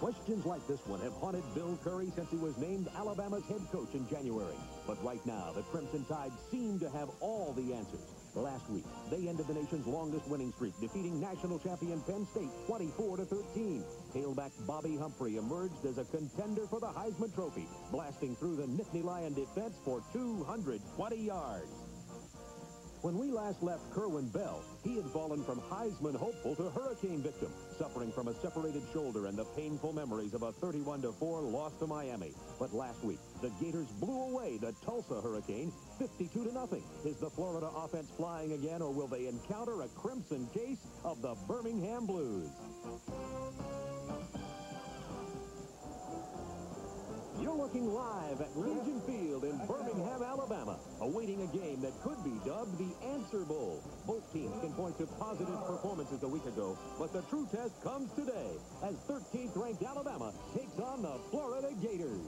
Questions like this one have haunted Bill Curry since he was named Alabama's head coach in January. But right now, the Crimson Tide seem to have all the answers. Last week, they ended the nation's longest winning streak, defeating national champion Penn State 24 to 13. Tailback Bobby Humphrey emerged as a contender for the Heisman Trophy, blasting through the Nittany Lion defense for 220 yards. When we last left Kerwin Bell, he had fallen from Heisman hopeful to hurricane victim, suffering from a separated shoulder and the painful memories of a 31-4 loss to Miami. But last week, the Gators blew away the Tulsa Hurricane 52 to nothing. Is the Florida offense flying again, or will they encounter a crimson case of the Birmingham Blues? You're looking live at Legion Field in Birmingham, Alabama, awaiting a game that could be dubbed the Answer Bowl. Both teams can point to positive performances a week ago, but the true test comes today as 13th ranked Alabama takes on the Florida Gators.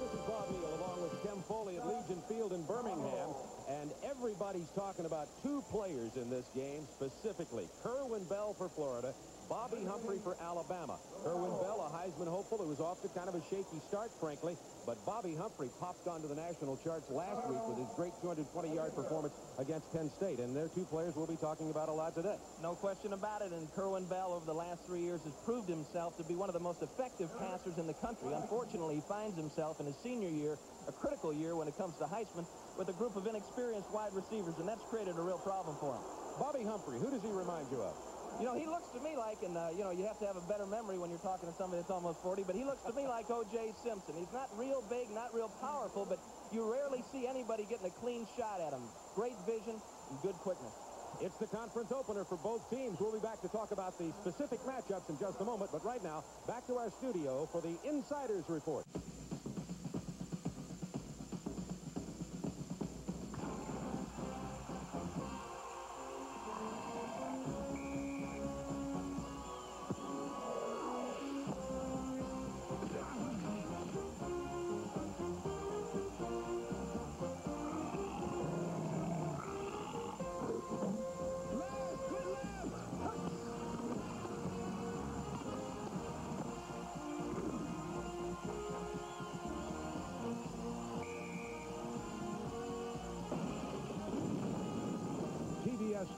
This is Bob Neal along with Tim Foley at Legion Field in Birmingham. And everybody's talking about two players in this game specifically. Kerwin Bell for Florida Bobby Humphrey for Alabama. Kerwin Bell, a Heisman hopeful who was off to kind of a shaky start, frankly. But Bobby Humphrey popped onto the national charts last week with his great 220-yard performance against Penn State. And their two players we'll be talking about a lot today. No question about it. And Kerwin Bell over the last three years has proved himself to be one of the most effective passers in the country. Unfortunately, he finds himself in his senior year, a critical year when it comes to Heisman, with a group of inexperienced wide receivers, and that's created a real problem for him. Bobby Humphrey, who does he remind you of? You know, he looks to me like, and, uh, you know, you have to have a better memory when you're talking to somebody that's almost 40, but he looks to me like O.J. Simpson. He's not real big, not real powerful, but you rarely see anybody getting a clean shot at him. Great vision and good quickness. It's the conference opener for both teams. We'll be back to talk about the specific matchups in just a moment, but right now, back to our studio for the Insiders Report.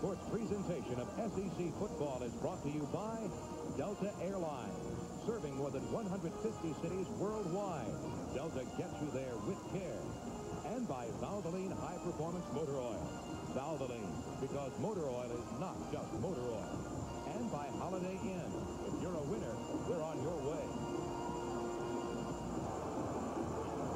Sports presentation of SEC football is brought to you by Delta Airlines. Serving more than 150 cities worldwide, Delta gets you there with care. And by Valvoline High Performance Motor Oil. Valvoline, because motor oil is not just motor oil. And by Holiday Inn. If you're a winner, we're on your way.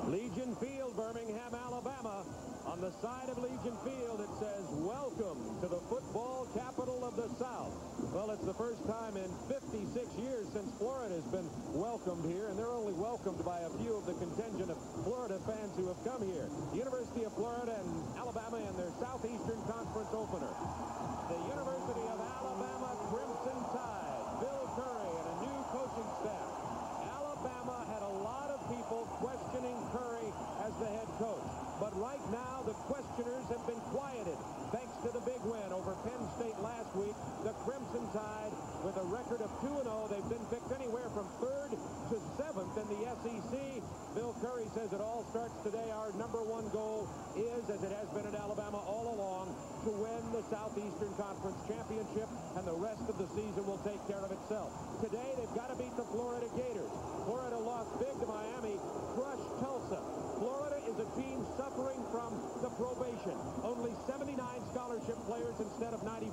Legion Field, Birmingham, Alabama. On the side of Legion Field, it says, welcome to the football capital of the South. Well, it's the first time in 56 years since Florida has been welcomed here, and they're only welcomed by a few of the contingent of Florida fans who have come here. The University of Florida and Alabama in their Southeastern Conference opener. The University of Alabama Crimson Tide, Bill Curry, and a new coaching staff. Alabama had a lot of people questioning Curry as the head coach. But right now, the questioners have been quieted thanks to the big win over Penn State last week. The Crimson Tide, with a record of 2-0, they've been picked anywhere from third to seventh in the SEC. Bill Says it all starts today. Our number one goal is, as it has been at Alabama all along, to win the Southeastern Conference Championship, and the rest of the season will take care of itself. Today, they've got to beat the Florida Gators. Florida lost big to Miami, crushed Tulsa. Florida is a team suffering from the probation. Only 79 scholarship players instead of 95.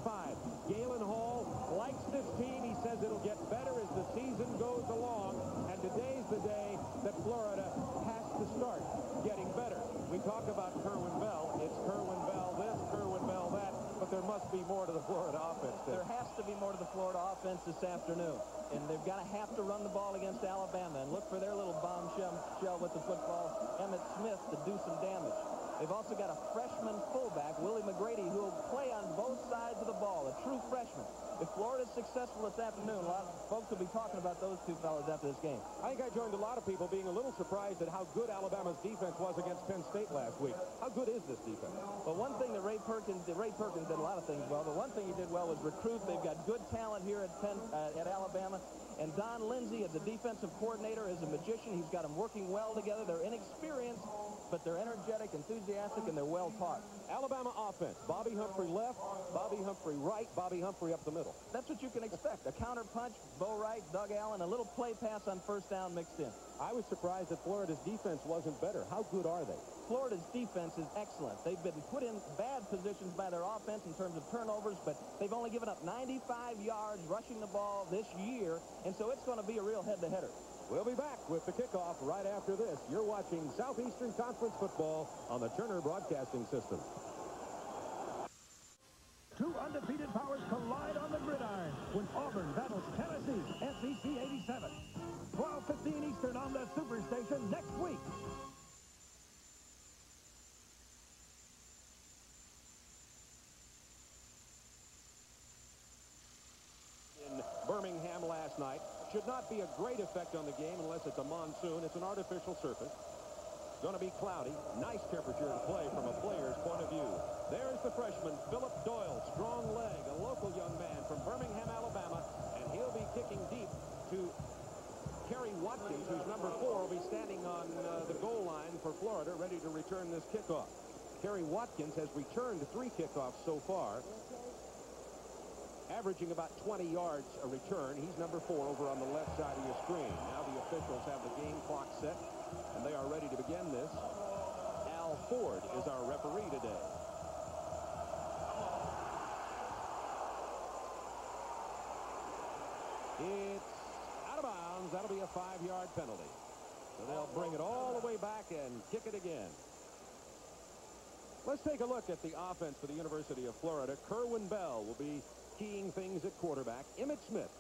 Galen Hall likes this team. He says it'll get better as the season goes along. And today's the day that Florida has to start getting better. We talk about Kerwin Bell. It's Kerwin Bell this, Kerwin Bell that. But there must be more to the Florida offense. There has to be more to the Florida offense this afternoon. And they've got to have to run the ball against Alabama and look for their little bombshell with the football, Emmitt Smith, to do some damage. They've also got a freshman fullback, Willie McGrady, who will play on both sides of the ball, a true freshman. If Florida's successful this afternoon, a lot of folks will be talking about those two fellas after this game. I think I joined a lot of people being a little surprised at how good Alabama's defense was against Penn State last week. How good is this defense? Well, one thing that Ray Perkins did, Ray Perkins did a lot of things well, but one thing he did well was recruit. They've got good talent here at Penn, uh, at Alabama. And Don Lindsey, a defensive coordinator, is a magician. He's got them working well together. They're inexperienced, but they're energetic, enthusiastic, and they're well taught. Alabama offense. Bobby Humphrey left, Bobby Humphrey right, Bobby Humphrey up the middle. That's what you can expect. A counter punch, Bo Wright, Doug Allen, a little play pass on first down mixed in. I was surprised that Florida's defense wasn't better. How good are they? Florida's defense is excellent. They've been put in bad positions by their offense in terms of turnovers, but they've only given up 95 yards rushing the ball this year, and so it's going to be a real head-to-header. We'll be back with the kickoff right after this. You're watching Southeastern Conference football on the Turner Broadcasting System. Two undefeated powers collide on the gridiron when Auburn battles Tennessee, SEC 87. 12:15 Eastern on the Superstation next week. In Birmingham last night should not be a great effect on the game unless it's a monsoon. It's an artificial surface. Going to be cloudy. Nice temperature to play from a player's point of view. There's the freshman, Philip Doyle. Strong leg, a local young man from Birmingham, Alabama. And he'll be kicking deep to Kerry Watkins, who's number four, will be standing on uh, the goal line for Florida, ready to return this kickoff. Kerry Watkins has returned three kickoffs so far, averaging about 20 yards a return. He's number four over on the left side of your screen. Now the officials have the game clock set, and they are ready to begin this. Al Ford is our referee today. It's out of bounds. That'll be a five-yard penalty. So they'll bring it all the way back and kick it again. Let's take a look at the offense for the University of Florida. Kerwin Bell will be keying things at quarterback. Emmitt Smith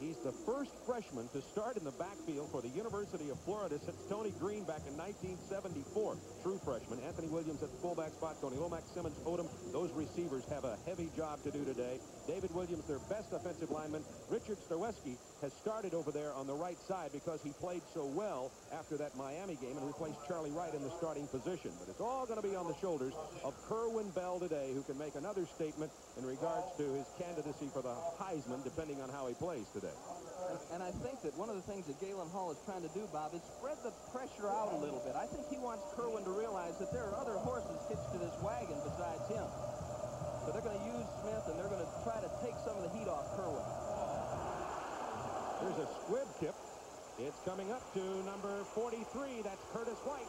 He's the first freshman to start in the backfield for the University of Florida since Tony Green back in 1974. True freshman. Anthony Williams at the fullback spot. Tony Lomax, Simmons, Odom. Those receivers have a heavy job to do today. David Williams, their best offensive lineman. Richard Staweski has started over there on the right side because he played so well after that Miami game and replaced Charlie Wright in the starting position. But it's all going to be on the shoulders of Kerwin Bell today, who can make another statement in regards to his candidacy for the Heisman, depending on how he plays today. And, and I think that one of the things that Galen Hall is trying to do, Bob, is spread the pressure out a little bit. I think he wants Kerwin to realize that there are other horses hitched to this wagon besides him. So they're going to use Smith, and they're going to try to take some of the heat off Kerwin. There's a squib tip. It's coming up to number 43. That's Curtis White.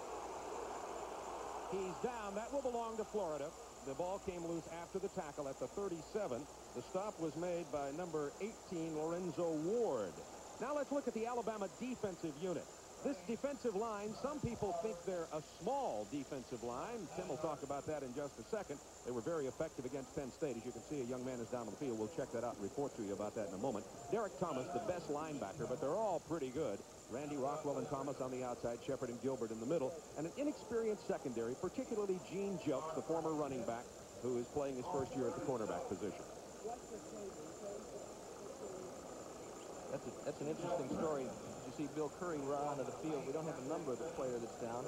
He's down. That will belong to Florida. The ball came loose after the tackle at the 37. The stop was made by number 18, Lorenzo Ward. Now let's look at the Alabama defensive unit. This defensive line, some people think they're a small defensive line. Tim will talk about that in just a second. They were very effective against Penn State. As you can see, a young man is down on the field. We'll check that out and report to you about that in a moment. Derrick Thomas, the best linebacker, but they're all pretty good. Randy Rockwell and Thomas on the outside, Shepard and Gilbert in the middle, and an inexperienced secondary, particularly Gene Jelks, the former running back, who is playing his first year at the cornerback position. That's, a, that's an interesting story. See Bill Curry run onto the field. We don't have a number of the player that's down.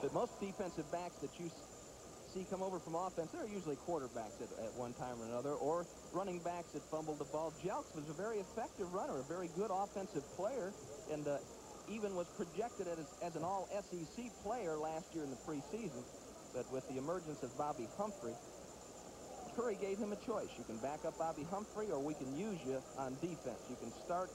But most defensive backs that you see come over from offense, they're usually quarterbacks at, at one time or another, or running backs that fumble the ball. Jelks was a very effective runner, a very good offensive player, and uh, even was projected as, as an all-SEC player last year in the preseason. But with the emergence of Bobby Humphrey, Curry gave him a choice. You can back up Bobby Humphrey, or we can use you on defense. You can start,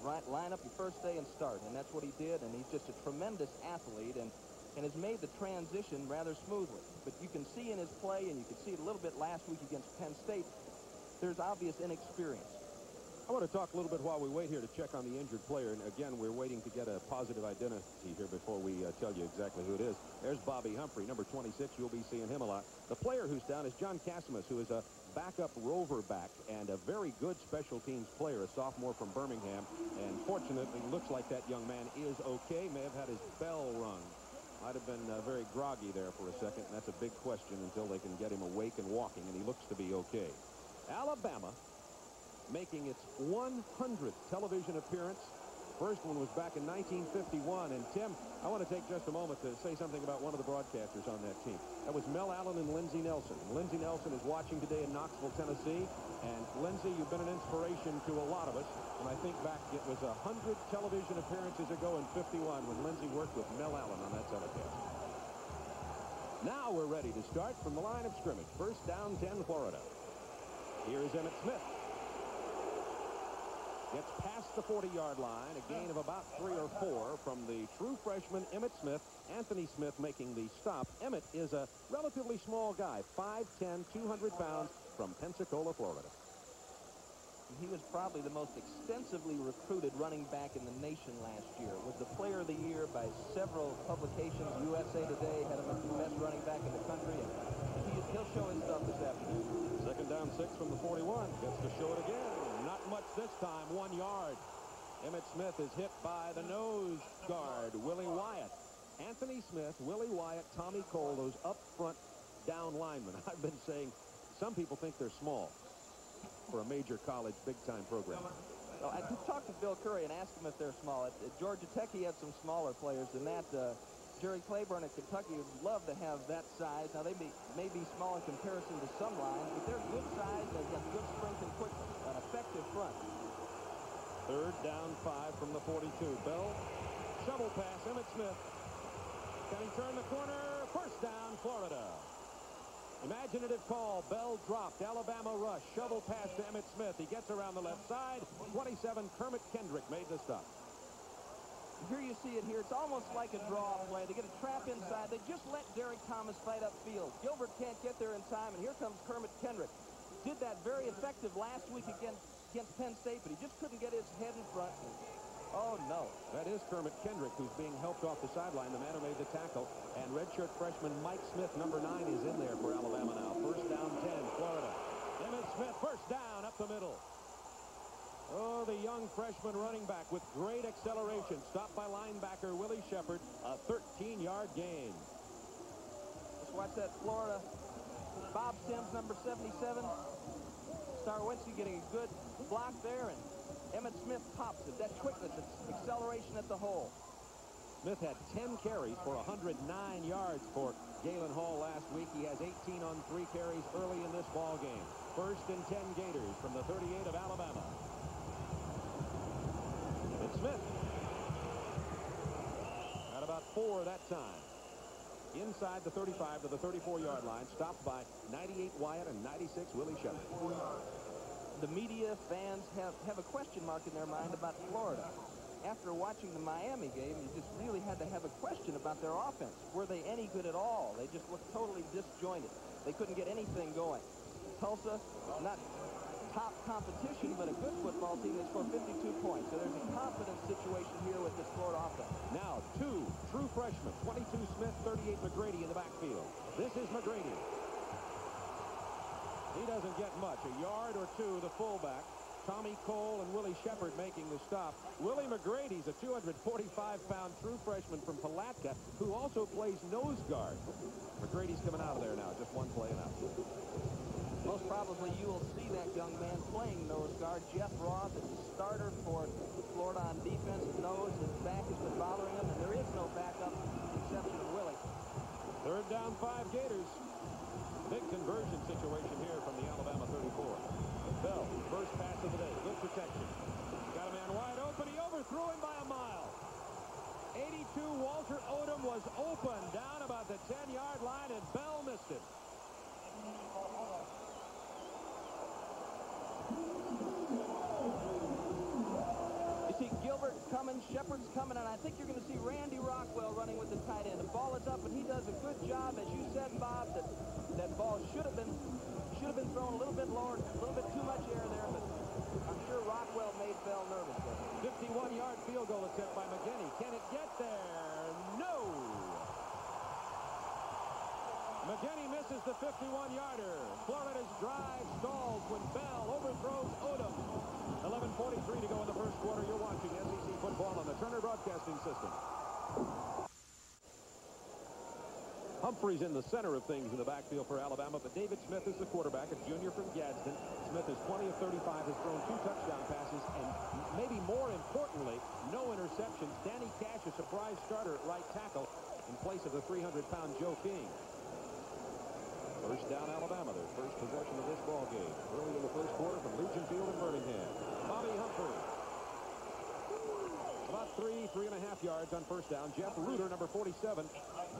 right, line up your first day and start, and that's what he did. And he's just a tremendous athlete, and and has made the transition rather smoothly. But you can see in his play, and you can see it a little bit last week against Penn State, there's obvious inexperience. I want to talk a little bit while we wait here to check on the injured player. And again, we're waiting to get a positive identity here before we uh, tell you exactly who it is. There's Bobby Humphrey, number 26. You'll be seeing him a lot. The player who's down is John Cassimus, who is a backup rover back and a very good special teams player, a sophomore from Birmingham. And fortunately, looks like that young man is okay. May have had his bell rung. Might have been uh, very groggy there for a second, and that's a big question until they can get him awake and walking, and he looks to be okay. Alabama making its 100th television appearance. First one was back in 1951. And Tim, I want to take just a moment to say something about one of the broadcasters on that team. That was Mel Allen and Lindsey Nelson. Lindsey Nelson is watching today in Knoxville, Tennessee. And Lindsey, you've been an inspiration to a lot of us. And I think back, it was 100 television appearances ago in 51 when Lindsey worked with Mel Allen on that telecast. Now we're ready to start from the line of scrimmage. First down 10, Florida. Here's Emmitt Smith. Gets past the 40-yard line, a gain of about three or four from the true freshman Emmitt Smith. Anthony Smith making the stop. Emmitt is a relatively small guy, 5'10", 200 pounds, from Pensacola, Florida. He was probably the most extensively recruited running back in the nation last year. Was the player of the year by several publications. USA Today had him as the best running back in the country. And he, will show his stuff this afternoon. Second down six from the 41. Gets to show it again. Much this time, one yard. Emmitt Smith is hit by the nose guard, Willie Wyatt. Anthony Smith, Willie Wyatt, Tommy Cole, those up front down linemen. I've been saying some people think they're small for a major college big-time program. Well, I talked to Bill Curry and asked him if they're small. At, at Georgia Tech, he had some smaller players than that. Uh, Jerry Claiborne at Kentucky would love to have that size. Now, they may be small in comparison to some lines, but they're good size they've got good strength and quickness. Effective front. Third down five from the 42. Bell, shovel pass, Emmitt Smith. Can he turn the corner? First down, Florida. Imaginative call. Bell dropped. Alabama rush. Shovel pass to Emmitt Smith. He gets around the left side. 27, Kermit Kendrick made the stop. Here you see it here. It's almost like a draw play. They get a trap inside. They just let Derrick Thomas fight upfield. Gilbert can't get there in time, and here comes Kermit Kendrick. Did that very effective last week against, against Penn State, but he just couldn't get his head in front. Oh, no. That is Kermit Kendrick, who's being helped off the sideline, the man who made the tackle. And redshirt freshman Mike Smith, number nine, is in there for Alabama now. First down 10, Florida. Emmitt Smith, first down up the middle. Oh, the young freshman running back with great acceleration. Stopped by linebacker Willie Shepard. A 13-yard gain. Just watch that Florida. Bob Sims, number 77. Starwinski getting a good block there, and Emmitt Smith pops it. That quickness, acceleration at the hole. Smith had 10 carries for 109 yards for Galen Hall last week. He has 18 on three carries early in this ball game. First and 10 Gators from the 38 of Alabama. Smith. At about four that time. Inside the 35 to the 34-yard line, stopped by 98 Wyatt and 96 Willie Shepard. The media fans have, have a question mark in their mind about Florida. After watching the Miami game, you just really had to have a question about their offense. Were they any good at all? They just looked totally disjointed. They couldn't get anything going. Tulsa, not top competition, but a good football team that scored 52 points. So there's a confidence situation here with this Florida offense. Now, two true freshmen, 22 Smith, 38 McGrady in the backfield. This is McGrady. He doesn't get much, a yard or two, the fullback. Tommy Cole and Willie Shepard making the stop. Willie McGrady's a 245-pound true freshman from Palatka who also plays nose guard. McGrady's coming out of there now, just one play and out. Most probably you will see that young man playing nose guard. Jeff Roth is the starter for the Florida on defense. Nose, his back has been bothering him, and there is no backup exception of Willie. Third down, five Gators. Big conversion situation here from the Alabama 34. Bell, first pass of the day. Good protection. Got a man wide open. He overthrew him by a mile. 82, Walter Odom was open down about the 10-yard line, and Bell missed it. Coming, Shepard's coming, and I think you're going to see Randy Rockwell running with the tight end. The ball is up, and he does a good job, as you said, Bob, that that ball should have been should have been thrown a little bit lower, a little bit too much air there, but I'm sure Rockwell made Bell nervous. 51-yard field goal attempt by McGinty. Can it get there? No! McGinty misses the 51-yarder. Florida's drive stalls when Bell overthrows Odom. 11.43 to go in the first quarter. You're watching Football on the Turner Broadcasting System. Humphrey's in the center of things in the backfield for Alabama, but David Smith is the quarterback, a junior from Gadsden. Smith is 20 of 35, has thrown two touchdown passes, and maybe more importantly, no interceptions. Danny Cash, a surprise starter at right tackle in place of the 300-pound Joe King. First down, Alabama, their first possession of this ball game. Early in the first quarter from Legion Field in Birmingham. Bobby Humphrey. About three, three and a half yards on first down. Jeff Rueter, number 47,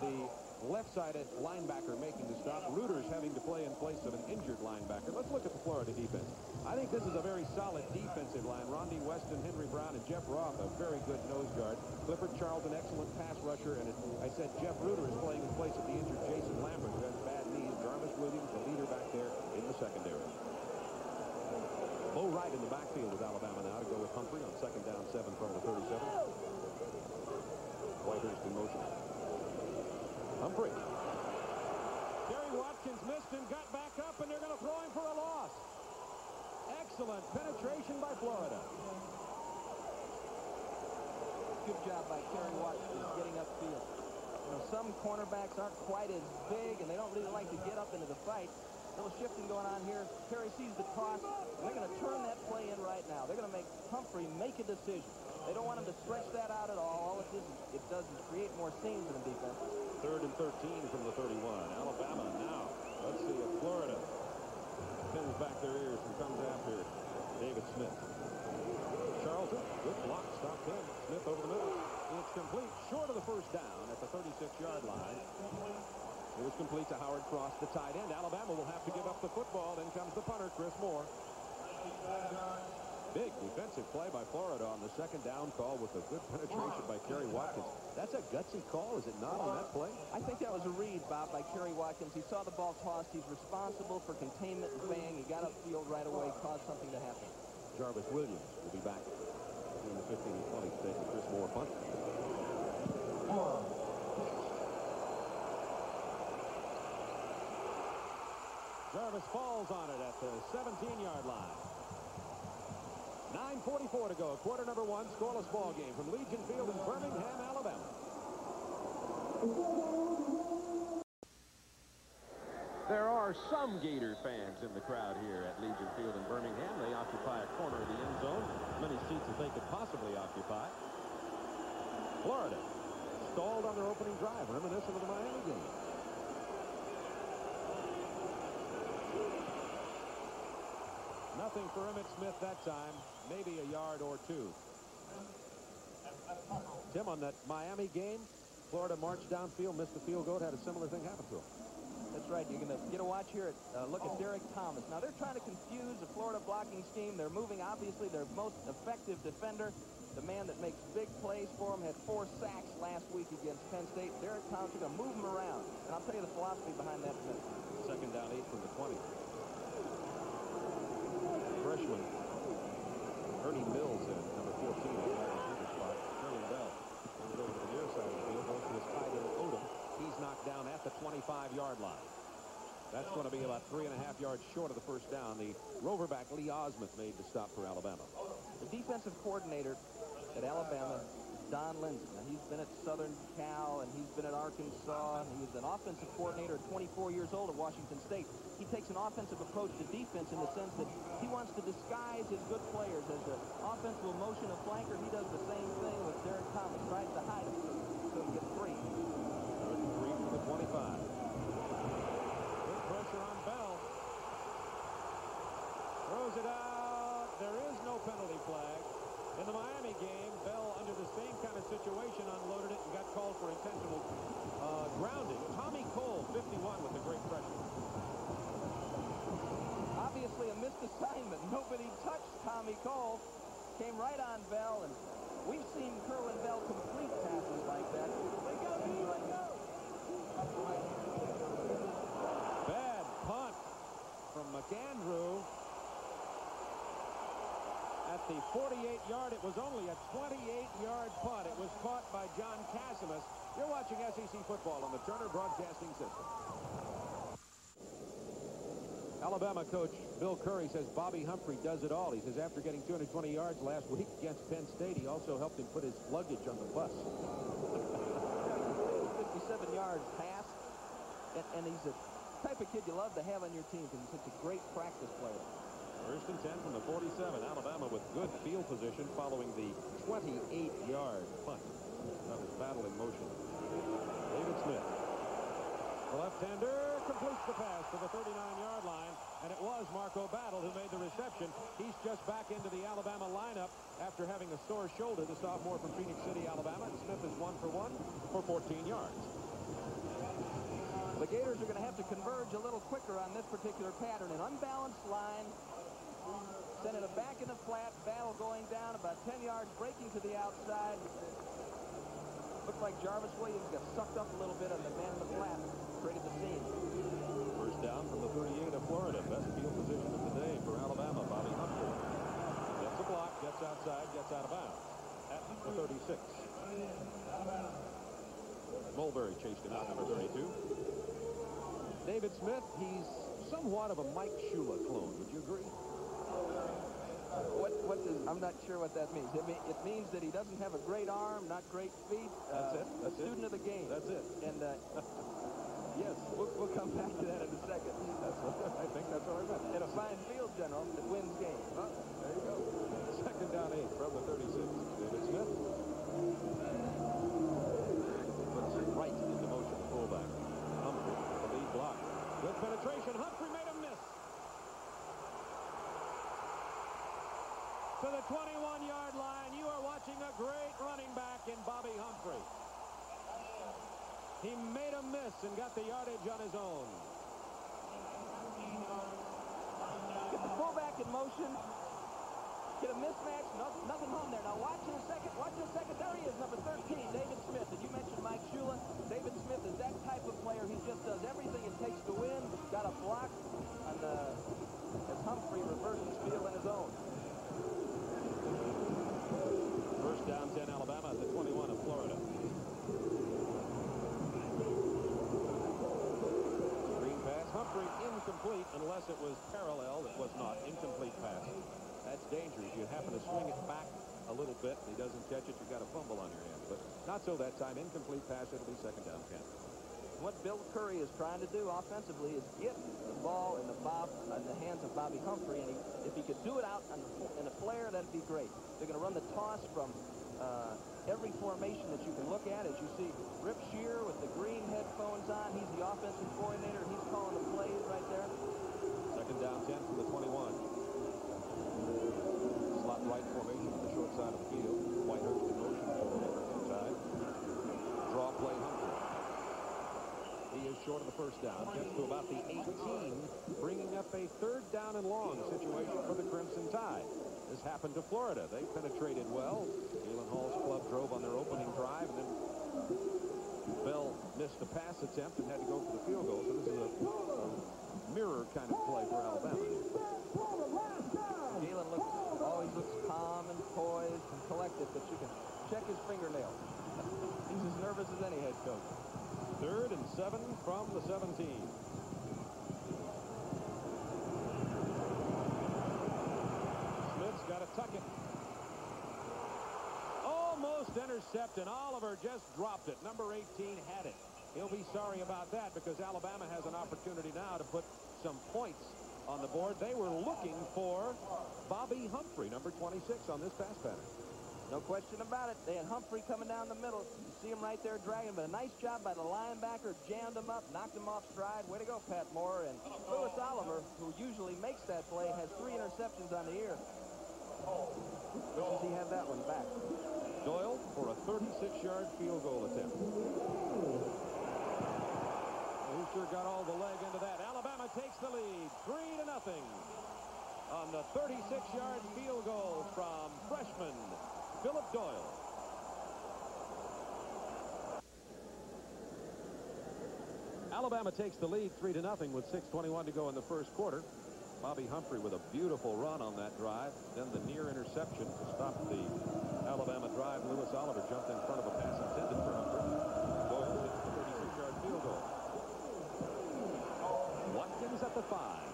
the left-sided linebacker making the stop. Rueter's having to play in place of an injured linebacker. Let's look at the Florida defense. I think this is a very solid defensive line. Rhondy Weston, Henry Brown, and Jeff Roth, a very good nose guard. Clifford Charlton, an excellent pass rusher. And it, I said Jeff Rueter is playing in place of the injured Jason Lambert, who has bad knees. Jarvis Williams, the leader back there in the secondary. Bo Wright in the backfield with Alabama now to go with Humphrey on second down, seven from the 37. Whitehurst in motion. Humphrey. Terry Watkins missed him, got back up, and they're going to throw him for a loss. Excellent penetration by Florida. Good job by Terry Watkins getting upfield. You know, some cornerbacks aren't quite as big, and they don't really like to get up into the fight. Little shifting going on here. Terry sees the and they're going to turn that play in right now. They're going to make Humphrey make a decision. They don't want him to stretch that out at all. All it, is, it does is create more seams in the defense. Third and 13 from the 31. Alabama now. Let's see if Florida pins back their ears and comes after David Smith. Charlton, good block, stopped him. Smith over the middle. It's complete, short of the first down at the 36-yard line. It was complete to Howard Cross, the tight end. Alabama will have to give up the football. Then comes the punter, Chris Mohr. Big defensive play by Florida on the second down call with a good penetration by Kerry Watkins. That's a gutsy call, is it not, on that play? I think that was a read, Bob, by Kerry Watkins. He saw the ball tossed. He's responsible for containment and bang. He got upfield right away, caused something to happen. Jarvis Williams will be back in the 15 and 20 state with Chris Mohr punt. Jarvis falls on it at the 17-yard line. 9.44 to go, quarter number one, scoreless ball game from Legion Field in Birmingham, Alabama. There are some Gator fans in the crowd here at Legion Field in Birmingham. They occupy a corner of the end zone, many seats as they could possibly occupy. Florida stalled on their opening drive, reminiscent of the Miami game. Nothing for Emmitt Smith that time, maybe a yard or two. Tim, on that Miami game, Florida marched downfield, missed the field goal, had a similar thing happen to him. That's right. You're going to get a watch here at uh, look at Derrick Thomas. Now they're trying to confuse the Florida blocking scheme. They're moving obviously their most effective defender, the man that makes big plays for them, had four sacks last week against Penn State. Derrick Thomas, are going to move him around. And I'll tell you the philosophy behind that. Second down, eight from the 20. Freshman Ernie Mills in number 14 at the spot. Sherman Bell moves over to the near side of the field, goes to his tight end Odom. He's knocked down at the 25-yard line. That's going to be about three and a half yards short of the first down. The roverback Lee Osmond made the stop for Alabama. The defensive coordinator at Alabama Don Lindsey. Now, he's been at Southern Cal, and he's been at Arkansas. He was an offensive coordinator at 24 years old at Washington State. He takes an offensive approach to defense in the sense that he wants to disguise his good players. As an offense will motion a flanker, he does the same thing with Derrick Thomas, tries to hide him so he gets free. Three from the 25. Good pressure on Bell. Throws it out. There is no penalty flag. In the Miami game, Bell, under the same kind of situation, unloaded it and got called for intentional uh, grounding. Tommy Cole, 51, with a great pressure. Obviously a missed assignment. Nobody touched Tommy Cole. Came right on Bell, and we've seen Kerwin Bell complete passes like that. Let go, let go! Bad punt from McAndrew. At the 48-yard, it was only a 28-yard punt. It was caught by John Cassimus. You're watching SEC football on the Turner Broadcasting System. Alabama coach Bill Curry says Bobby Humphrey does it all. He says after getting 220 yards last week against Penn State, he also helped him put his luggage on the bus. 57 yards pass. And, and he's a type of kid you love to have on your team because he's such a great practice player. First and 10 from the 47. Alabama with good field position following the 28-yard punt. That was battle in motion. David Smith. The left-hander completes the pass to the 39-yard line, and it was Marco Battle who made the reception. He's just back into the Alabama lineup after having a sore shoulder, the sophomore from Phenix City, Alabama. And Smith is one for one for 14 yards. The Gators are going to have to converge a little quicker on this particular pattern. An unbalanced line, sending it back in the flat, Battle going down about 10 yards, breaking to the outside. Looked like Jarvis Williams got sucked up a little bit on the man in the flat, created the scene. First down from the 38 of Florida. Best field position of the day for Alabama. Bobby Humphrey gets a block, gets outside, gets out of bounds at the 36. Mulberry chased him out, number 32. David Smith, he's somewhat of a Mike Shula clone. Would you agree? What, what does, I'm not sure what that means. It, mean, it means that he doesn't have a great arm, not great feet. That's uh, it. That's a student it. of the game. That's it. And uh, yes, we'll, we'll come back to that in a second. That's what, I think that's what I meant. And a fine field general that wins games. Oh, there you go. Second down eight from the 36. David Smith. Puts right into motion, the fullback. Humphrey, the lead block. Good penetration. Humphrey made a miss. To the 21-yard line, you are watching a great running back in Bobby Humphrey. He made a miss and got the yardage on his own. Get the fullback in motion. Get a mismatch. No, nothing home there. Now watch in a second. Watch in a second. There he is, number 13, David Smith. And you mentioned Mike Shula. David Smith is that type of player. He just does everything it takes to win. Got a block on the as Humphrey reverses field in his own. First down 10 Alabama at the 21 of Florida. Screen pass. Humphrey incomplete unless it was parallel. It was not. Incomplete pass. That's dangerous. You happen to swing it back a little bit. And he doesn't catch it. You've got a fumble on your hands. But not so that time. Incomplete pass. It'll be second down 10. What Bill Curry is trying to do offensively is get the ball in the Bob in the hands of Bobby Humphrey, and he, if he could do it out the, in a flare, that'd be great. They're going to run the toss from uh, every formation that you can look at. As you see, Rip Scherer with the green headphones on, he's the offensive coordinator. He's calling the plays right there. Second down 10 from the 21. Slot right formation on the short side of the field. Whitehurst in motion for the inside. Draw play Humphrey. He is short of the first down. Gets to about the 18, bringing up a third down and long situation for the Crimson Tide. This happened to Florida. They penetrated well. Galen Hall's club drove on their opening drive, and then Bell missed a pass attempt and had to go for the field goal. So this is a, a mirror kind of play for Alabama. Galen looks always looks calm and poised and collected, but you can check his fingernails. He's as nervous as any head coach. Third and seven from the 17. Smith's got to tuck it. Almost intercepted. Oliver just dropped it. Number 18 had it. He'll be sorry about that because Alabama has an opportunity now to put some points on the board. They were looking for Bobby Humphrey, number 26 on this pass pattern. No question about it. They had Humphrey coming down the middle. See him right there dragging, but a nice job by the linebacker. Jammed him up, knocked him off stride. Way to go, Pat Moore. And Louis Oliver, who usually makes that play, has three interceptions on the year. Wishes he had that one back. Doyle for a 36-yard field goal attempt. He sure got all the leg into that. Alabama takes the lead, three to nothing, on the 36-yard field goal from freshman Philip Doyle. Alabama takes the lead, three to nothing, with 6:21 to go in the first quarter. Bobby Humphrey with a beautiful run on that drive. Then the near interception to stop the Alabama drive. Louis Oliver jumped in front of a pass intended for Humphrey. Doyle hits the 36-yard field goal. Watkins at the five.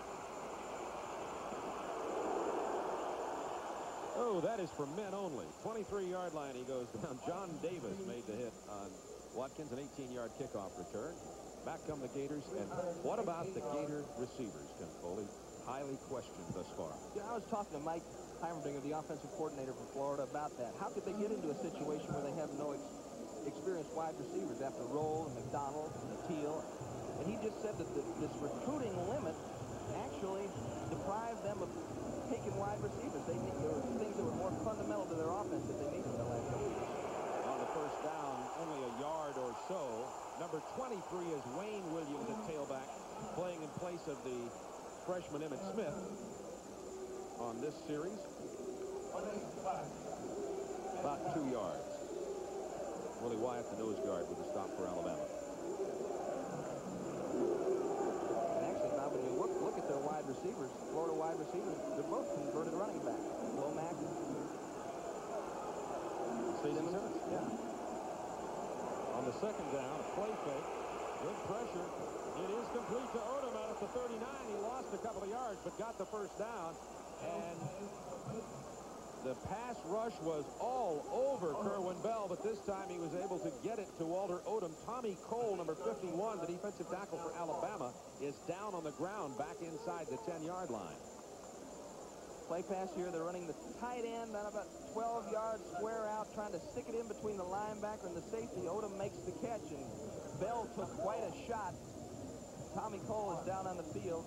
Oh, that is for men only. 23-yard line he goes down. John Davis made the hit on Watkins, an 18-yard kickoff return. Back come the Gators. And what about the Gator receivers, Tim Foley? Highly questioned thus far. Yeah, I was talking to Mike Heimerdinger, the offensive coordinator for Florida, about that. How could they get into a situation where they have no ex experienced wide receivers after Roll and McDonald and Teal? And he just said that the, this recruiting limit actually deprived them of taking wide receivers. They need, there were things that were more fundamental to their offense that they needed in the last couple of years. On the first down, only a yard or so. Number 23 is Wayne Williams at tailback, playing in place of the freshman Emmitt Smith on this series. About two yards. Willie Wyatt, the nose guard, with a stop for Alabama. And actually, Bob, when you look, look at their wide receivers, Florida wide receivers, they're both converted running backs. Womack, Stacey Simmons. Simmons. Yeah. On the second down, a play fake. Good pressure. It is complete to Odom out at the 39. He lost a couple of yards, but got the first down. And the pass rush was all over Kerwin Bell, but this time he was able to get it to Walter Odom. Tommy Cole, number 51, the defensive tackle for Alabama, is down on the ground back inside the 10-yard line. Play pass here. They're running the tight end on about 12 yards square out, trying to stick it in between the linebacker and the safety. Odom makes the catch, and Bell took quite a shot. Tommy Cole is down on the field.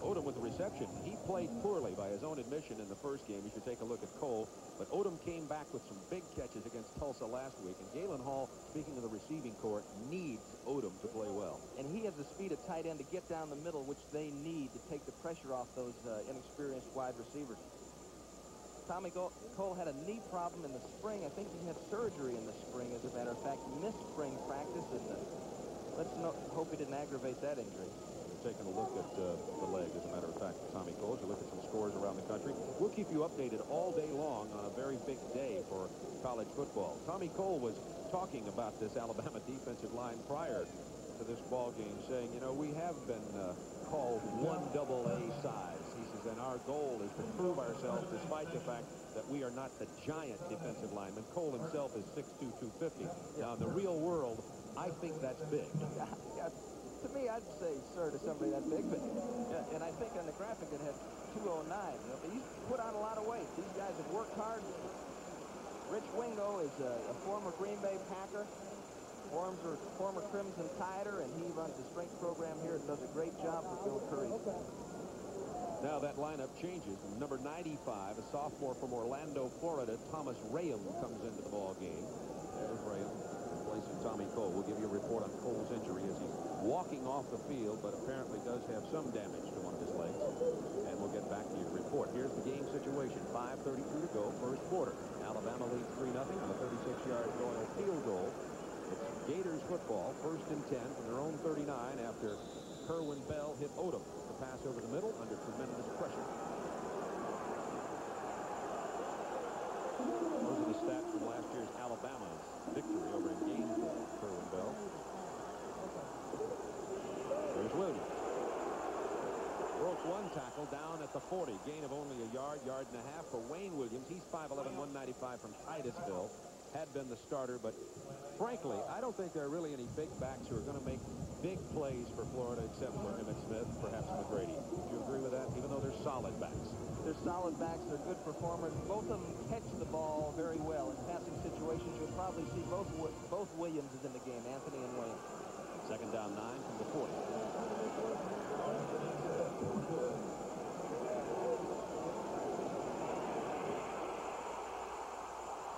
Odom with the reception. He played poorly by his own admission in the first game. You should take a look at Cole. But Odom came back with some big catches against Tulsa last week. And Galen Hall, speaking of the receiving corps, needs Odom to play well. And he has the speed of tight end to get down the middle, which they need to take the pressure off those uh, inexperienced wide receivers. Tommy Cole had a knee problem in the spring. I think he had surgery in the spring, as a matter of fact. Missed spring practice, and let's no, hope he didn't aggravate that injury. We're taking a look at uh, the leg, as a matter of fact, Tommy Cole. As you look at some scores around the country. We'll keep you updated all day long on a very big day for college football. Tommy Cole was talking about this Alabama defensive line prior to this ball game, saying, you know, we have been uh, called one double A size. He says, and our goal is to prove ourselves despite the fact that we are not the giant defensive lineman. Cole himself is 6'2", 250. Now, in the real world, I think that's big. Yeah, to me, I'd say sir to somebody that big, but yeah, and I think on the graphic it had 209. You know, he's put on a lot of weight. These guys have worked hard. Rich Wingo is a, a former Green Bay Packer, former, former Crimson Tider, and he runs the strength program here and does a great job for Bill Curry. Now that lineup changes. Number 95, a sophomore from Orlando, Florida, Thomas Rayam comes into the ball game. There's Rayam replacing Tommy Cole. We'll give you a report on Cole's injury as he's walking off the field, but apparently does have some damage to one of his legs. And we'll get back to your report. Here's the game situation. 5.32 to go, first quarter. Alabama leads 3-0 on a 36-yard Doyle field goal. It's Gators football, first and 10 from their own 39 after Kerwin Bell hit Odom. Pass over the middle under tremendous pressure. Those are the stats from last year's Alabama's victory over in Gainesville. Kerwin Bell. There's Williams. Broke one tackle down at the 40. Gain of only a yard, yard and a half for Wayne Williams. He's 5'11", 195 from Titusville. Had been the starter, but frankly, I don't think there are really any big backs who are going to make big plays for Florida except for Emmitt Smith, perhaps McGrady. Do you agree with that, even though they're solid backs? They're solid backs. They're good performers. Both of them catch the ball very well. In passing situations, you'll probably see both both Williamses in the game, Anthony and Wayne. Second down nine from the 40.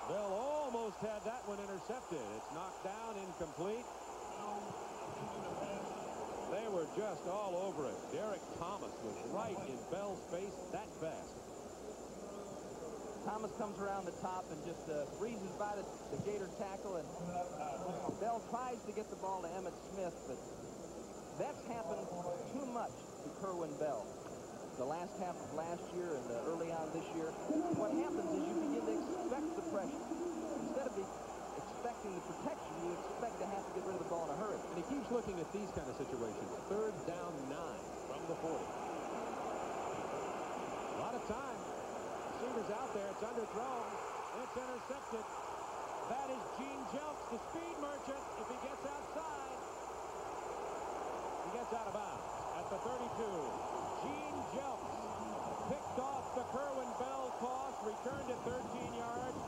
Bell almost had that one intercepted. It's knocked down, incomplete. They were just all over it. Derrick Thomas was right in Bell's face that fast. Thomas comes around the top and just uh, breezes by the, the Gator tackle, and Bell tries to get the ball to Emmitt Smith, but that's happened too much to Kerwin Bell. The last half of last year and uh, early on this year, what happens is you begin to expect the pressure. Instead of the, expecting the protection, you expect to have to get rid of the ball in a hurry. And he keeps looking at these kind of situations. Third down nine from the 40. A lot of time. Receiver's out there. It's underthrown. It's intercepted. That is Gene Jelks, the speed merchant. If he gets outside, He gets out of bounds at the 32. Gene Jelks picked off the Kerwin Bell toss, returned it 13 yards.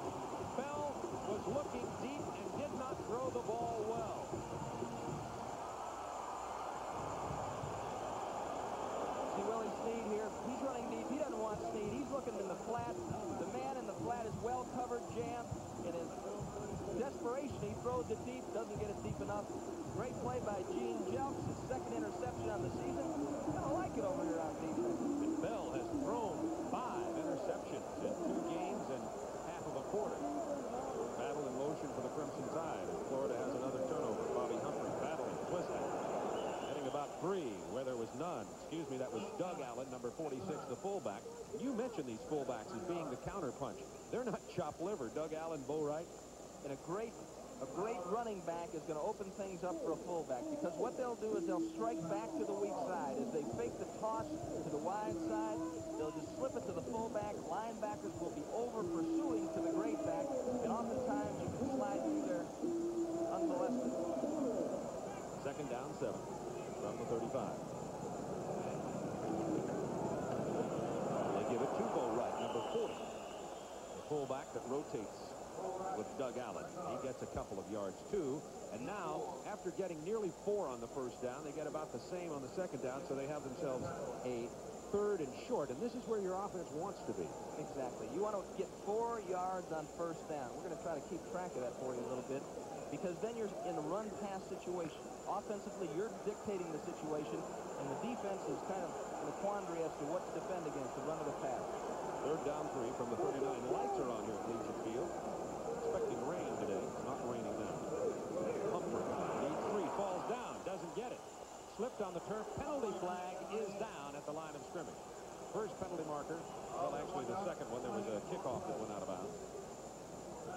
Bell was looking deep and did not throw the ball well. See Willie Snead here. He's running deep. He doesn't want Snead. He's looking in the flat. The man in the flat is well covered, jammed. In his desperation, he throws it deep, doesn't get it deep enough. Great play by Gene Jelks, his second interception on the season. Of like it over here on defense. And Bell has thrown five interceptions in two games and half of a quarter. Battle in motion for the Crimson Tide as Florida has another turnover. Bobby Humphrey battling, twisting, getting about three Excuse me, that was Doug Allen, number 46, the fullback. You mentioned these fullbacks as being the counterpunch. They're not chop liver. Doug Allen, Bo Wright. And a great a great running back is going to open things up for a fullback because what they'll do is they'll strike back to the weak side. As they fake the toss to the wide side, they'll just slip it to the fullback. Linebackers will be over pursuing to the great back, and oftentimes you can slide through there unmolested. Second down, seven from the 35. They give it to Bo Wright, number 40. The fullback that rotates with Doug Allen. He gets a couple of yards, too. And now, after getting nearly four on the first down, they get about the same on the second down, so they have themselves a third and short. And this is where your offense wants to be. Exactly. You want to get four yards on first down. We're going to try to keep track of that for you a little bit because then you're in a run-pass situation. Offensively, you're dictating the situation, and the defense is kind of in a quandary as to what to defend against, the run of the pass. Third down three from the 39. Lights are on here at Legion Field. Expecting rain today. Not raining now. Humphrey needs three. Falls down. Doesn't get it. Slipped on the turf. Penalty flag is down at the line of scrimmage. First penalty marker. Well, actually, the second one, there was a kickoff that went out of bounds.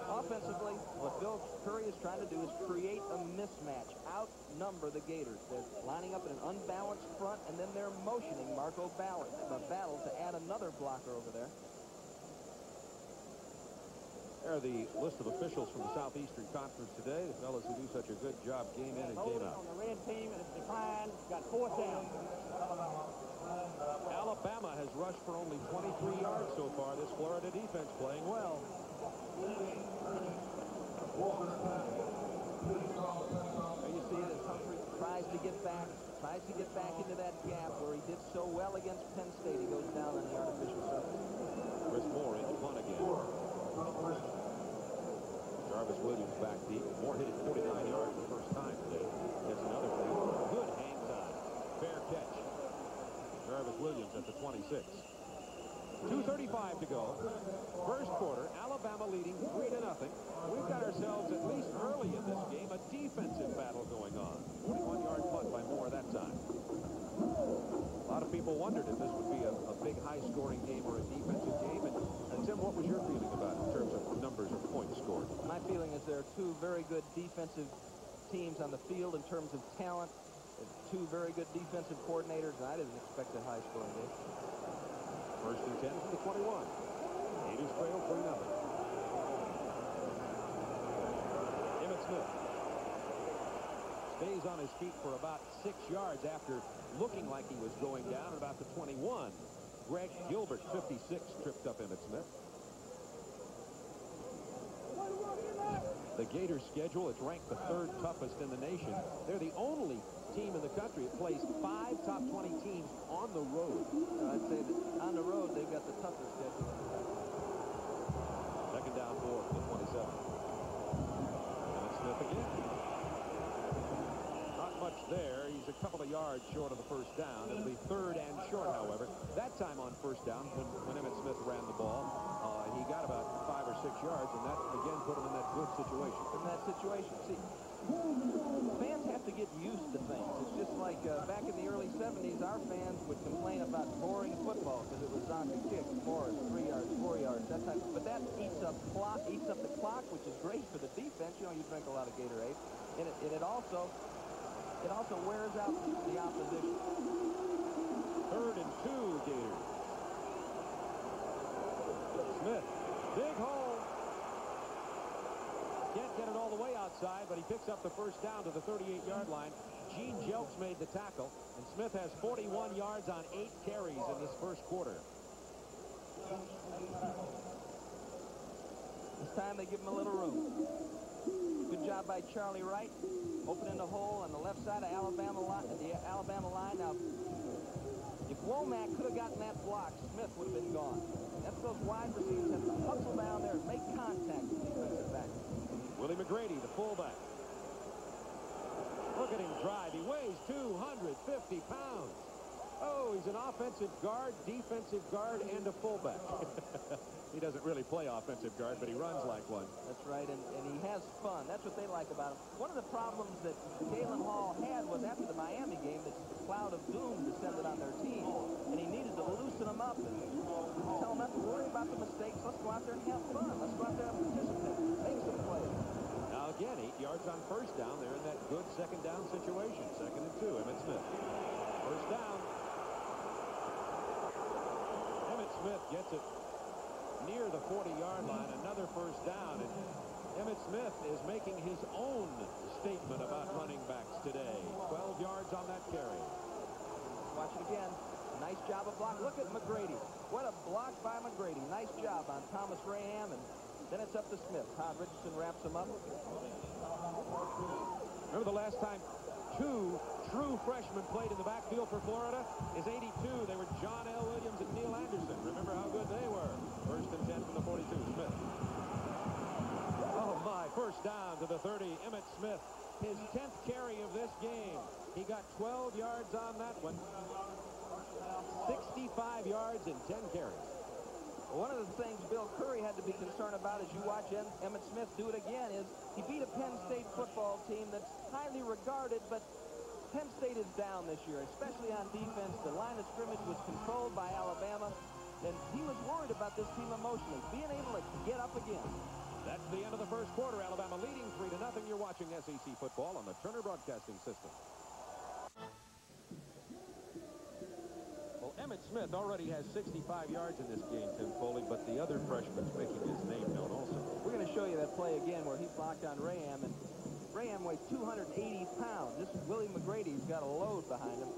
Offensively, what Bill Curry is trying to do is create a mismatch, outnumber the Gators. They're lining up in an unbalanced front, and then they're motioning Marco Battle, Battle to add another blocker over there. There are the list of officials from the Southeastern Conference today, the fellows who do such a good job game in and game out. on the red team, and it's declined. Got fourth down. Alabama has rushed for only 23 yards so far. This Florida defense playing well. There you see as Humphrey tries to get back, tries to get back into that gap where he did so well against Penn State. He goes down on the artificial surface. Chris Mohr in the punt again. Jarvis Williams back deep. Moore hit it 49 yards the first time today. Gets another good hang time. Fair catch. Jarvis Williams at the 26. 2.35 to go. First quarter, Alabama leading 3 to nothing. We've got ourselves, at least early in this game, a defensive battle going on. 41-yard punt by Mohr that time. A lot of people wondered if this would be a, a big high-scoring game or a defensive game. And, and Tim, what was your feeling about in terms of numbers of points scored? My feeling is there are two very good defensive teams on the field in terms of talent. Two very good defensive coordinators, and I didn't expect a high-scoring game. First and 10 from the 21. Gators trail 3 nothing. Emmitt Smith stays on his feet for about six yards after looking like he was going down at about the 21. Greg Gilbert, 56, tripped up Emmitt Smith. The Gators schedule, it's ranked the third toughest in the nation. They're the only team in the country that plays five top 20 teams on the road. So I'd say that on the road, they've got the toughest schedule. Second down four for the 27. Emmitt Smith again. Not much there. He's a couple of yards short of the first down. It'll be third and short, however. That time on first down, when, when Emmitt Smith ran the ball, uh, he got about five or six yards, and that, again, put him in that good situation. In that situation, see, fans have to get used to things. It's just like uh, back in the early 70s, our fans would complain about boring football because it was on the kick, four, yards, three yards, four yards, that type. But that eats up clock, eats up the clock, which is great for the defense. You know, you drink a lot of Gatorade, and it, and it also it also wears out the opposition. Third and two, Gators. Smith, big hole. Can't get it all the way outside, but he picks up the first down to the 38-yard line. Gene Jelks made the tackle, and Smith has 41 yards on eight carries in this first quarter. This time they give him a little room. Good job by Charlie Wright, opening the hole on the left side of Alabama line, the Alabama line. Now, if Womack could have gotten that block, Smith would have been gone. That's those wide receivers have to hustle down there and make contact. McGrady, the fullback. Look at him drive. He weighs 250 pounds. Oh, he's an offensive guard, defensive guard, and a fullback. he doesn't really play offensive guard, but he runs like one. That's right, and, and he has fun. That's what they like about him. One of the problems that Galen Hall had was after the Miami game, this cloud of doom descended on their team, and he needed to loosen them up and tell them not to worry about the mistakes. Let's go out there and have fun. Let's go out there and participate. Make some plays. Now again, eight yards on first down. They're in that good second down situation. Second and two, Emmitt Smith. First down. Emmitt Smith gets it near the 40-yard line. Another first down. And Emmitt Smith is making his own statement about running backs today. 12 yards on that carry. Watch it again. Nice job of block. Look at McGrady. What a block by McGrady. Nice job on Thomas Rayam. And then it's up to Smith. Todd Richardson wraps him up. Remember the last time two true freshmen played in the backfield for Florida is 82. They were John L. Williams and Neil Anderson. Remember how good they were. First and 10 from the 42. Smith. Oh, my. First down to the 30. Emmitt Smith. His 10th carry of this game. He got 12 yards on that one. 65 yards in 10 carries. One of the things Bill Curry had to be concerned about as you watch em Emmitt Smith do it again is he beat a Penn State football team that's highly regarded, but Penn State is down this year, especially on defense. The line of scrimmage was controlled by Alabama, and he was worried about this team emotionally, being able to get up again. That's the end of the first quarter. Alabama leading 3 to nothing. You're watching SEC football on the Turner Broadcasting System. Well, Emmitt Smith already has 65 yards in this game, Tim Foley, but the other freshman's making his name known also. We're going to show you that play again where he blocked on Rayam, and Rayam weighs 280 pounds. This is Willie McGrady's got a load behind him.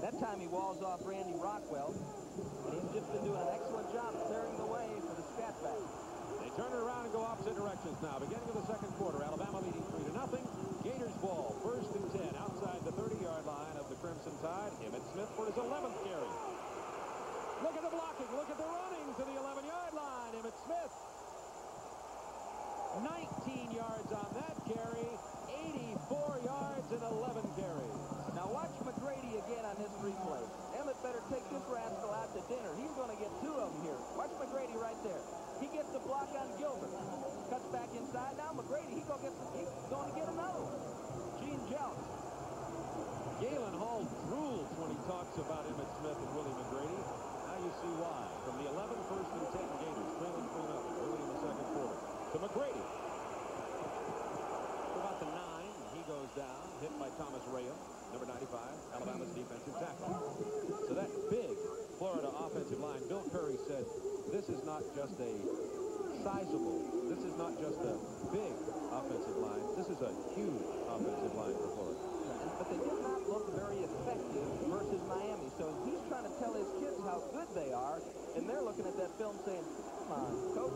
That time he walls off Randy Rockwell, and he's just been doing an excellent job clearing the way for the scat back. They turn it around and go opposite directions now. Beginning of the second quarter, Alabama leading 3 to nothing. Gators ball, first and 10, outside the 30-yard line of the Crimson Tide. Emmitt Smith for his 11th carry. Look at the blocking. Look at the running to the 11-yard line. Emmitt Smith. 19 yards on that carry. 84 yards and 11 carries. Now watch McGrady again on this replay. Emmitt better take this rascal out to dinner. He's going to get two of them here. Watch McGrady right there. He gets the block on Gilbert. Cuts back inside. Now McGrady, going to get, he's going to get another one. Gene Jelks. Galen Hall drools when he talks about Emmitt Smith and Willie McGrady. Now you see why. From the 11 first and 10 Gators, trailing 3 nothing early in the second quarter. To McGrady. About the 9, and he goes down, hit by Thomas Rayam, number 95, Alabama's defensive tackle. So that big Florida offensive line, Bill Curry said, this is not just a sizable, this is not just a big offensive line, this is a huge offensive line for Florida. But they did not look very effective versus Miami. So he's trying to tell his kids how good they are, and they're looking at that film saying, come on, coach,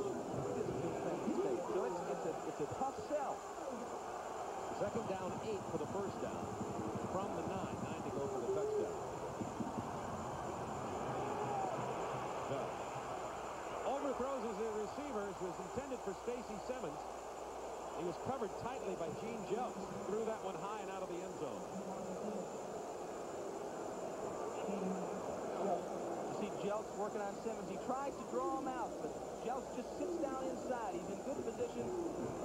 this is Penn State. So it's, it's, a, tough sell. Second down, eight for the first down. From the nine, nine to go for the touchdown. Bell. Overthrows as a receiver. It was intended for Stacy Simmons. He was covered tightly by Gene Jelks. Threw that one high and out of the end zone. You see Jelks working on Simmons. He tried to draw him out, but Jelks just sits down inside. He's in good position.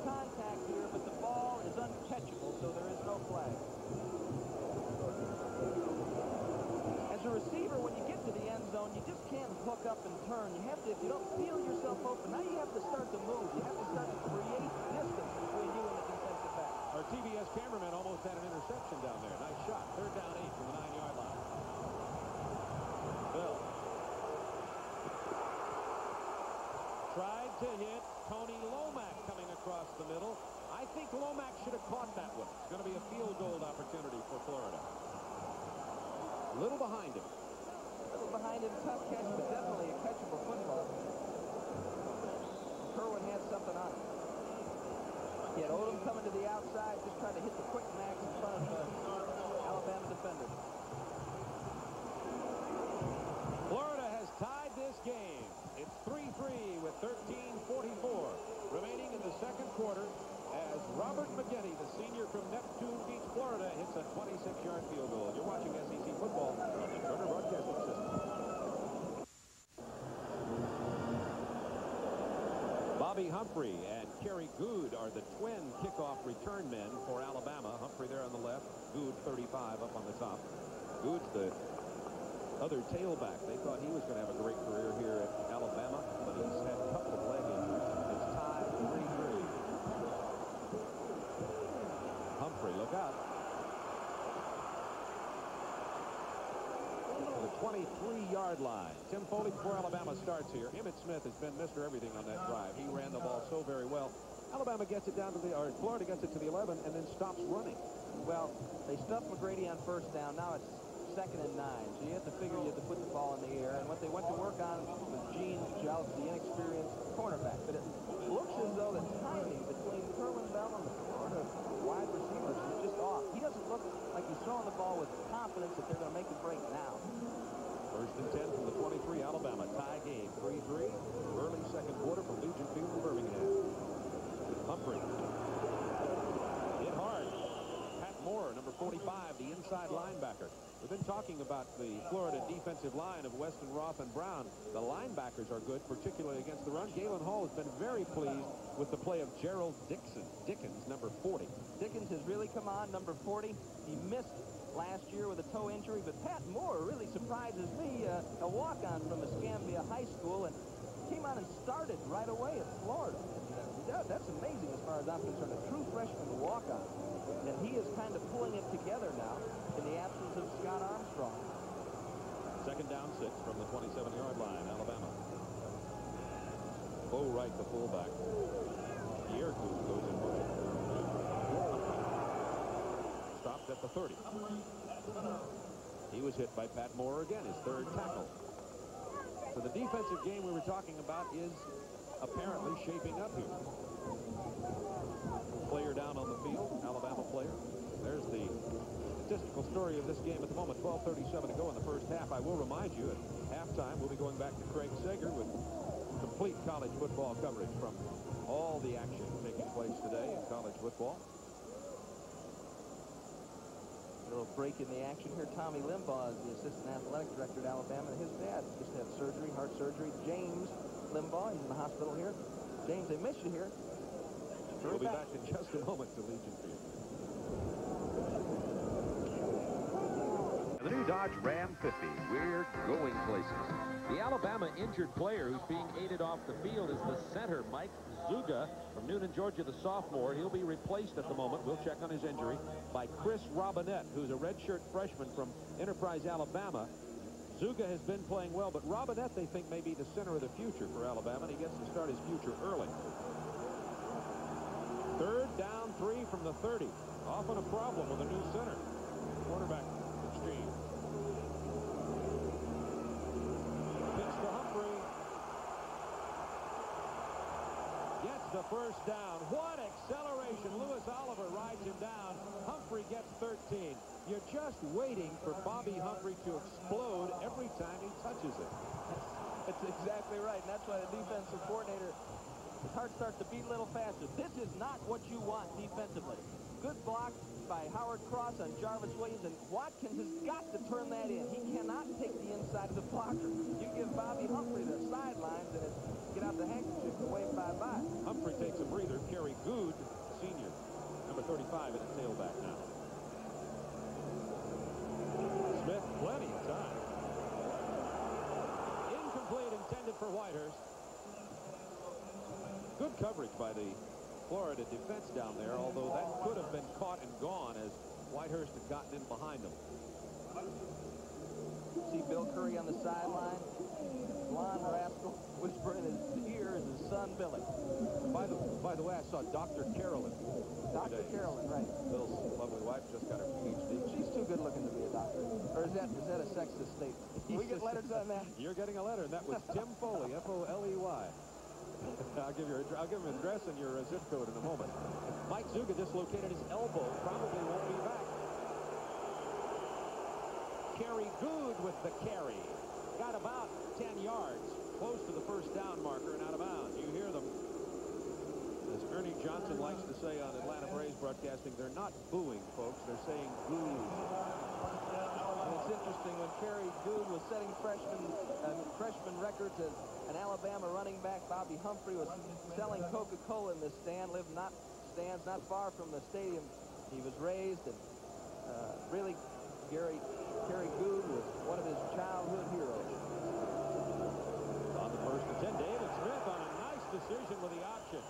Contact here, but the ball is uncatchable, so there is no flag. As a receiver, when you get to the end zone, you just can't hook up and turn. You have to, if you don't feel yourself open, now you have to start to move. You have to start to create distance between you and the defensive back. Our TBS cameraman almost had an interception down there. Nice shot. Third down, eight from the nine-yard line. Bill. Tried to hit Tony coming across the middle. I think Lomack should have caught that one. It's going to be a field goal opportunity for Florida. A little behind him. A little behind him, tough catch, but definitely a catchable football. Kerwin had something on it. He had Odom coming to the outside, just trying to hit the quick max in front of the Alabama defender. Florida has tied this game. It's 3-3 with 13.44 remaining in the second quarter as Robert McGinty, the senior from Neptune Beach, Florida, hits a 26-yard field goal. You're watching SEC football on the Turner Broadcasting System. Bobby Humphrey and Kerry Good are the twin kickoff return men for Alabama. Humphrey there on the left, Good 35 up on the top. Good's the other tailback. They thought he was going to have a great career here at Alabama, but he's had a couple of leg injuries. It's tied 3-3. Humphrey, look out. To the 23-yard line. Tim Foley before Alabama starts here. Emmitt Smith has been Mr. Everything on that drive. He ran the ball so very well. Alabama gets it down to the, or Florida gets it to the 11 and then stops running. Well, they stuffed McGrady on first down. Now it's second and nine. So you have to figure you have to put the ball in the air. And what they went to work on was Gene Jelks, the inexperienced cornerback. But it looks as though the timing between Kerwin Bell and the Florida wide receivers is just off. He doesn't look like he's throwing the ball with confidence that they're going to make the break now. First and 10 from the 23, Alabama. Tie game, 3-3. Early second quarter from Legion Field in Birmingham. Humphrey. Hit hard. Pat Moore, number 45, the inside linebacker. We've been talking about the Florida defensive line of Weston Roth and Brown. The linebackers are good, particularly against the run. Galen Hall has been very pleased with the play of Gerald Dixon. Dickens, number 40. Dickens has really come on, number 40. He missed last year with a toe injury, but Pat Moore really surprises me. Uh, a walk-on from Escambia High School and came on and started right away at Florida. That, that's amazing as far as I'm concerned. A true freshman walk-on. And he is kind of pulling it together now in the absence of Scott Armstrong. Second down six from the 27-yard line, Alabama. Bo Wright, the fullback. Pierre goes in motion. Stopped at the 30. He was hit by Pat Moore again, his third tackle. So the defensive game we were talking about is apparently shaping up here. Player down on the field, Alabama player. There's the statistical story of this game at the moment. 12.37 to go in the first half. I will remind you, at halftime, we'll be going back to Craig Sager with complete college football coverage from all the action taking place today in college football. A little break in the action here. Tommy Limbaugh is the assistant athletic director at Alabama. His dad just had surgery, heart surgery. James Limbaugh, he's in the hospital here. James, they miss you here. We'll be back in just a moment to Legion Field. The new Dodge Ram 50. We're going places. The Alabama injured player who's being aided off the field is the center, Mike Zuga from Noonan, Georgia, the sophomore. He'll be replaced at the moment. We'll check on his injury by Chris Robinette, who's a redshirt freshman from Enterprise, Alabama. Zuga has been playing well, but Robinette, they think, may be the center of the future for Alabama, and he gets to start his future early. Third down three from the 30. Often a problem with a new center. Quarterback exchange. Pitch to Humphrey. Gets the first down. What acceleration. Louis Oliver rides him down. Humphrey gets 13. You're just waiting for Bobby Humphrey to explode every time he touches it. That's exactly right. And that's why the defensive coordinator, his heart starts to beat a little faster. This is not what you want defensively. Good block by Howard Cross on Jarvis Williams, and Watkins has got to turn that in. He cannot take the inside of the blocker. You give Bobby Humphrey the sidelines, and it's the handkerchief and wave bye-bye. Humphrey takes a breather. Kerry Good, senior, number 35 at the tailback now. Smith, plenty of time. Incomplete, intended for Whitehurst. Good coverage by the Florida defense down there, although that could have been caught and gone as Whitehurst had gotten in behind them. See Bill Curry on the sideline. Blonde rascal whispering in his ear is his son Billy. By the, by the way, I saw Dr. Carolyn. Dr. today. Carolyn, right. Bill's lovely wife just got her PhD. She's too good looking to be a doctor. Or is that is that a sexist statement? We get letters on that? You're getting a letter, and that was Tim Foley, F-O-L-E-Y. I'll give you, a- I'll give him an address and your uh, zip code in a moment. Mike Zuga dislocated his elbow, probably won't be back. Kerry Good with the carry. Got about 10 yards, close to the first down marker and out of bounds. You hear them. As Ernie Johnson likes to say on Atlanta Braves broadcasting, they're not booing, folks. They're saying good. And it's interesting when Kerry Good was setting freshman uh, freshman records as an Alabama running back. Bobby Humphrey was selling Coca-Cola in the stand, lived not stands not far from the stadium he was raised, and uh, really, Gary Kerry Good was one of his childhood heroes. On the first and 10, David Smith on a nice decision with the option.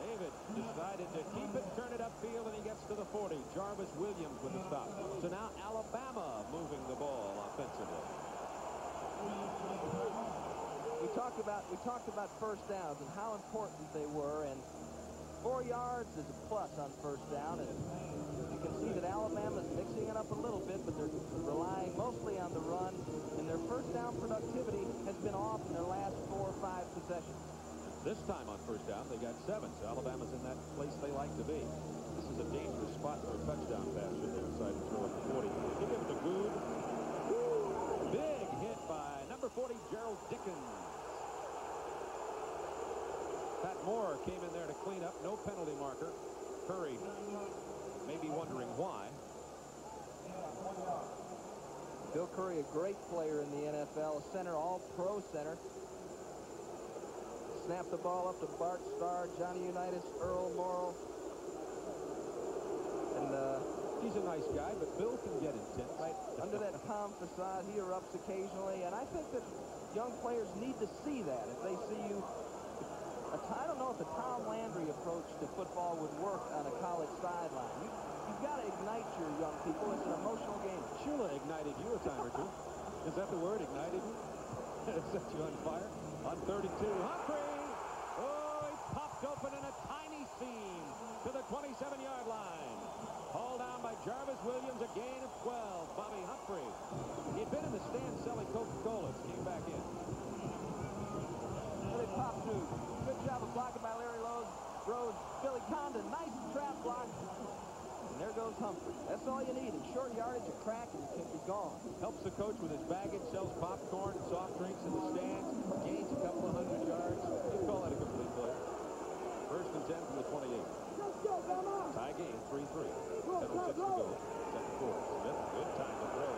David decided to keep it, turn it upfield, and he gets to the 40. Jarvis Williams with the stop. So now Alabama moving the ball offensively. We talked about we talked about first downs and how important they were, and four yards is a plus on first down. And can see that Alabama's mixing it up a little bit, but they're relying mostly on the run, and their first down productivity has been off in their last four or five possessions. This time on first down, they got seven, so Alabama's in that place they like to be. This is a dangerous spot for a touchdown pass should they decide to throw to 40. He gives it to Good. Big hit by number 40, Gerald Dickens. Pat Moore came in there to clean up. No penalty marker. Curry may be wondering why. Bill Curry, a great player in the NFL, a center, all-pro center. Snapped the ball up to Bart Starr, Johnny Unitas, Earl Morrall. And uh, He's a nice guy, but Bill can get intense. right under that calm facade, he erupts occasionally. And I think that young players need to see that. If they see you, I don't know if the Tom Landry approach to football would work on a college sideline. You, you've got to ignite your young people. It's an emotional game. Shula ignited you a time or two. Is that the word, ignited you? Set you on fire? On 32, Humphrey! Oh, he popped open in a tiny seam to the 27-yard line. Hauled down by Jarvis Williams, a gain of 12. Bobby Humphrey. He'd been in the stand selling Coca-Colas, came back in. Billy Popsu. Good job of blocking by Larry Rose. Rose. Billy Condon. Nice trap block. And there goes Humphrey. That's all you need. In short yardage, a crack, and you can be gone. Helps the coach with his baggage, sells popcorn and soft drinks in the stands, gains a couple of hundred yards. You call that a complete play. First and 10 from the 28. Tie game, 3-3. 10.06 to go. Second quarter. Smith, good time to throw.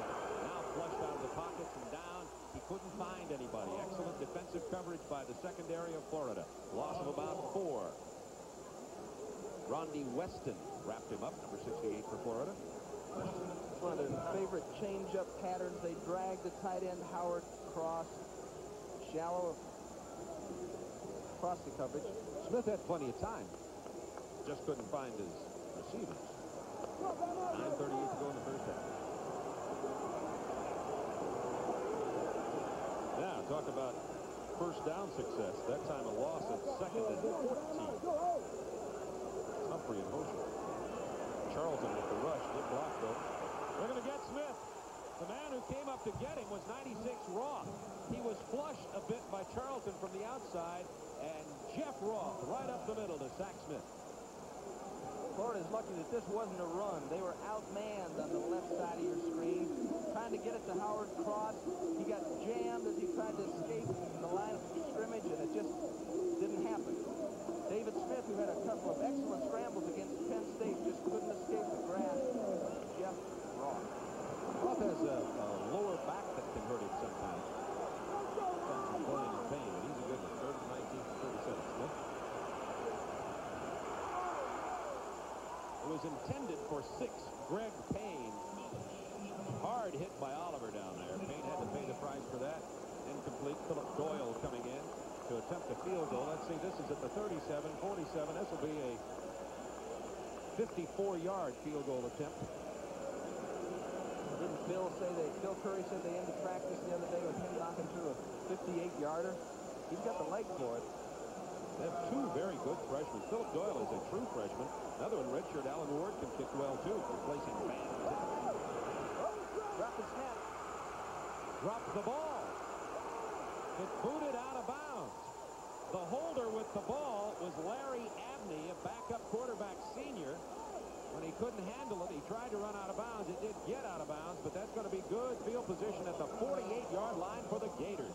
Now flushed out of the pockets and down. He couldn't find anybody. Excellent defensive coverage by the secondary of Florida. Loss of about four. Rhondy Weston wrapped him up, number 68 for Florida. It's one of their favorite change-up patterns. They drag the tight end Howard across shallow across the coverage. Smith had plenty of time. Just couldn't find his receivers. 9.38 to go in the first half. Now, talk about first down success. That time a loss of second and 14. Humphrey in motion. Charlton with the rush. Good block, though. They're going to get Smith. The man who came up to get him was 96 Roth. He was flushed a bit by Charlton from the outside, and Jeff Roth right up the middle to sack Smith. Florida's lucky that this wasn't a run. They were outmanned on the left side of your screen, trying to get it to Howard Cross. He got jammed as he tried to escape the line of scrimmage, and it just didn't happen. David Smith, who had a couple of excellent scrambles against Penn State, just couldn't escape the grasp of Jeff Roth. Roth has a, a lower back that can hurt him sometimes. Sometimes playing in pain, but he's a good one. And 19 37. Smith. It was intended for six. Greg Payne. Hard hit by Oliver down there. Payne had to pay the price for that. Philip Doyle coming in to attempt a field goal. Let's see, this is at the 37, 47. This will be a 54-yard field goal attempt. Didn't Bill say they, Bill Curry said they ended practice the other day with him knocking through a 58-yarder? He's got the leg for it. They have two very good freshmen. Philip Doyle is a true freshman. Another one, redshirt Alan Ward, can kick well, too, replacing Van. Drop the snap. Drops the ball. It's booted out of bounds. The holder with the ball was Larry Abney, a backup quarterback senior. When he couldn't handle it, he tried to run out of bounds. It did get out of bounds, but that's going to be good field position at the 48-yard line for the Gators.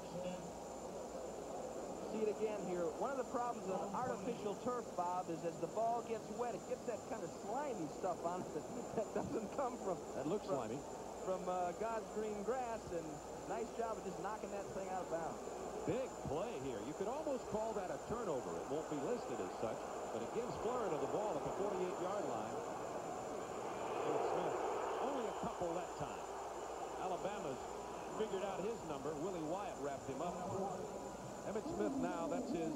See it again here. One of the problems with artificial turf, Bob, is as the ball gets wet, it gets that kind of slimy stuff on it that, that doesn't come from That looks from, slimy. from uh, God's green grass. And nice job of just knocking that thing out of bounds. Big play here. You could almost call that a turnover. It won't be listed as such, but it gives Florida the ball at the 48-yard line. Smith, only a couple that time. Alabama's figured out his number. Willie Wyatt wrapped him up. Emmitt Smith now, that's his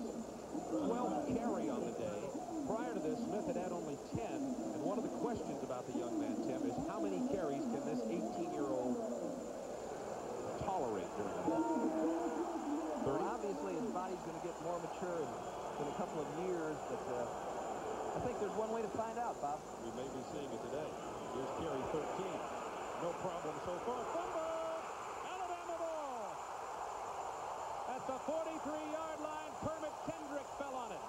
12th carry on the day. Prior to this, Smith had had only 10. And one of the questions about the young man, Tim, is how many carries can this 18-year-old tolerate during the day? Well, obviously, his body's going to get more mature in, in a couple of years, but uh, I think there's one way to find out, Bob. We may be seeing it today. Here's carry 13. No problem so far. Fumble! Alabama ball! At the 43-yard line, Kermit Kendrick fell on it.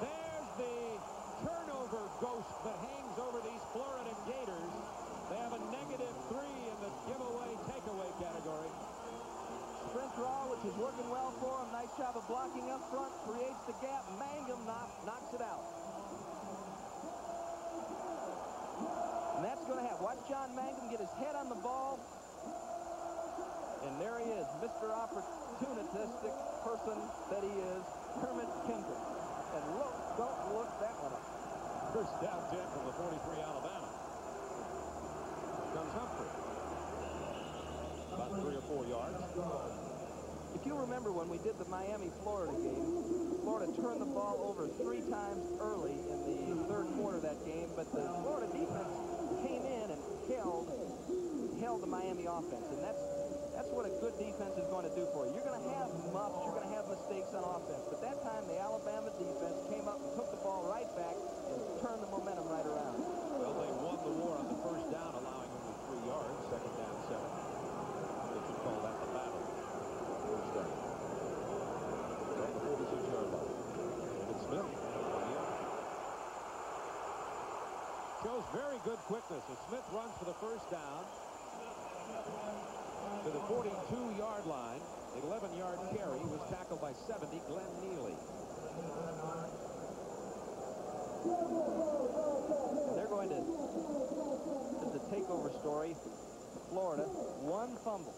There's the turnover ghost that hangs over these Florida Gators. They have a negative three in the giveaway takeaway category. Sprint draw, which is working well for him. Nice job of blocking up front, creates the gap. Mangum knock, knocks it out. And that's going to have. Watch John Mangum get his head on the ball. And there he is, Mr. Opportunistic person that he is, Kermit Kendrick. And look, don't look that one up. First down 10 from the 43 Alabama. Comes Humphrey. About three or four yards. If you remember when we did the Miami-Florida game, Florida turned the ball over three times early in the third quarter of that game, but the Florida defense came in and held held the Miami offense, and that's that's what a good defense is going to do for you. You're going to have muffs, you're going to have mistakes on offense, but that time the Alabama defense came up and took the ball right back and turned the momentum right around. Well, they won the war on the first down, allowing only three yards. Second down, seven. They should call that the battle. First down. It's on the 46-yard line. Emmitt Smith. on the other. Shows very good quickness as Smith runs for the first down to the 42-yard line. 11-yard carry was tackled by 70, Glenn Neely. They're going to, is a takeover story, Florida, one fumble.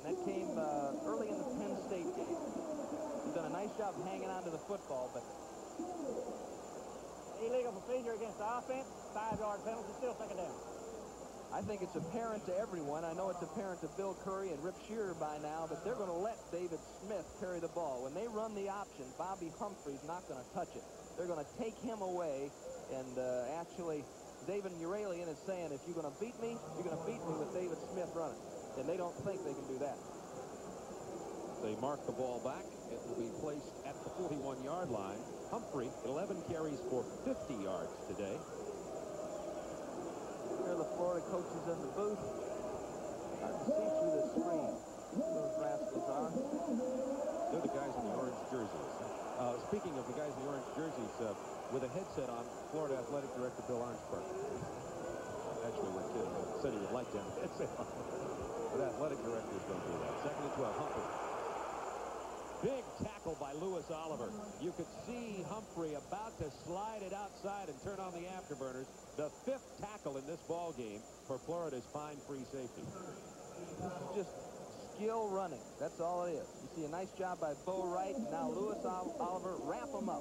And that came uh, early in the Penn State game. He's done a nice job hanging on to the football, but Illegal procedure against the offense, five-yard penalty, still second down. I think it's apparent to everyone. I know it's apparent to Bill Curry and Rip Scherer by now, but they're going to let David Smith carry the ball. When they run the option, Bobby Humphrey's not going to touch it. They're going to take him away, and uh, actually, David Yaralian is saying, if you're going to beat me, you're going to beat me with David Smith running. And they don't think they can do that. They mark the ball back. It will be placed at the 41-yard line. Humphrey, 11 carries for 50 yards today. The Florida coaches in the booth. Hard to see through the screen. Those rascals are. They're the guys in the orange jerseys. Uh, speaking of the guys in the orange jerseys, uh, with a headset on, Florida Athletic Director Bill Arnsparger. Actually, we're kidding. He said he would like to have a headset on. But athletic directors don't do that. Second and 12, Humphrey. Big tackle by Louis Oliver. You could see Humphrey about to slide it outside and turn on the afterburners. The fifth tackle in this ball game for Florida's fine free safety. Just skill running. That's all it is. You see a nice job by Bo Wright. Now Louis Oliver, wrap him up.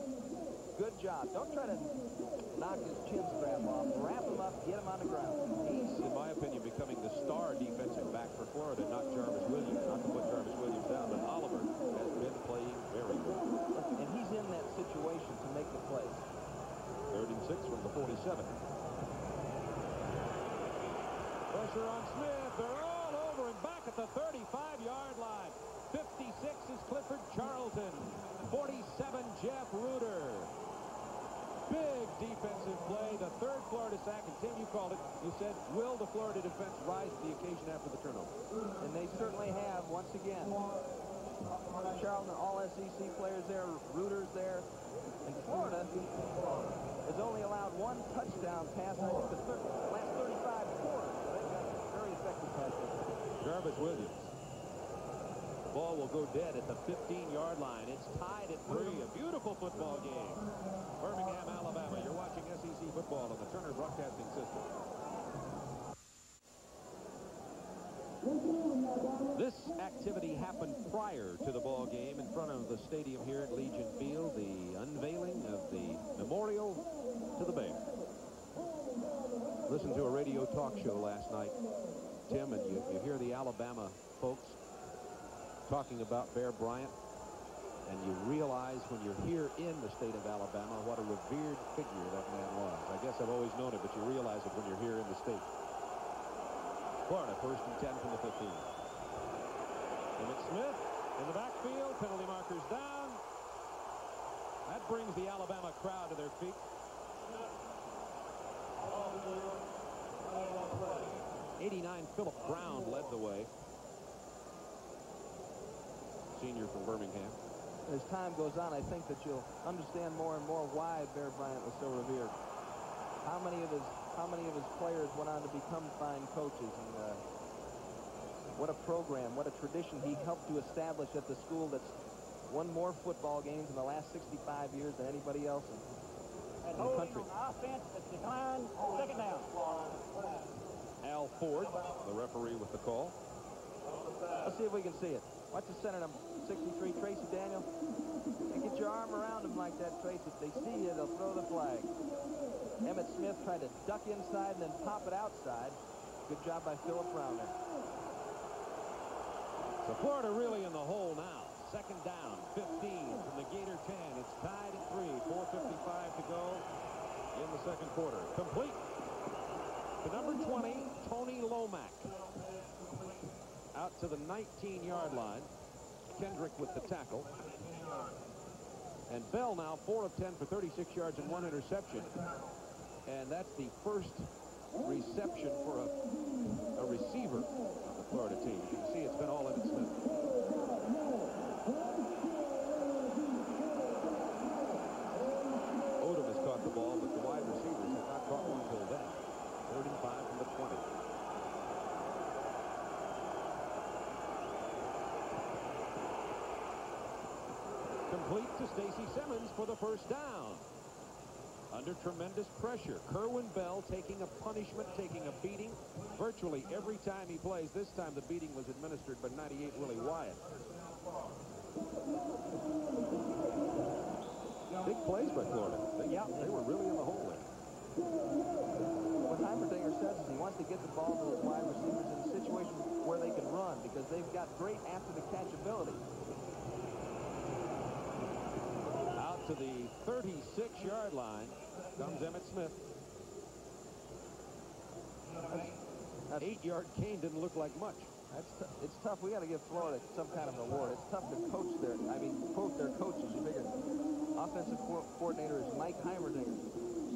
Good job. Don't try to knock his chin strap off. Wrap him up, get him on the ground. He's, in my opinion, becoming the star defensive back for Florida, not Jarvis Williams. Not to put Jarvis Williams down, but Oliver has been playing very well. And he's in that situation to make the play. Third and six from the 47 pressure on Smith. They're all over and back at the 35-yard line. 56 is Clifford Charlton. 47, Jeff Reuter. Big defensive play. The third Florida sack, and Tim, you called it. You said, will the Florida defense rise to the occasion after the turnover? And they certainly have, once again. Charlton, all SEC players there, Reuter's there. And Florida has only allowed one touchdown pass, I think, to Jarvis Williams. The ball will go dead at the 15-yard line. It's tied at three. A beautiful football game. Birmingham, Alabama. You're watching SEC football on the Turner Broadcasting System. This activity happened prior to the ball game in front of the stadium here at Legion Field, the unveiling of the memorial to the Bear. Listen to a radio talk show last night, Tim, and you, you hear the Alabama folks talking about Bear Bryant, and you realize when you're here in the state of Alabama what a revered figure that man was. I guess I've always known it, but you realize it when you're here in the state. Florida, first and 10 from the 15. Emmitt Smith in the backfield. Penalty markers down. That brings the Alabama crowd to their feet. 89 Philip Brown led the way. Senior from Birmingham. As time goes on, I think that you'll understand more and more why Bear Bryant was so revered. How many of his how many of his players went on to become fine coaches and uh, what a program, what a tradition he helped to establish at the school that's won more football games in the last 65 years than anybody else in, in the country. offense, it's declined, second down. Al Ford, the referee with the call. Let's see if we can see it. Watch the center number 63, Tracy Daniel. And get your arm around him like that, Tracy. If they see you, they'll throw the flag. Emmitt Smith tried to duck inside and then pop it outside. Good job by Philip Brown there. So Florida really in the hole now. Second down, 15 from the Gator 10. It's tied at 3, 4.55 to go in the second quarter. Complete to number 20, Tony Lomack. Out to the 19-yard line. Kendrick with the tackle. And Bell now 4 of 10 for 36 yards and one interception. And that's the first reception for a, a receiver on the Florida team. You can see it's been all Emmitt Smith. Odom has caught the ball, but the wide receivers have not caught one until then. Third and five from the 20. Complete to Stacy Simmons for the first down. Under tremendous pressure, Kerwin Bell taking a punishment, taking a beating virtually every time he plays. This time the beating was administered by 98 Willie Wyatt. Big plays by Florida. They, yeah, they were really in the hole there. What Heimerdinger says is he wants to get the ball to his wide receivers in a situation where they can run because they've got great after-the-catch ability. Out to the 36-yard line comes Emmitt Smith. That eight-yard gain didn't look like much. That's it's tough. We got to give Florida some kind of an award. It's tough to coach their, I mean, quote their coaches. You figure offensive co coordinator is Mike Heimerdinger.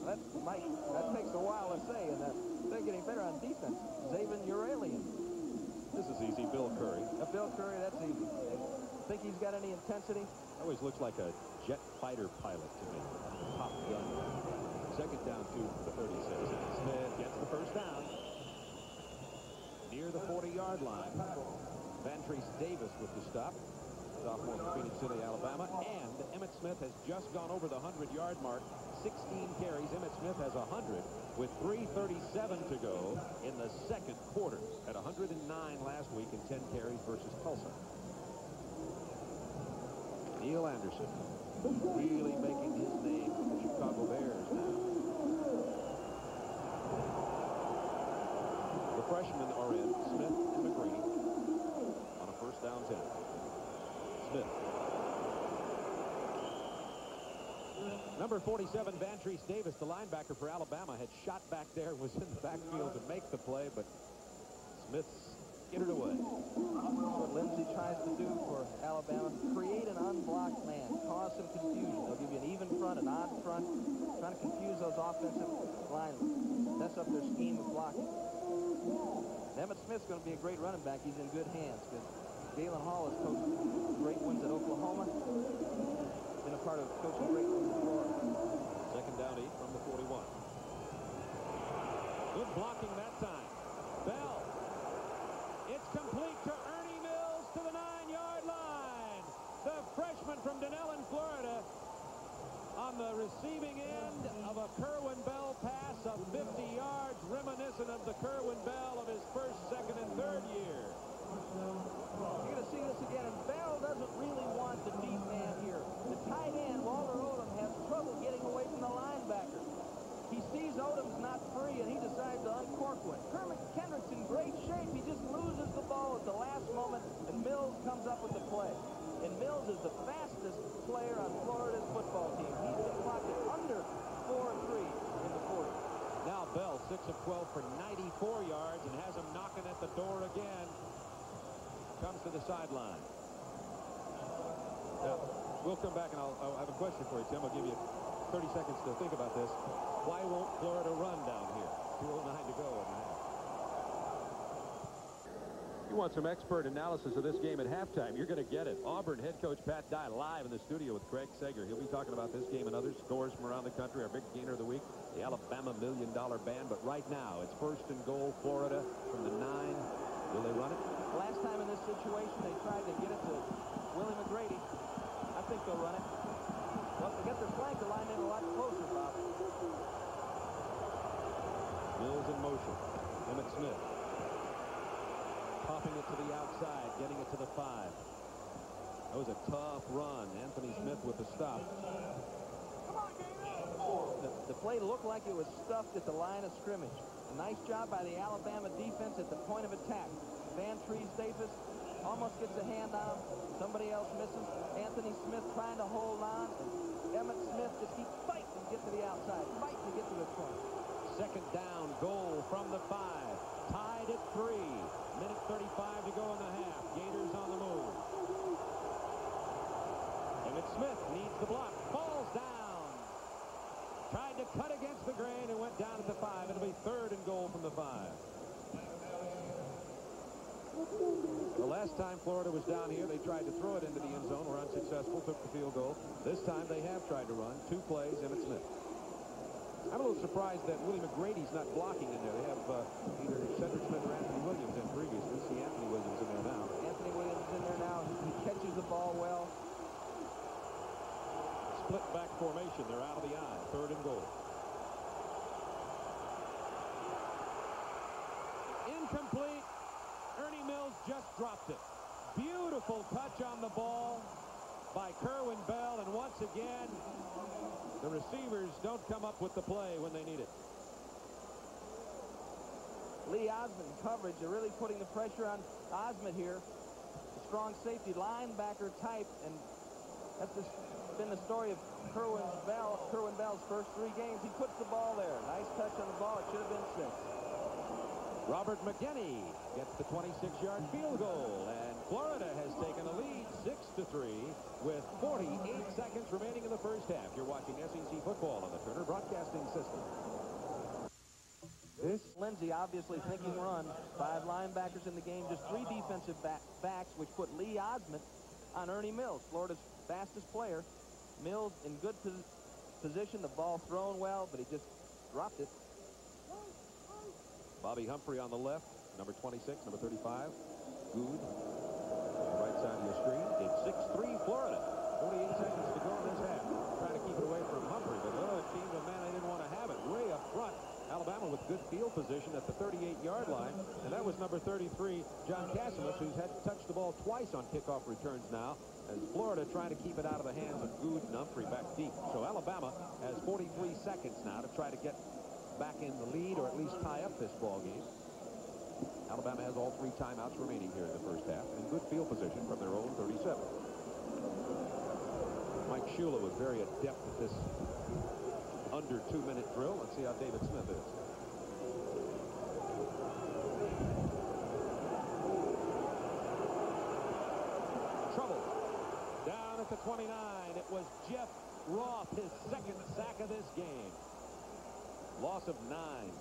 That Mike, that takes a while to say, and that they're getting better on defense. Zaven Yaralian. This is easy. Bill Curry. Uh, Bill Curry, that's easy. Think he's got any intensity? Always looks like a jet fighter pilot to me. Top gun. Second down, to the 36. Smith gets the first down. Near the 40-yard line. Vantrice Davis with the stop. Sophomore from Phenix City, Alabama. And Emmitt Smith has just gone over the 100-yard mark. 16 carries. Emmitt Smith has 100 with 3.37 to go in the second quarter. At 109 last week in 10 carries versus Tulsa. Neil Anderson really making his name with the Chicago Bears now. The freshmen are in, Smith and McGrady, on a first down 10. Smith. Number 47, Vantrice Davis, the linebacker for Alabama, had shot back there, was in the backfield to make the play, but Smith skidded away. What Lindsey tries to do for Alabama, create an unblocked man, cause some confusion. They'll give you an even front, an odd front, trying to confuse those offensive linemen, mess up their scheme of blocking. Emmitt Smith's going to be a great running back. He's in good hands because Galen Hall has coached great ones at Oklahoma. Been a part of coaching great ones Florida. Second down eight from the 41. Good blocking that time. Bell. It's complete to Ernie Mills to the nine-yard line. The freshman from Dunnellon, Florida, on the receiving end of a Kerwin Bell pass of 50 yards, reminiscent of the Kerwin Bell of his first, second, and third year. You're going to see this again, and Bell doesn't really want the deep man here. The tight end, Walter Odom, has trouble getting away from the linebacker. He sees Odom's not free, and he decides to uncork one. Kermit Kendrick's in great shape. He just loses the ball at the last moment, and Mills comes up with the play. And Mills is the fastest player on Florida's football team. He's been clocked at under 4-3 in the 40. Now Bell, 6 of 12 for 94 yards and has him knocking at the door again. Comes to the sideline. Now, we'll come back and I'll, I'll have a question for you, Tim. I'll give you 30 seconds to think about this. Why won't Florida run down here? 2.09 to go half. You want some expert analysis of this game at halftime, you're going to get it. Auburn head coach Pat Dye live in the studio with Craig Sager. He'll be talking about this game and other scores from around the country. Our big gainer of the week, the Alabama Million Dollar Band. But right now, it's first and goal, Florida from the nine. Will they run it? Last time in this situation, they tried to get it to Willie McGrady. I think they'll run it. Well, they get their flanker line in a lot closer, Bob. Mills in motion. Emmitt Smith. Popping it to the outside, getting it to the five. That was a tough run. Anthony Smith with the stop. The, the play looked like it was stuffed at the line of scrimmage. A nice job by the Alabama defense at the point of attack. Van Trees Davis almost gets a hand on him. Somebody else misses. Anthony Smith trying to hold on. Emmitt Smith just keep fighting to get to the outside, fighting to get to the front. Second down, goal from the five. Tied at three. Minute 35 to go in the half. Gators on the move. Emmitt Smith needs the block. Falls down. Tried to cut against the grain and went down at the five. It'll be third and goal from the five. The last time Florida was down here, they tried to throw it into the end zone, were unsuccessful, took the field goal. This time they have tried to run. Two plays, Emmitt Smith. I'm a little surprised that Willie McGrady's not blocking in there. They have uh, either Cedric Smith or Anthony Williams in previously. See Anthony Williams in there now. Anthony Williams is in there now. He catches the ball well. Split back formation. They're out of the eye. Third and goal. Incomplete. Ernie Mills just dropped it. Beautiful touch on the ball by Kerwin Bell. And once again, the receivers don't come up with the play when they need it. Lee Ozmint coverage. They're really putting the pressure on Ozmint here. A strong safety linebacker type. And that's just been the story of Kerwin Bell, Kerwin Bell's first three games. He puts the ball there. Nice touch on the ball. It should have been six. Robert McGinty gets the 26-yard field goal, and Florida has taken a lead 6 to 3 with 48 seconds remaining in the first half. You're watching SEC football on the Turner Broadcasting System. This Lindsey obviously thinking run. Five linebackers in the game, just three defensive back backs, which put Lee Ozmint on Ernie Mills, Florida's fastest player. Mills in good pos position, the ball thrown well, but he just dropped it. Bobby Humphrey on the left, number 26, number 35. Goode. The right side of your screen. It's 6-3 Florida. 48 seconds to go in this half. Trying to keep it away from Humphrey, but it seemed a man I didn't want to have it. Way up front. Alabama with good field position at the 38-yard line, and that was number 33, John Cassimus, who's had to touch the ball twice on kickoff returns now, as Florida trying to keep it out of the hands of Good and Humphrey back deep. So Alabama has 43 seconds now to try to get back in the lead or at least tie up this ball game. Alabama has all three timeouts remaining here in the first half and good field position from their own 37. Mike Shula was very adept at this under two-minute drill. Let's see how David Smith is. Trouble. Down at the 29. It was Jeff Roth, his second sack of this game. Loss of nine.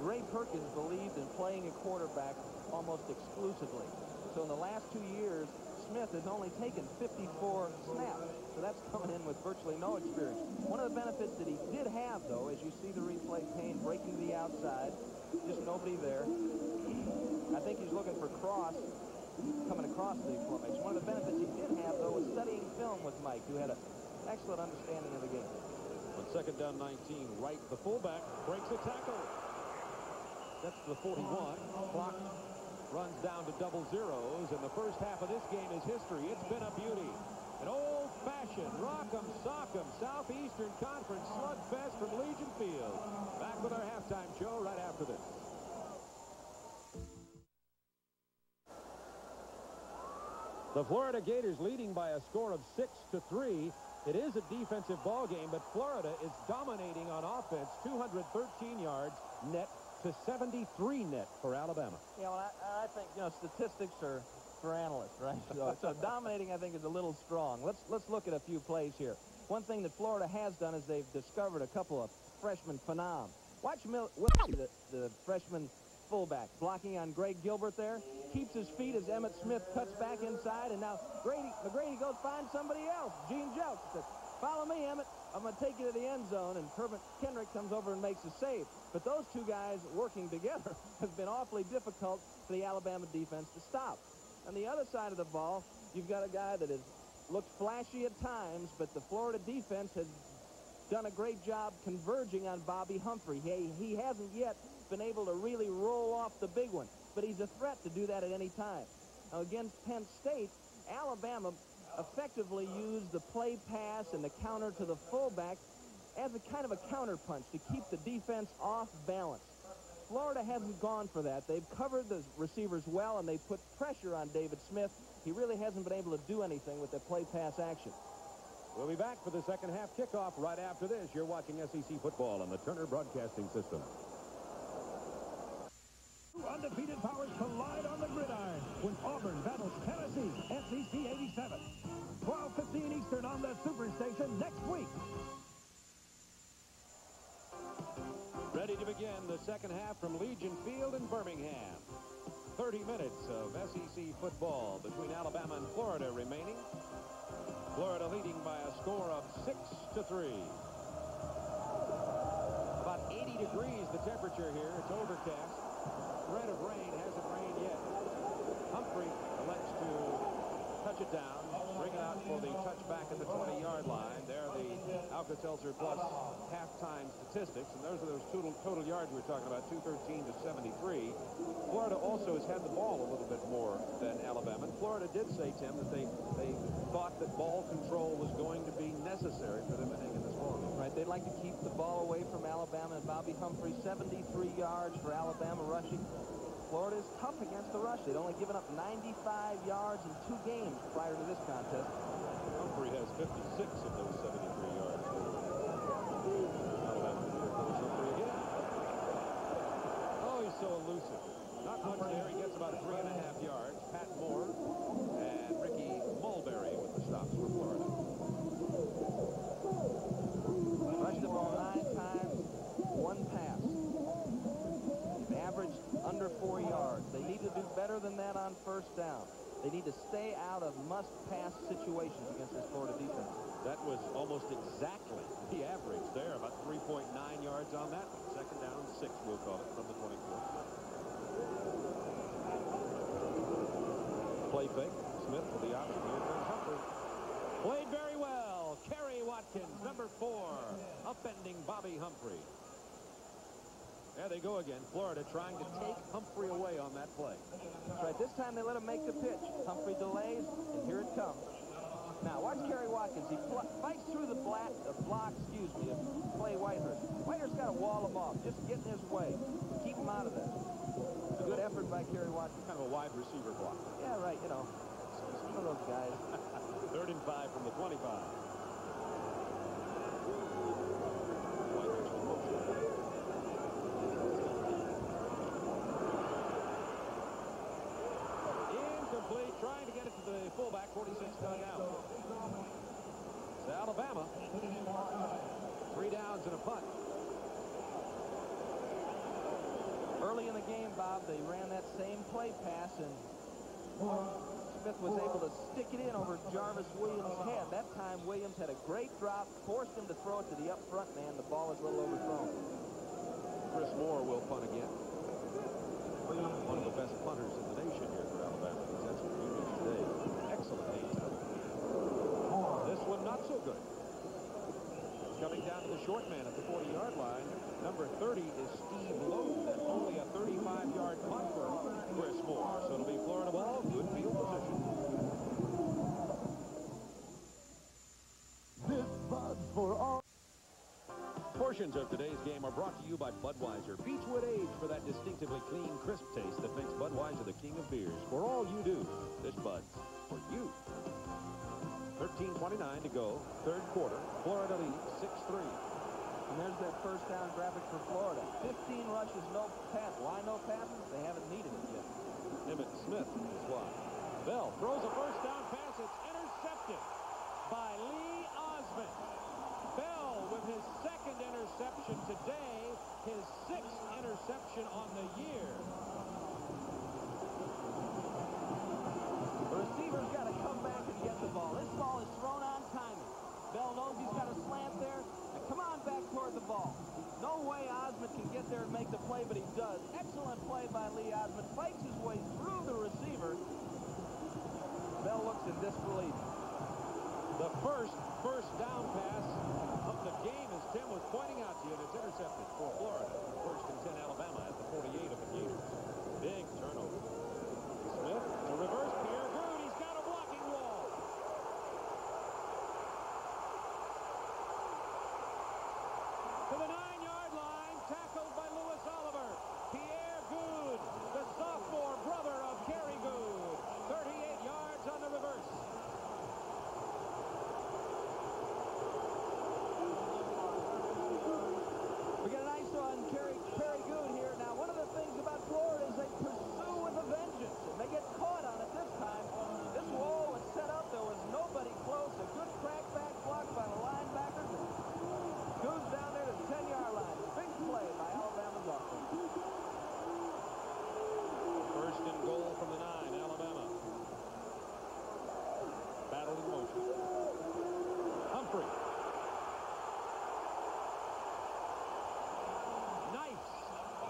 Ray Perkins believed in playing a quarterback almost exclusively. So in the last two years, Smith has only taken 54 snaps. So that's coming in with virtually no experience. One of the benefits that he did have, though, as you see the replay, Payne breaking the outside, just nobody there. I think he's looking for cross coming across the formation. One of the benefits he did have, though, was studying film with Mike, who had an excellent understanding of the game. On second down 19, right, the fullback, breaks a tackle. That's the 41. Clock runs down to double zeros, and the first half of this game is history. It's been a beauty. An old-fashioned rock'em sock'em Southeastern Conference slugfest from Legion Field. Back with our halftime show right after this. The Florida Gators leading by a score of 6 to 3. It is a defensive ball game, but Florida is dominating on offense, 213 yards net to 73 net for Alabama. Yeah, well, I, I think, you know, statistics are for analysts, right? So, so dominating, I think, is a little strong. Let's, let's look at a few plays here. One thing that Florida has done is they've discovered a couple of freshman phenom. Watch Mil the, the freshman fullback blocking on Greg Gilbert there. Keeps his feet as Emmitt Smith cuts back inside, and now Grady, McGrady goes find somebody else. Gene Jelks follow me, Emmitt. I'm going to take you to the end zone, and Kermit Kendrick comes over and makes a save. But those two guys working together has been awfully difficult for the Alabama defense to stop. On the other side of the ball, you've got a guy that has looked flashy at times, but the Florida defense has done a great job converging on Bobby Humphrey. He, he hasn't yet been able to really roll off the big one, but he's a threat to do that at any time. Now, against Penn State, Alabama effectively used the play pass and the counter to the fullback as a kind of a counterpunch to keep the defense off balance. Florida hasn't gone for that. They've covered the receivers well, and they put pressure on David Smith. He really hasn't been able to do anything with the play-pass action. We'll be back for the second half kickoff right after this. You're watching SEC football on the Turner Broadcasting System. Undefeated powers collide on the gridiron when Auburn battles Tennessee, SEC 87. 12:15 Eastern on the Superstation next week. Ready to begin the second half from Legion Field in Birmingham. 30 minutes of SEC football between Alabama and Florida remaining. Florida leading by a score of 6 to 3. About 80 degrees the temperature here. It's overcast threat of rain. Hasn't rained yet. Humphrey elects to it down, bring it out for the touchback at the 20-yard line. There are the Alka-Seltzer plus halftime statistics, and those are those total, total yards we're talking about, 213 to 73. Florida also has had the ball a little bit more than Alabama. And Florida did say, Tim, that they, they thought that ball control was going to be necessary for them to hang in this ball game. Right, they'd like to keep the ball away from Alabama and Bobby Humphrey, 73 yards for Alabama rushing. Florida is tough against the rush. They'd only given up 95 yards in two games prior to this contest. Humphrey has 56 of those 73 yards. Alabama. Humphrey again. Oh, he's so elusive. Not much there. He gets about three and a half yards. Pat Moore on first down. They need to stay out of must-pass situations against this Florida defense. That was almost exactly the average there, about 3.9 yards on that one. Second down, six, we'll call it, from the 24. Play fake. Smith with the option. Here comes Humphrey. Played very well. Kerry Watkins, number four, upending Bobby Humphrey. There they go again. Florida trying to take Humphrey away on that play. That's right. This time they let him make the pitch. Humphrey delays, and here it comes. Now, watch Kerry Watkins. He fights through the block, the block excuse me, of Clay Whitehurst. Whitehurst's got to wall him off, just get in his way. Keep him out of there. A good effort by Kerry Watkins. Kind of a wide receiver block. Yeah, right, you know. Some of those guys. Third and five from the 25. will punt again. Portions of today's game are brought to you by Budweiser. Beechwood Age for that distinctively clean, crisp taste that makes Budweiser the king of beers. For all you do, this Bud's for you. 13.29 to go, third quarter. Florida leads 6-3. And there's that first down graphic for Florida. 15 rushes, no pass. Why no passes? They haven't needed it yet. Emmitt Smith is why. Bell throws a first down pass. It's intercepted by Lee Ozmint. Bell with his interception today, his sixth interception on the year. The receiver's got to come back and get the ball. This ball is thrown on timing. Bell knows he's got a slant there. Now come on back toward the ball. No way Ozmint can get there and make the play, but he does.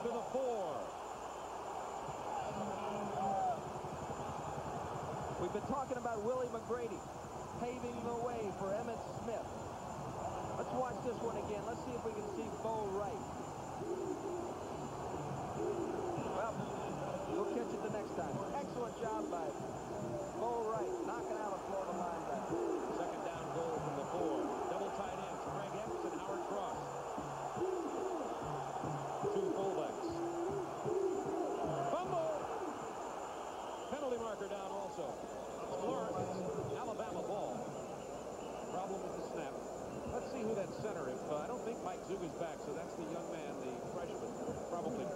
to the four. We've been talking about Willie McGrady paving the way for Emmitt Smith. Let's watch this one again. Let's see if we can see Bo Wright. Well, we'll catch it the next time. Excellent job by Bo Wright knocking out Zuga's back, so that's the young man, the freshman, probably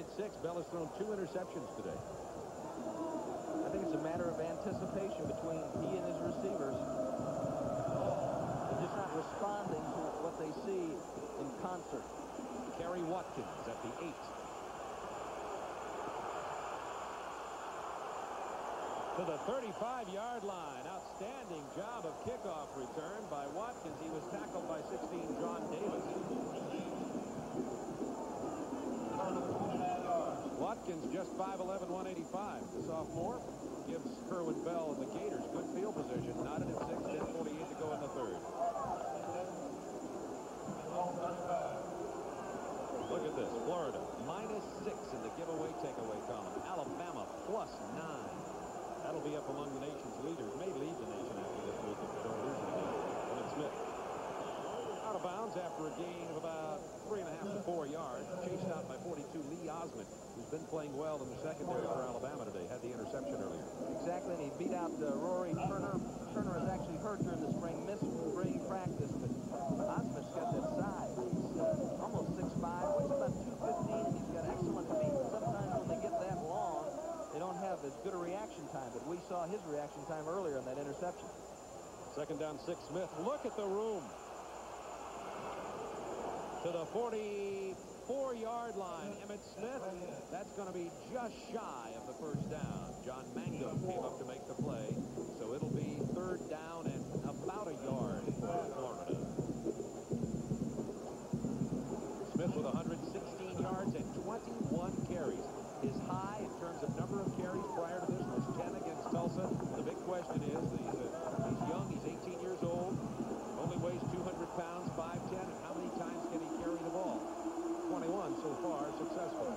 six. Bell has thrown two interceptions today. I think it's a matter of anticipation between he and his receivers. They're just not responding to what they see in concert. Kerry Watkins at the eight. To the 35-yard line. Outstanding job of kickoff return by Watkins. He was tackled by 16 John Davis. Watkins just 5'11", 185. The sophomore gives Kerwin Bell and the Gators good field position. Knotted at 6, 10.48 to go in the third. Look at this. Florida minus 6 in the giveaway takeaway column. Alabama plus 9. That'll be up among the nation's leaders. May lead the nation after this week. Smith. Out of bounds after a gain of about three and a half to four yards. Chased out by 42 Lee Ozmint, who's been playing well in the secondary for Alabama today. Had the interception earlier. Exactly, and he beat out uh, Rory Turner. Turner is actually hurt during the spring, missed spring practice, but Ozmint's got that size. He's uh, almost 6'5", weighs about 215, and he's got excellent feet. Sometimes when they get that long, they don't have as good a reaction time, but we saw his reaction time earlier in that interception. Second down, six Smith. Look at the room. To the 44-yard line. Emmitt Smith, that's going to be just shy of the first down. John Mangum came up to make the play, so it'll be third down and about a yard for Florida. Smith with 116 yards and 21 carries. His high in terms of number of carries prior to this was 10 against Tulsa. The big question is, he's, a, he's young, he's 18 years old, only weighs 200 pounds, 5'10", and how many times can he carry the ball? 21 so far, successful.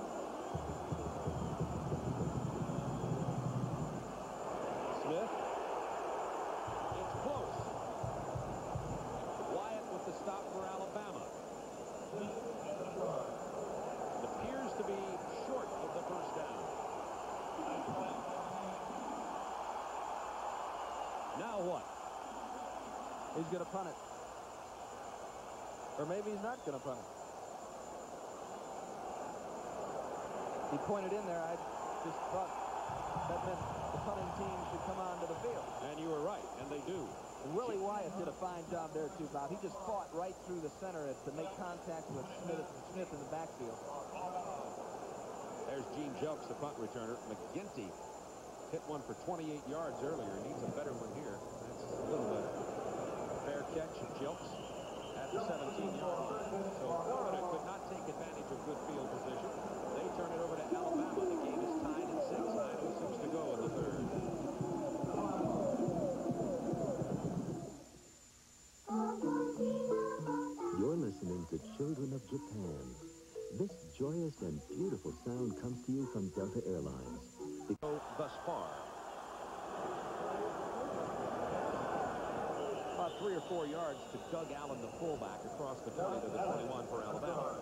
Smith. It's close. Wyatt with the stop for Alabama. It appears to be short of the first down. Now what? He's going to punt it. Or maybe he's not going to punt it. He pointed in there. I just thought that meant the punting team should come onto the field. And you were right, and they do. And Willie Wyatt did a fine job there, too, Bob. He just fought right through the center to make contact with Smith, Smith in the backfield. There's Gene Jelks, the punt returner. McGinty hit one for 28 yards earlier. Needs a better one here. That's a little better. Catch, Jelks at the 17-yard line. So Florida could not take advantage of good field position. They turn it over to Alabama. The game is tied at 6. 9.06 to go in the third. Three or four yards to Doug Allen, the fullback, across the 20 to the 21 for Alabama.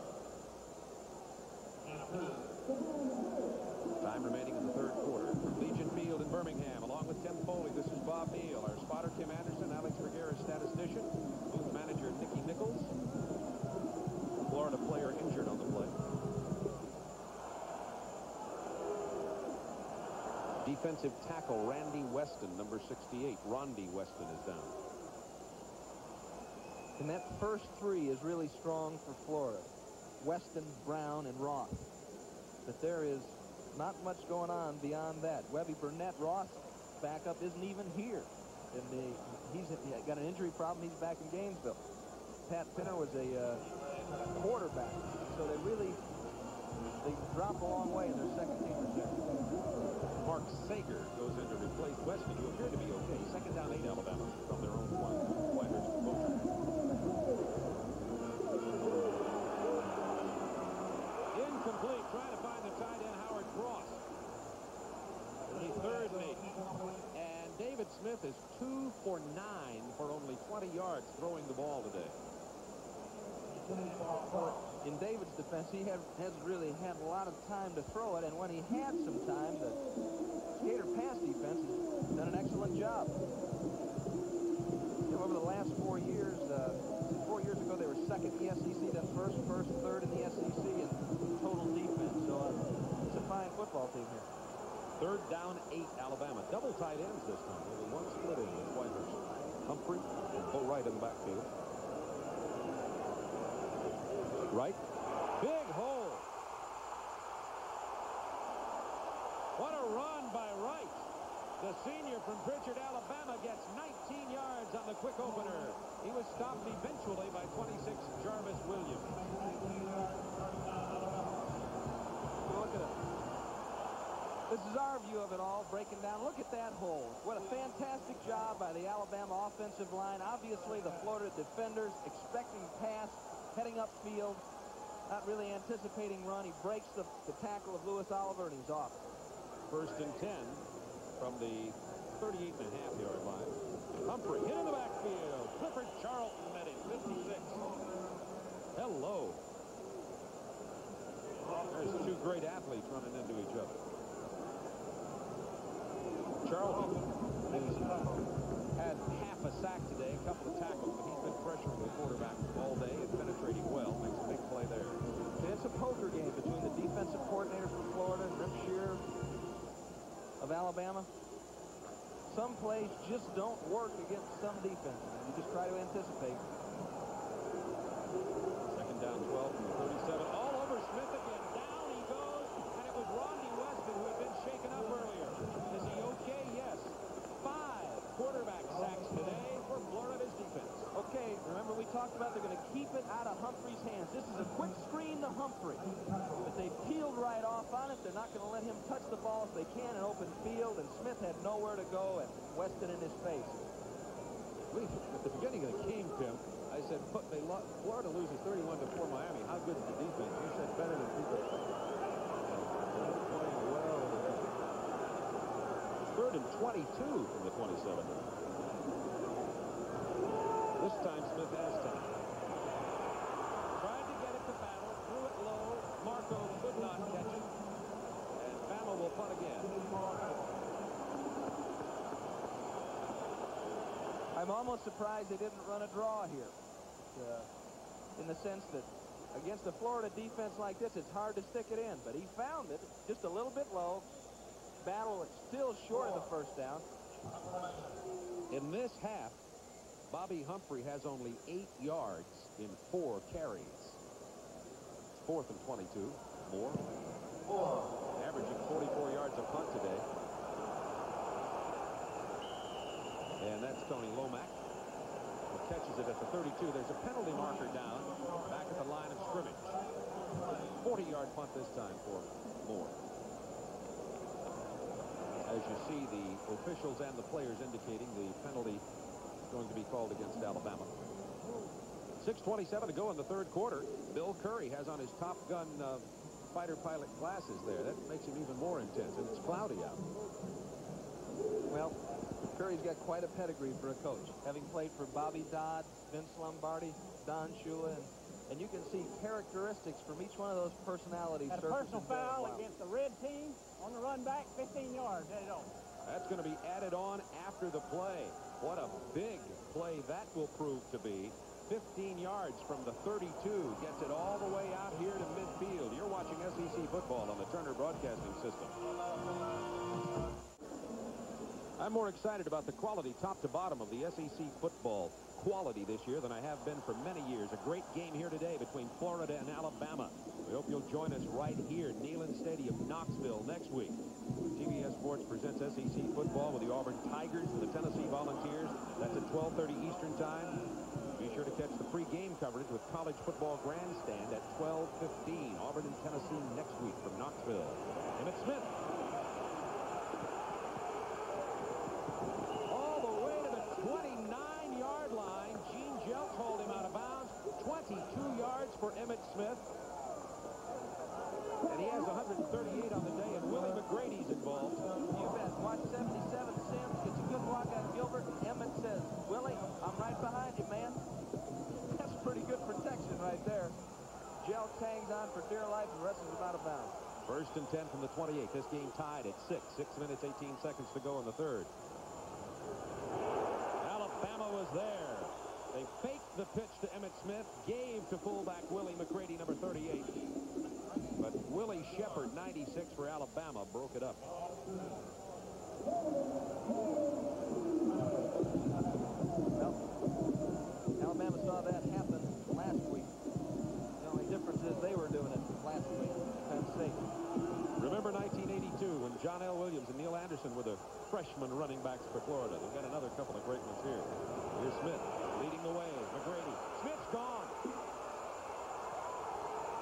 Time remaining in the third quarter. Legion Field in Birmingham, along with Tim Foley, this is Bob Neal, our spotter Tim Anderson, Alex Vergara, statistician, booth manager Nicky Nichols, Florida player injured on the play. Defensive tackle Rhondy Weston, number 68. Rhondy Weston is down. And that first three is really strong for Florida. Weston, Brown, and Ross. But there is not much going on beyond that. Webby Burnett, Ross, backup isn't even here. And the, he's got an injury problem. He's back in Gainesville. Pat Pinner was a uh, quarterback. So they really, they drop a long way in their second there. Mark Sager goes in to replace Weston, who appeared to be okay. Second down, eight Alabama from their own one. Whitehurst motion. Incomplete. Trying to find the tight end, Howard Cross. The third and eight. And David Smith is two for nine for only 20 yards throwing the ball today. In David's defense, he had, has really had a lot of time to throw it, and when he had some time, the Gator pass defense has done an excellent job. Over the last four years, uh, four years ago they were second in the SEC, then first, first, third in the SEC in total defense. So uh, it's a fine football team here. Third down, eight, Alabama. Double tight ends this time. Only one split in with Whitehurst. Humphrey and Bo Wright in the backfield. Right. Big hole. What a run by Wright. The senior from Prichard, Alabama gets 19 yards on the quick opener. He was stopped eventually by 26 Jarvis Williams. Look at it. This is our view of it all, breaking down. Look at that hole. What a fantastic job by the Alabama offensive line. Obviously, the Florida defenders expecting pass, heading upfield, not really anticipating run. He breaks the, the tackle of Louis Oliver, and he's off. First and 10 from the 38 and a half yard line. Humphrey hit in the backfield. Clifford Charlton met him, 56. Hello. There's two great athletes running into each other. Charlton has had half a sack today, a couple of tackles, but he's been pressuring the quarterback all day and penetrating well. Makes a big play there. It's a poker game between the defensive coordinator from Florida and Rip Scherer of Alabama. Some plays just don't work against some defenses. You just try to anticipate. Second down 12 from the 37. All over Smith again. Down he goes. And it was Rhondy Weston who had been shaken up earlier. Is he okay? Yes. Five quarterback sacks today for Florida's defense. Okay, remember we talked about they're going to keep it out of Humphrey's hands. This is a quick screen to Humphrey. But they peeled right off on it. They're not going to let him touch the ball if they can in open field. And Smith had nowhere to go and Weston in his face. We, at the beginning of the game, Tim, I said, "Put- they lo- Florida loses 31 to 4 Miami. How good is the defense? You said better than people think. They're playing well. Third and 22 from the 27. This time Smith has time. Tried to get it to Battle, threw it low. Marco could not catch it. And Bama will punt again. I'm almost surprised they didn't run a draw here. Uh, in the sense that against a Florida defense like this, it's hard to stick it in. But he found it just a little bit low. Battle is still short of the first down. In this half, Bobby Humphrey has only eight yards in four carries. Fourth and 22. Mohr. Averaging 44 yards a punt today. That's Tony Lomack. He catches it at the 32. There's a penalty marker down back at the line of scrimmage. 40-yard punt this time for Mohr. As you see, the officials and the players indicating the penalty going to be called against Alabama. 6.27 to go in the third quarter. Bill Curry has on his Top Gun uh, fighter pilot glasses there. That makes him even more intense, and it's cloudy out. Well, Curry's got quite a pedigree for a coach, having played for Bobby Dodd, Vince Lombardi, Don Shula, and, and you can see characteristics from each one of those personalities. Had a personal foul against the red team on the run back, 15 yards, on. That's going to be added on after the play. What a big play that will prove to be. 15 yards from the 32. Gets it all the way out here to midfield. You're watching SEC football on the Turner Broadcasting System. I'm more excited about the quality top to bottom of the SEC football quality this year than I have been for many years. A great game here today between Florida and Alabama. We hope you'll join us right here, Neyland Stadium, Knoxville, next week. TBS Sports presents SEC football with the Auburn Tigers and the Tennessee Volunteers. That's at 12:30 Eastern Time. Be sure to catch the pre-game coverage with College Football Grandstand at 12:15. Auburn and Tennessee next week from Knoxville. Emmitt Smith. All the way to the 29-yard line. Gene Jelks hold him out of bounds. 22 yards for Emmitt Smith. And he has 138 on the day, and Willie McGrady's involved. You bet. Watch 77 Sims gets a good block on Gilbert. and Emmitt says, Willie, I'm right behind you, man. That's pretty good protection right there. Jelks hangs on for dear life and wrestles him out of bounds. First and 10 from the 28. This game tied at 6. 6 minutes, 18 seconds to go in the third. Alabama was there. They faked the pitch to Emmitt Smith, gave to fullback Willie McGrady, number 38. But Willie Shepard, 96 for Alabama, broke it up. Well, Alabama saw that happen last week. The only difference is they were doing it last week. Penn State. Remember 1982 when John L. Williams and Neal Anderson were the freshman running backs for Florida. They've got another couple of great ones here. Here's Smith leading the way. McGrady. Smith's gone.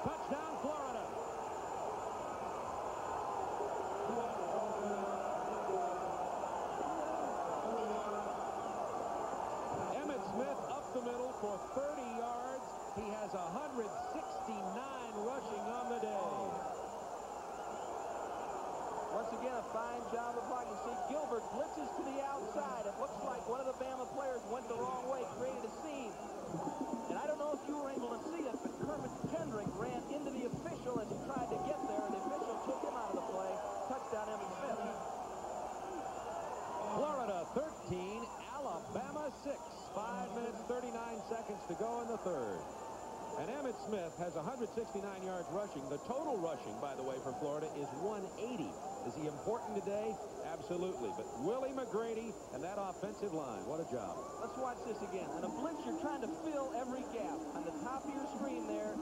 Touchdown, Florida. Emmitt Smith up the middle for 30 yards. He has 169 rushing on the day. Once again, a fine job of blocking. See, Gilbert blitzes to the outside. It looks like one of the Bama players went the wrong way, created a scene. And I don't know if you were able to see it, but Kermit Kendrick ran into the official as he tried to get there, and the official took him out of the play. Touchdown, Emmitt Smith. Florida 13, Alabama 6. 5 minutes, 39 seconds to go in the third. And Emmitt Smith has 169 yards rushing. The total rushing, by the way, for Florida is 180. Is he important today? Absolutely. But Willie McGrady and that offensive line, what a job. Let's watch this again. On a blitz, you're trying to fill every gap. On the top of your screen there,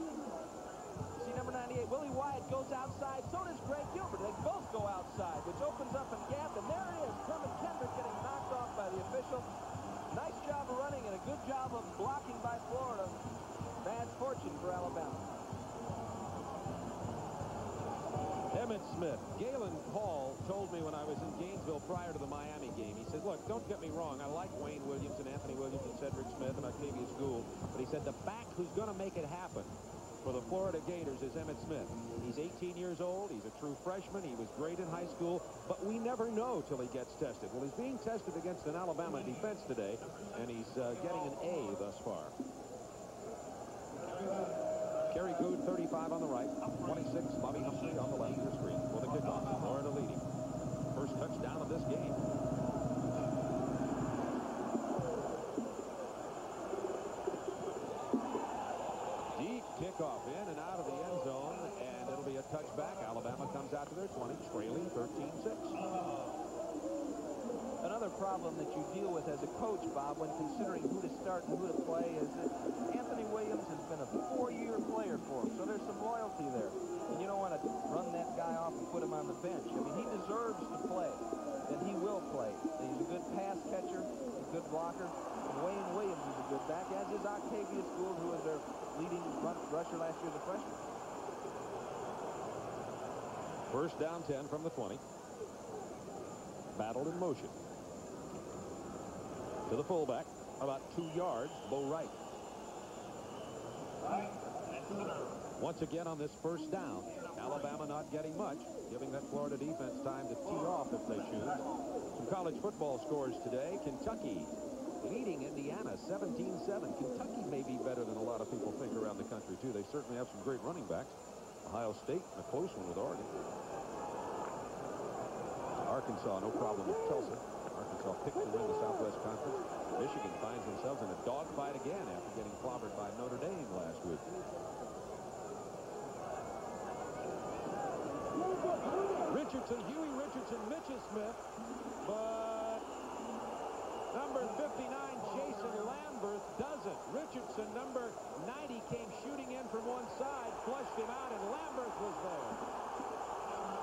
see number 98, Willie Wyatt goes outside. So does Greg Gilbert. They both go outside, which opens up a gap. And there it is. Kermit Kendrick getting knocked off by the official. Nice job of running and a good job of blocking by Florida. Bad fortune for Alabama. Emmitt Smith. Galen Hall me when I was in Gainesville prior to the Miami game, he said, look, don't get me wrong. I like Wayne Williams and Anthony Williams and Cedric Smith and Octavius Gould. But he said the back who's going to make it happen for the Florida Gators is Emmitt Smith. He's 18 years old. He's a true freshman. He was great in high school, but we never know till he gets tested. Well, he's being tested against an Alabama defense today, and he's uh, getting an A thus far. Kerry Goode, 35 on the right, 26, Bobby Humphrey on the left of the screen for the kickoff. Florida leading. First touchdown of this game. Deep kickoff in and out of the end zone, and it'll be a touchback. Alabama comes out to their 20, trailing 13-6. Another problem that you deal with as a coach, Bob, when considering who to start and who to play is that Anthony Williams has been a four-year player for him, so there's some loyalty there. And you don't want to run that guy off and put him on the bench. I mean, he deserves to play, and he will play. He's a good pass catcher, a good blocker, and Wayne Williams is a good back, as is Octavius Gould, who was their leading run rusher last year as a freshman. First down 10 from the 20. Battled in motion. To the fullback, about two yards, Bo Wright. Once again on this first down, Alabama not getting much, giving that Florida defense time to tee off if they choose. Some college football scores today. Kentucky leading Indiana 17-7. Kentucky may be better than a lot of people think around the country, too. They certainly have some great running backs. Ohio State, a close one with Oregon. Arkansas, no problem with Tulsa. Arkansas picked to win the Southwest Conference. Michigan finds themselves in a dogfight again after getting clobbered by Notre Dame last week. Richardson, Huey Richardson, Mitchell Smith, but number 59, Jason Lambert, doesn't. Richardson, number 90, came shooting in from one side, flushed him out, and Lambert was there.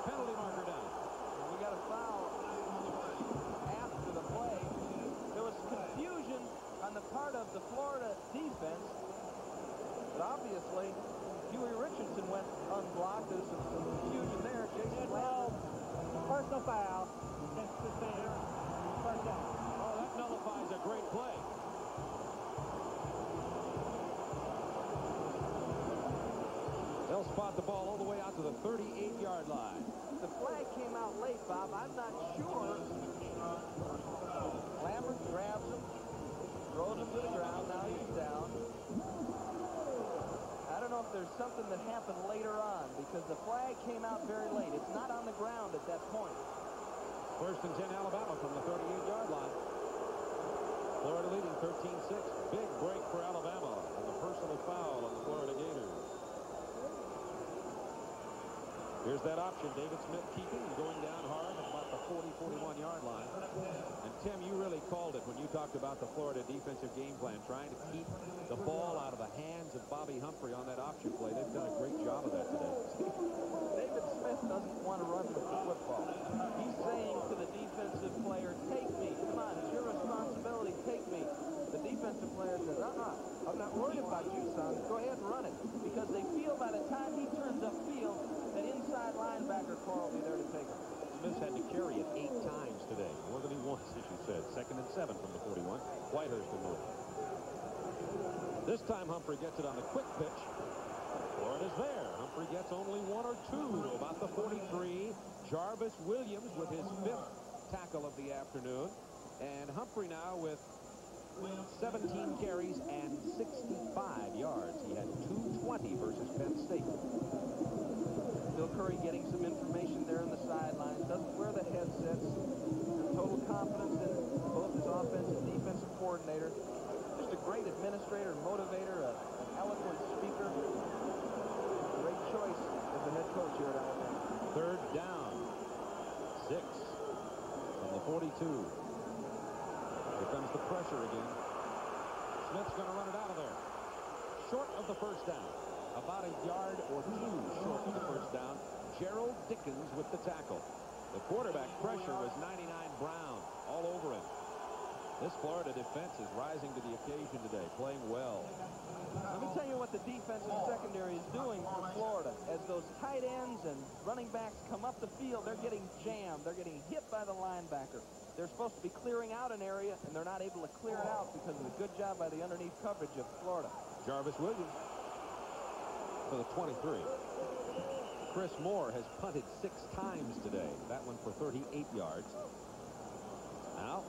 Penalty marker down. We got a foul after the play. There was confusion on the part of the Florida defense. But obviously, Huey Richardson went unblocked. There's some, some confusion there. Jason Lambert. Personal foul. Against the center. First down. Oh, that nullifies a great play. They'll spot the ball all the way out to the 38-yard line. The flag came out late, Bob. I'm not sure. Lambert grabs him, throws him to the ground. Now he's down. Know if there's something that happened later on because the flag came out very late. It's not on the ground at that point. First and 10 Alabama from the 38-yard line. Florida leading 13-6. Big break for Alabama and the personal foul on the Florida Gators. Here's that option. David Smith keeping going down hard 40, 41 yard line. And Tim, you really called it when you talked about the Florida defensive game plan, trying to keep the ball out of the hands of Bobby Humphrey on that option play. They've done a great job of that today. David Smith doesn't want to run with the football. He's saying to the defensive player, take me. Come on, it's your responsibility. Take me. The defensive player says, uh-uh, I'm not worried about you, son. Go ahead and run it. Because they feel by the time he turns upfield, that inside linebacker core will be there to take him. Smith had to carry it eight times today. More than he Second and seven from the 41. Whitehurst and move. This time Humphrey gets it on the quick pitch. Florida's there. Humphrey gets only one or two to about the 43. Jarvis Williams with his fifth tackle of the afternoon. And Humphrey now with 17 carries and 65 yards. He had 220 versus Penn State. Bill Curry getting some information there on the sidelines. Doesn't wear the headsets. Total confidence in both his offensive and defensive coordinator. Just a great administrator, motivator, a, an eloquent speaker. Great choice as the head coach here at Alabama. Third down. Six from the 42. Here comes the pressure again. Smith's going to run it out of there. Short of the first down. About a yard or two short of the first down. Gerald Dickens with the tackle. The quarterback pressure was 99 Brown all over him. This Florida defense is rising to the occasion today, playing well. Let me tell you what the defensive secondary is doing for Florida. As those tight ends and running backs come up the field, they're getting jammed. They're getting hit by the linebacker. They're supposed to be clearing out an area, and they're not able to clear it out because of the good job by the underneath coverage of Florida. Jarvis Williams for the 23. Chris Mohr has punted six times today. That one for 38 yards. Now,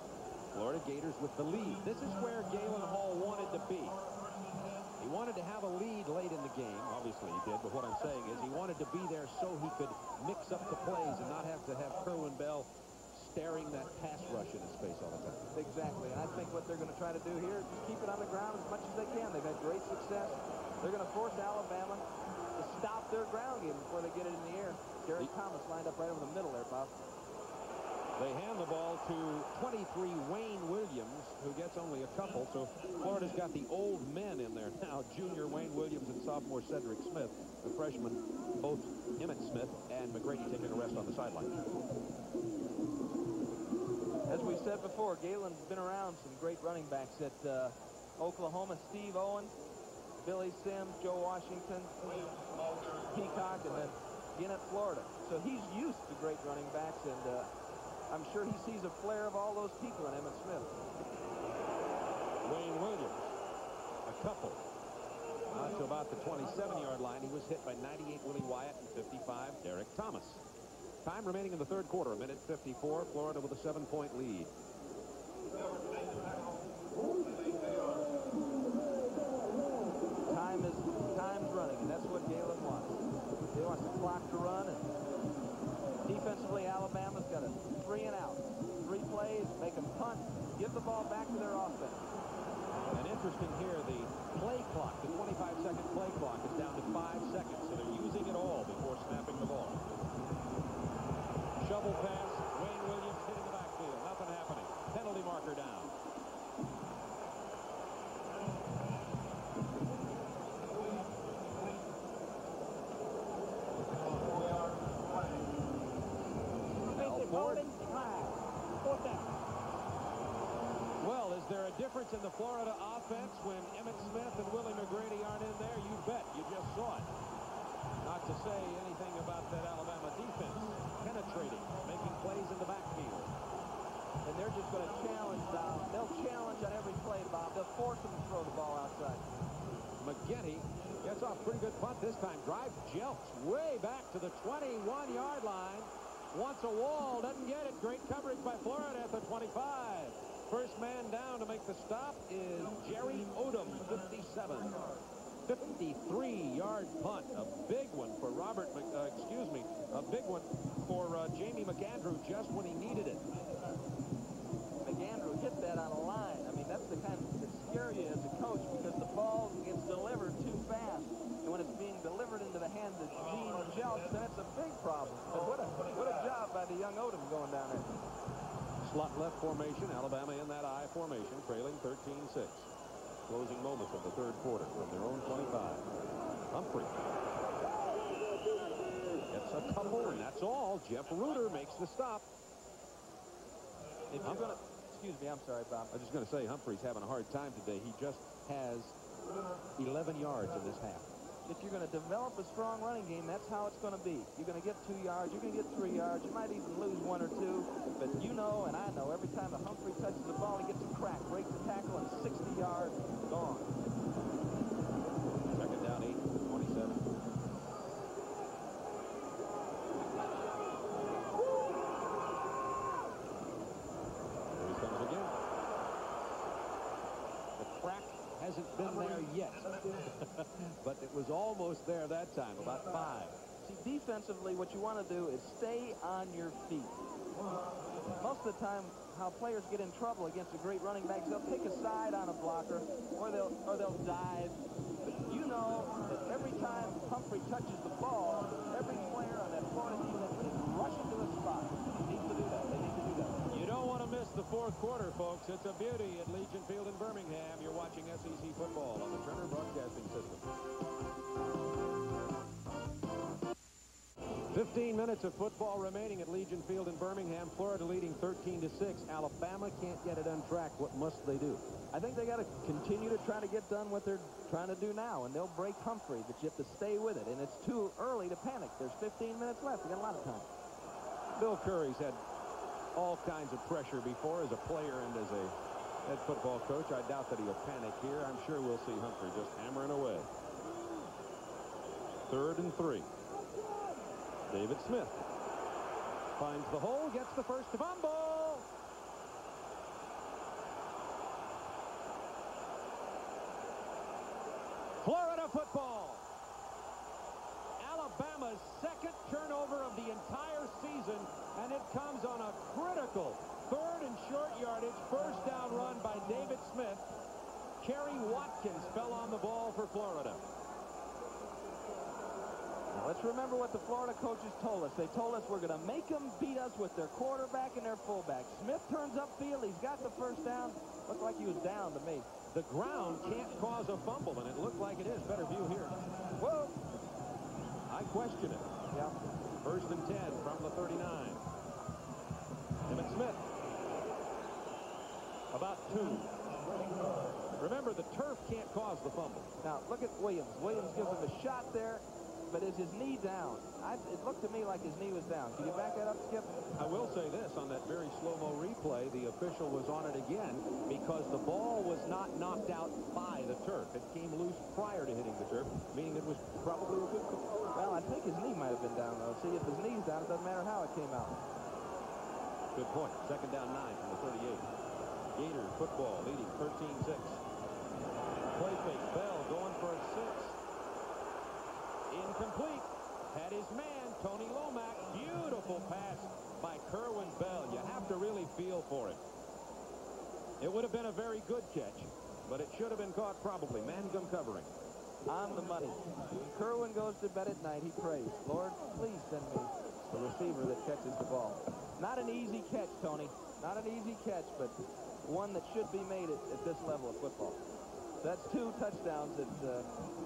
Florida Gators with the lead. This is where Galen Hall wanted to be. He wanted to have a lead late in the game. Obviously he did, but what I'm saying is he wanted to be there so he could mix up the plays and not have to have Kerwin Bell staring that pass rush in his face all the time. Exactly, and I think what they're going to try to do here is just keep it on the ground as much as they can. They've had great success. They're going to force Alabama to stop their ground game before they get it in the air. Derrick Thomas lined up right over the middle there, Bob. They hand the ball to 23 Wayne Williams, who gets only a couple. So Florida's got the old men in there now. Junior Wayne Williams and sophomore Cedric Smith. The freshman, both Emmitt Smith and McGrady taking a rest on the sideline. As we said before, Galen's been around some great running backs at uh, Oklahoma. Steve Owen, Billy Sims, Joe Washington, Peacock, and then again at Florida. So he's used to great running backs, and uh, I'm sure he sees a flare of all those people in Emmitt Smith. Wayne Williams, a couple. Out to about the 27-yard line. He was hit by 98 Willie Wyatt and 55 Derrick Thomas. Time remaining in the third quarter, a minute 54. Florida with a seven-point lead. Time is time's running, and that's what Galen wants. He wants the clock to run, and defensively, Alabama's got a three and out. Three plays, make them punt, give the ball back to their offense. And interesting here, the play clock, the 25-second play clock is down to five seconds, so they're using it all before snapping the ball. Shovel pass, Wayne Williams hitting the backfield. Nothing happening. Penalty marker down. Al Ford. Fourth down. Well, is there a difference in the Florida offense when Emmitt Smith and Willie McGrady aren't in there? You bet. You just saw it. Not to say anything about that Alabama defense. Penetrating, making plays in the backfield. And they're just going to challenge Bob. They'll challenge on every play, Bob. They'll force him to throw the ball outside. McGinty gets off pretty good punt this time. Drives Jelks way back to the 21-yard line. A wall, doesn't get it. Great coverage by Florida at the 25. First man down to make the stop is Jerry Odom, 57. 53-yard punt, a big one for Robert, uh, excuse me, a big one for uh, Jamie McAndrew just when he needed it. McAndrew hit that on a line. I mean, that's the kind that scare you as a coach because the ball gets delivered too fast. And when it's being delivered into the hands of Gene Jelks, then it's a big problem. But what a, what a job by the young Odom going down there. Slot left formation, Alabama in that I formation, trailing 13-6. Closing moments of the third quarter from their own 25. Humphrey. Gets a couple, and that's all. Jeff Ruder makes the stop. If you're to... Excuse me, I'm sorry, Bob. I was just going to say, Humphrey's having a hard time today. He just has 11 yards in this half. If you're going to develop a strong running game, that's how it's going to be. You're going to get two yards, you're going to get three yards, you might even lose one or two, but you know and I know every time the Humphrey touches the ball, he gets a crack, breaks the tackle, and 60 yards, gone. Second down, 8, 27. Here he comes again. The crack hasn't been there yet, but it was almost there that time, about five. See, defensively, what you want to do is stay on your feet. Most of the time, how players get in trouble against a great running back they'll take a side on a blocker, or they'll or they'll dive. But you know that every time Humphrey touches the ball, every player on that Florida defense is rushing to a spot. They need to do that. They need to do that. You don't want to miss the fourth quarter, folks. It's a beauty at Legion Field in Birmingham. You're watching SEC football on the Turner Broadcasting System. 15 minutes of football remaining at Legion Field in Birmingham. Florida leading 13 to 6. Alabama can't get it on track. What must they do? I think they got to continue to try to get done what they're trying to do now, and they'll break Humphrey, but you have to stay with it. And it's too early to panic. There's 15 minutes left. We got a lot of time. Bill Curry's had all kinds of pressure before as a player and as a head football coach. I doubt that he'll panic here. I'm sure we'll see Humphrey just hammering away. Third and three. David Smith finds the hole, gets the first fumble. Florida football. Alabama's second turnover of the entire season, and it comes on a critical third and short yardage first down run by David Smith. Kerry Watkins fell on the ball for Florida. Now, let's remember what the Florida coaches told us. They told us we're going to make them beat us with their quarterback and their fullback. Smith turns upfield. He's got the first down. Looked like he was down to me. The ground can't cause a fumble, and it looked like it is. Better view here. Whoa. I question it. Yeah. First and 10 from the 39. Emmitt Smith. About two. Remember, the turf can't cause the fumble. Now, look at Williams. Williams gives him a shot there, but is his knee down? I, it looked to me like his knee was down. Can you back that up, Skip? I will say this, on that very slow-mo replay, the official was on it again because the ball was not knocked out by the turf. It came loose prior to hitting the turf, meaning it was probably a good call. Well, I think his knee might have been down, though. See, if his knee's down, it doesn't matter how it came out. Good point. Second down nine from the 38. Gator football leading 13-6. Play fake. Bell going for a six. Incomplete. Had his man, Tony Lomack. Beautiful pass by Kerwin Bell. You have to really feel for it. It would have been a very good catch, but it should have been caught probably. Mangum covering. On the money. Kerwin goes to bed at night. He prays, Lord, please send me the receiver that catches the ball. Not an easy catch, Tony. Not an easy catch, but one that should be made at, at this level of football. That's two touchdowns that, uh,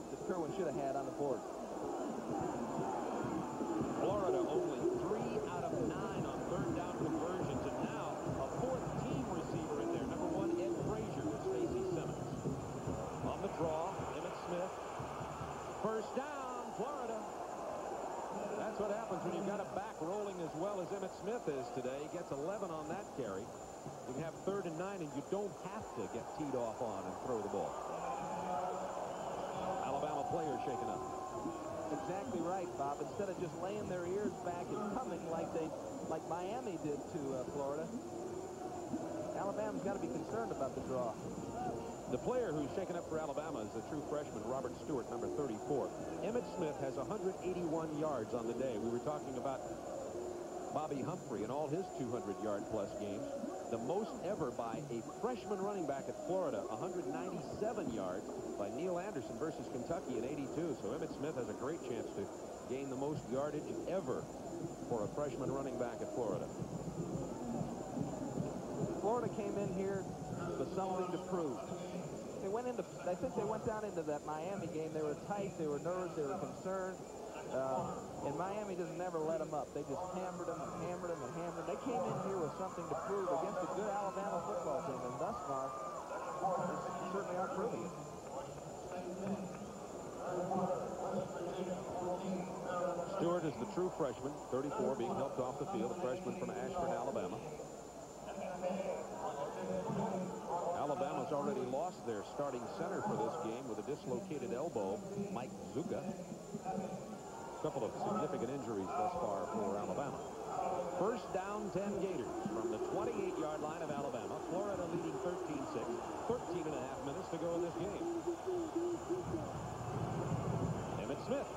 that Kerwin should have had on the board. Florida only three out of nine on third down conversions, and now a fourth team receiver in there. Number one, Ed Frazier with Stacy Simmons. On the draw, Emmitt Smith. First down, Florida. That's what happens when you've got a back rolling as well as Emmitt Smith is today. He gets 11 on that carry. You can have third and nine, and you don't have to get teed off on and throw the ball. Alabama players shaken up. Exactly right, Bob. Instead of just laying their ears back and coming like they, like Miami did to uh, Florida, Alabama's got to be concerned about the draw. The player who's shaken up for Alabama is the true freshman, Robert Stewart, number 34. Emmitt Smith has 181 yards on the day. We were talking about Bobby Humphrey and all his 200-yard-plus games. the most ever by a freshman running back at Florida, 197 yards by Neal Anderson versus Kentucky in 82. So Emmitt Smith has a great chance to gain the most yardage ever for a freshman running back at Florida. Florida came in here with something to prove. They went into, I think they went down into that Miami game. They were tight, they were nervous, they were concerned. Uh, and Miami just never let them up. They just hammered them and hammered them and hammered them. They came in here with something to prove against a good Alabama football team, and thus far, they certainly are proving it. Stewart is the true freshman, 34, being helped off the field, a freshman from Ashford, Alabama. Alabama's already lost their starting center for this game with a dislocated elbow, Mike Zuga couple of significant injuries thus far for Alabama. First down, 10 Gators from the 28-yard line of Alabama. Florida leading 13-6. 13 and a half minutes to go in this game. Emmitt Smith.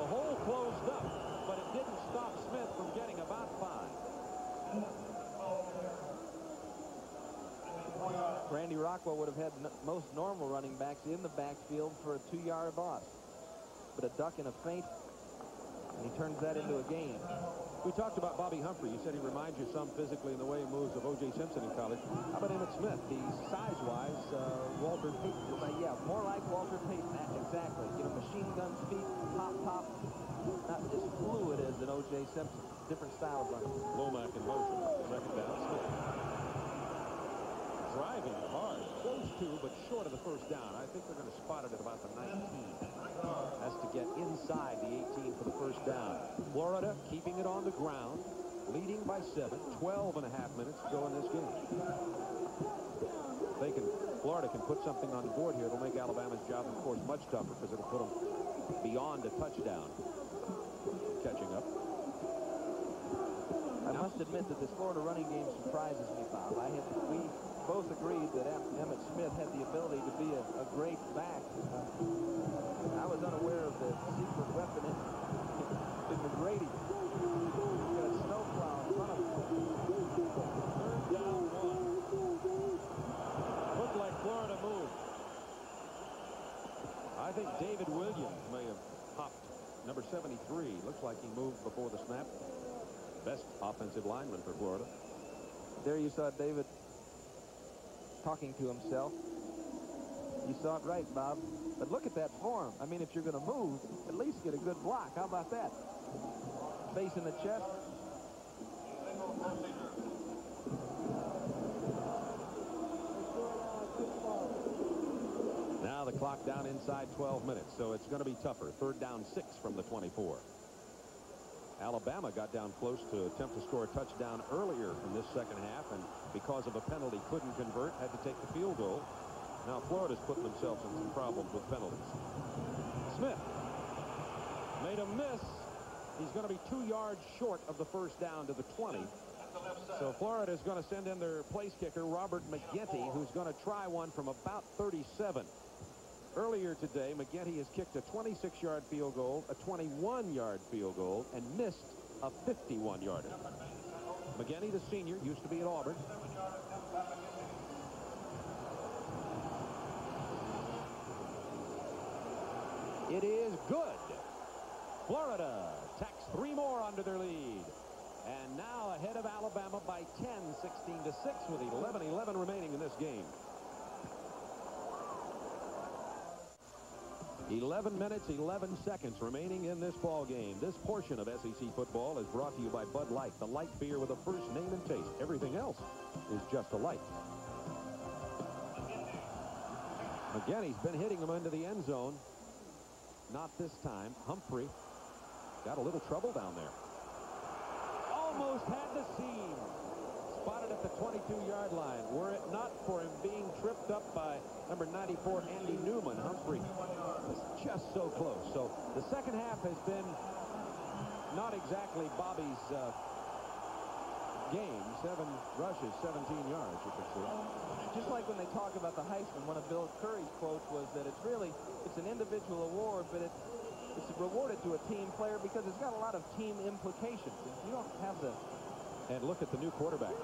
The hole closed up, but it didn't stop Smith from getting about five. Randy Rockwell would have had most normal running backs in the backfield for a two-yard loss but a duck and a feint, and he turns that into a game. We talked about Bobby Humphrey. You said he reminds you some physically in the way he moves of O.J. Simpson in college. How about Emmitt Smith? He's size-wise uh, Walter Payton. Uh, yeah, more like Walter Payton. Exactly. You know, machine gun speed, pop, pop. Not as fluid as an O.J. Simpson. Different style of running. Lomack in motion. Second down. Smith. Driving hard. Close to, but short of the first down. I think they're going to spot it at about the 19 has to get inside the 18 for the first down. Florida keeping it on the ground, leading by seven, 12 and a half minutes to go in this game. They can, Florida can put something on the board here. It'll make Alabama's job, of course, much tougher because it'll put them beyond a touchdown. Catching up. I must admit that this Florida running game surprises me, Bob. I have, we both agreed that Emmitt Smith had the ability to be a, a great back. Uh, I was unaware of the secret weapon in, in McGrady. Got a snowplow in front of him. Third down one. Looked like Florida moved. I think David Williams may have hopped number 73. Looks like he moved before the snap. Best offensive lineman for Florida. There you saw David talking to himself. You saw it right, Bob. But look at that form. I mean, if you're going to move, at least get a good block. How about that? Face in the chest. Now the clock down inside 12 minutes, so it's going to be tougher. Third down six from the 24. Alabama got down close to attempt to score a touchdown earlier in this second half, and because of a penalty couldn't convert, had to take the field goal. Now Florida's putting themselves in some problems with penalties. Smith made a miss. He's going to be two yards short of the first down to the 20. So Florida is going to send in their place kicker, Robert McGinty, who's going to try one from about 37. Earlier today, McGinty has kicked a 26-yard field goal, a 21-yard field goal, and missed a 51-yarder. McGinty, the senior, used to be at Auburn. It is good. Florida tacks three more under their lead. And now ahead of Alabama by 10, 16 to 6 with 11-11 remaining in this game. 11 minutes, 11 seconds remaining in this ball game. This portion of SEC football is brought to you by Bud Light, the light beer with a first name and taste. Everything else is just a light. Again, he's been hitting them into the end zone. Not this time. Humphrey got a little trouble down there. Almost had the seam spotted at the 22-yard line. Were it not for him being tripped up by number 94, Andy Newman, Humphrey was just so close. So the second half has been not exactly Bobby's uh, game. Seven rushes, 17 yards, you can see. Just like when they talk about the Heisman, one of Bill Curry's quotes was that it's really, it's an individual award, but it, it's rewarded to a team player because it's got a lot of team implications. If you don't have the And look at the new quarterback.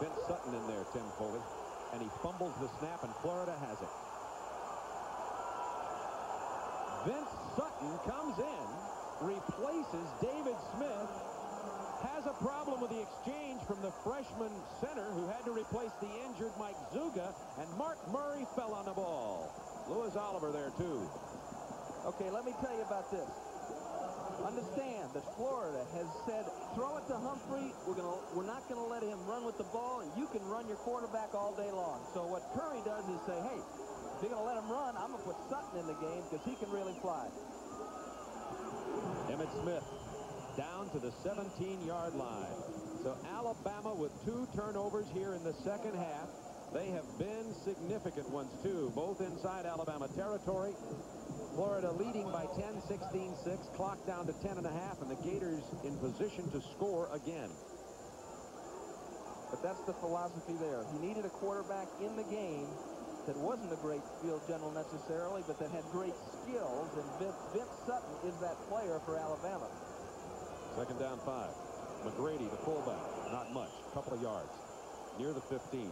Vince Sutton in there, Tim Foley. And he fumbles the snap, and Florida has it. Vince Sutton comes in, replaces David Smith, has a problem with the exchange from the freshman center who had to replace the injured Mike Zuga, and Mark Murray fell on the ball. Louis Oliver there, too. Okay, let me tell you about this. Understand that Florida has said, throw it to Humphrey. We're gonna, we're not going to let him run with the ball, and you can run your quarterback all day long. So what Curry does is say, hey, if you're going to let him run, I'm going to put Sutton in the game because he can really fly. Emmitt Smith down to the 17-yard line. So Alabama with two turnovers here in the second half. They have been significant ones, too, both inside Alabama territory. Florida leading by 10, 16-6, clock down to 10 and a half, and the Gators in position to score again. But that's the philosophy there. He needed a quarterback in the game that wasn't a great field general necessarily, but that had great skills, and Vince, Vince Sutton is that player for Alabama. Second down five. McGrady, the fullback, not much, a couple of yards, near the 15.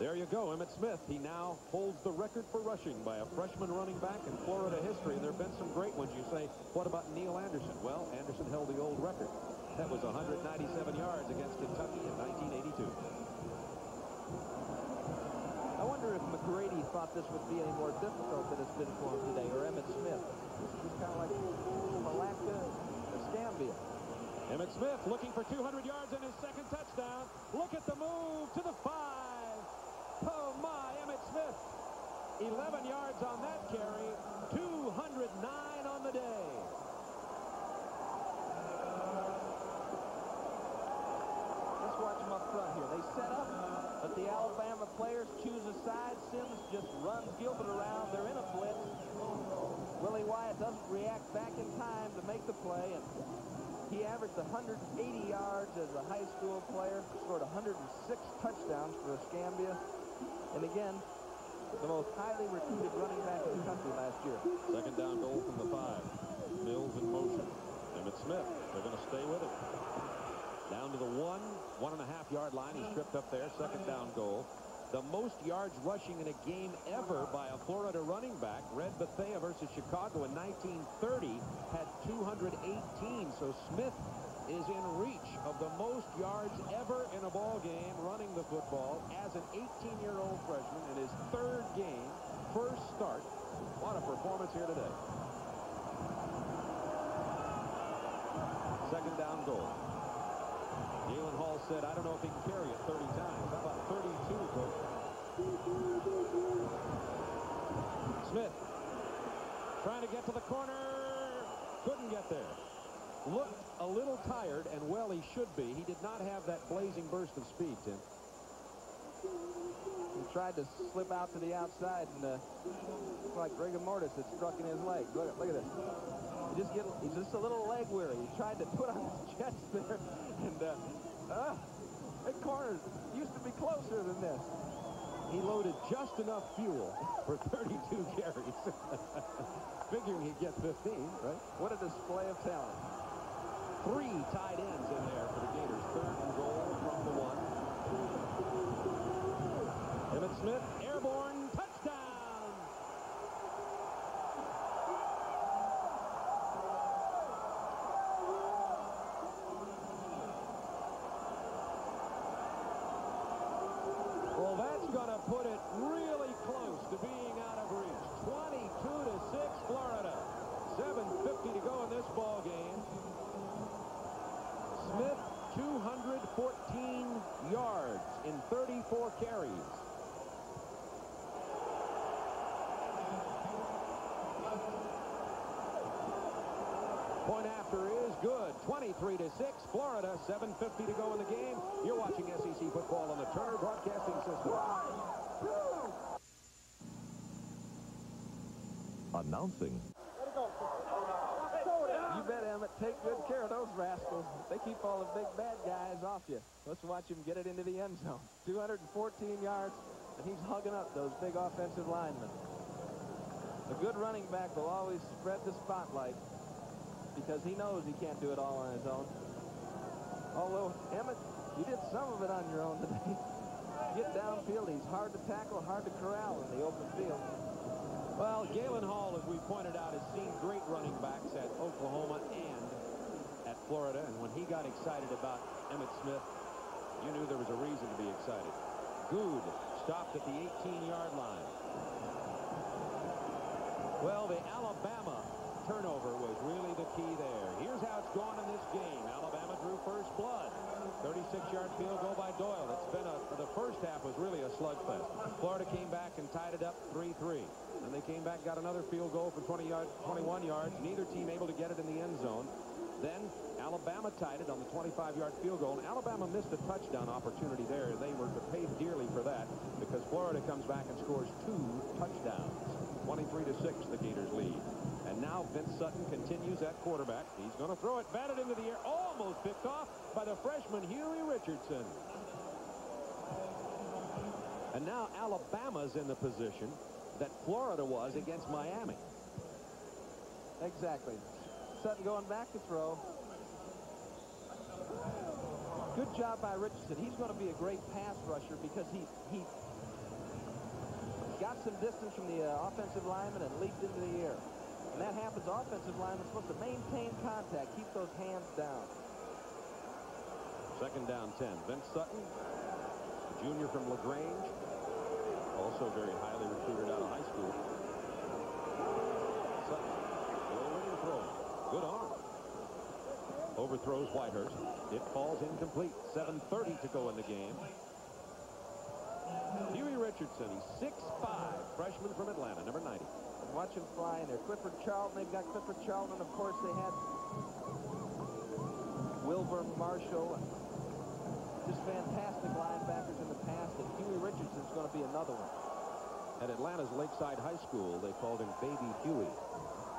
There you go, Emmitt Smith. He now holds the record for rushing by a freshman running back in Florida history. And there have been some great ones. You say, what about Neal Anderson? Well, Anderson held the old record. That was 197 yards against Kentucky in 1982. I wonder if McGrady thought this would be any more difficult than it's been for him today, or Emmitt Smith. He's kind of like Malacca Escambia. Emmitt Smith looking for 200 yards in his second touchdown. Look at the move to the five. Oh, my, Emmitt Smith. 11 yards on that carry. 209 on the day. Let's watch them up front here. They set up, but the Alabama players choose a side. Sims just runs Gilbert around. They're in a blitz. Willie Wyatt doesn't react back in time to make the play, and he averaged 180 yards as a high school player, scored 106 touchdowns for Escambia, and again, the most highly recruited running back in the country last year. Second down goal from the five. Mills in motion. Emmitt Smith, they're going to stay with it. Down to the one, one and a half yard line. He's tripped up there. Second down goal. The most yards rushing in a game ever by a Florida running back, Red Bethea versus Chicago in 1930, had 218. So Smith is in reach of the most yards ever in a ball game running the football as an 18-year-old freshman in his third game, first start. What a performance here today. Second down goal. Galen Hall said, I don't know if he can carry it 30 times. How about 32, coach? Smith trying to get to the corner. Couldn't get there. Looked a little tired, and well, he should be. He did not have that blazing burst of speed, Tim. He tried to slip out to the outside, and uh, like rigor mortis had struck in his leg. Look at, look at this. He just get, he's just a little leg weary. He tried to put on his chest there, and uh, uh, that corner used to be closer than this. He loaded just enough fuel for 32 carries. Figuring he'd get 15, right? What a display of talent. Three tight ends in there for the Gators. Third and goal from the one. Emmitt Smith, airborne, touchdown! Well, that's going to put it really close to being out of reach. 22 to 6, Florida. 7.50 to go in this ball game. Smith, 214 yards in 34 carries. Point after is good. 23 to 6. Florida, 7.50 to go in the game. You're watching SEC football on the Turner Broadcasting System. Announcing You bet, Emmitt. Take good care of those rascals. They keep all the big bad guys off you. Let's watch him get it into the end zone. 214 yards, and he's hugging up those big offensive linemen. A good running back will always spread the spotlight. Because he knows he can't do it all on his own. Although, Emmitt, you did some of it on your own today. Get downfield, he's hard to tackle, hard to corral in the open field. Well, Galen Hall, as we pointed out, has seen great running backs at Oklahoma and at Florida. And when he got excited about Emmitt Smith, you knew there was a reason to be excited. Good stopped at the 18-yard line. Well, the Alabama turnover was really the key there. Here's how it's gone in this game. Alabama drew first blood. 36-yard field goal by Doyle. It's been a, the first half was really a slugfest. Florida came back and tied it up 3-3. And they came back, got another field goal for 20 yard, 21 yards. Neither team able to get it in the end zone. Then Alabama tied it on the 25-yard field goal. And Alabama missed a touchdown opportunity there. They were paid dearly for that because Florida comes back and scores two touchdowns. 23 to 6, the Gators lead. And now Vince Sutton continues at quarterback. He's going to throw it, batted into the air, almost picked off by the freshman Huey Richardson. And now Alabama's in the position that Florida was against Miami. Exactly. Sutton going back to throw. Good job by Richardson. He's going to be a great pass rusher because he he got some distance from the uh, offensive lineman and leaped into the air. And that happens. Offensive linemen supposed to maintain contact, keep those hands down. Second down 10. Vince Sutton, junior from LaGrange, also very highly recruited out of high school. Sutton. Good arm. Overthrows Whitehurst. It falls incomplete. 7.30 to go in the game. Huey Richardson, he's 6'5", freshman from Atlanta, number 90. Watch him fly in there. Clifford Charlton, they've got Clifford Charlton. Of course, they had Wilbur Marshall. Just fantastic linebackers in the past, and Huey Richardson's going to be another one. At Atlanta's Lakeside High School, they called him Baby Huey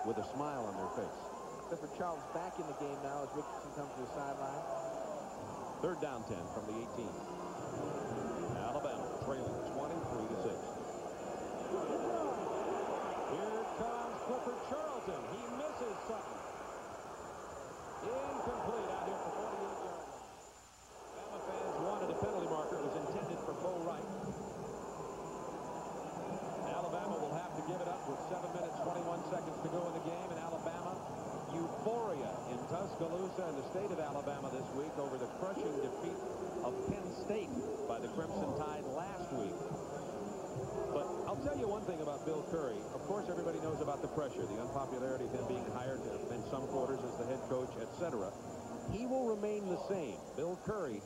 with a smile on their face. Clifford Charlton's back in the game now as Richardson comes to the sideline. Third down 10 from the 18. Alabama trailing 23 to 6. Here comes Clifford Charlton. He misses Sutton. Incomplete out here for 48 yards. Alabama fans wanted a penalty marker. It was intended for Bo Wright. Alabama will have to give it up with 7 minutes, 21 seconds to go in the game. And Alabama, euphoria in Tuscaloosa and the state of Alabama this week over the crushing defeat of Penn State by the Crimson Tide last week. But I'll tell you one thing about Bill Curry. Of course, everybody knows about the pressure, the unpopularity of him being hired in some quarters as the head coach, etc. He will remain the same. Bill Curry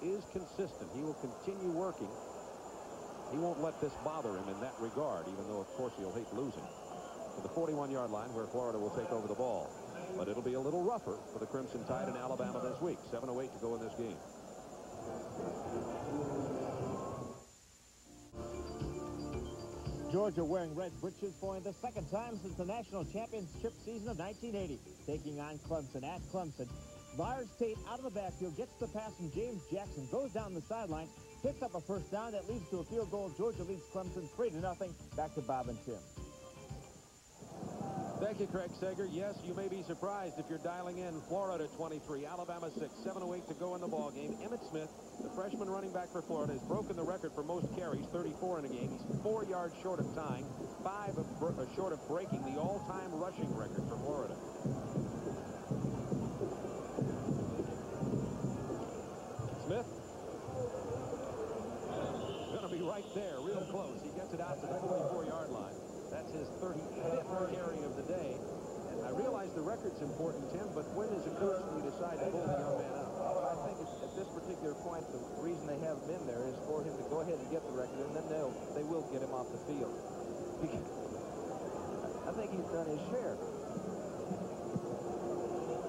is consistent. He will continue working. He won't let this bother him in that regard, even though, of course, he'll hate losing. To the 41-yard line where Florida will take over the ball. But it'll be a little rougher for the Crimson Tide in Alabama this week. 7.08 to go in this game. Georgia wearing red breeches for the second time since the national championship season of 1980. Taking on Clemson at Clemson. Myers Tate out of the backfield, gets the pass from James Jackson, goes down the sideline, picks up a first down that leads to a field goal. Georgia leads Clemson 3 to nothing. Back to Bob and Tim. Thank you, Craig Sager. Yes, you may be surprised if you're dialing in Florida 23, Alabama 6, 7.08 to go in the ball game. Emmitt Smith, the freshman running back for Florida, has broken the record for most carries, 34 in a game. He's four yards short of tying, five of uh, short of breaking the all-time rushing record for Florida. Smith. Going to be right there, real close. He gets it out to the 44-yard line. That's his 35th carry of the day. And I realize the record's important, Tim, but when is a coach when you decide to pull the young man out? I think it's, at this particular point, the reason they have him in there is for him to go ahead and get the record, and then they'll they will get him off the field. I think he's done his share.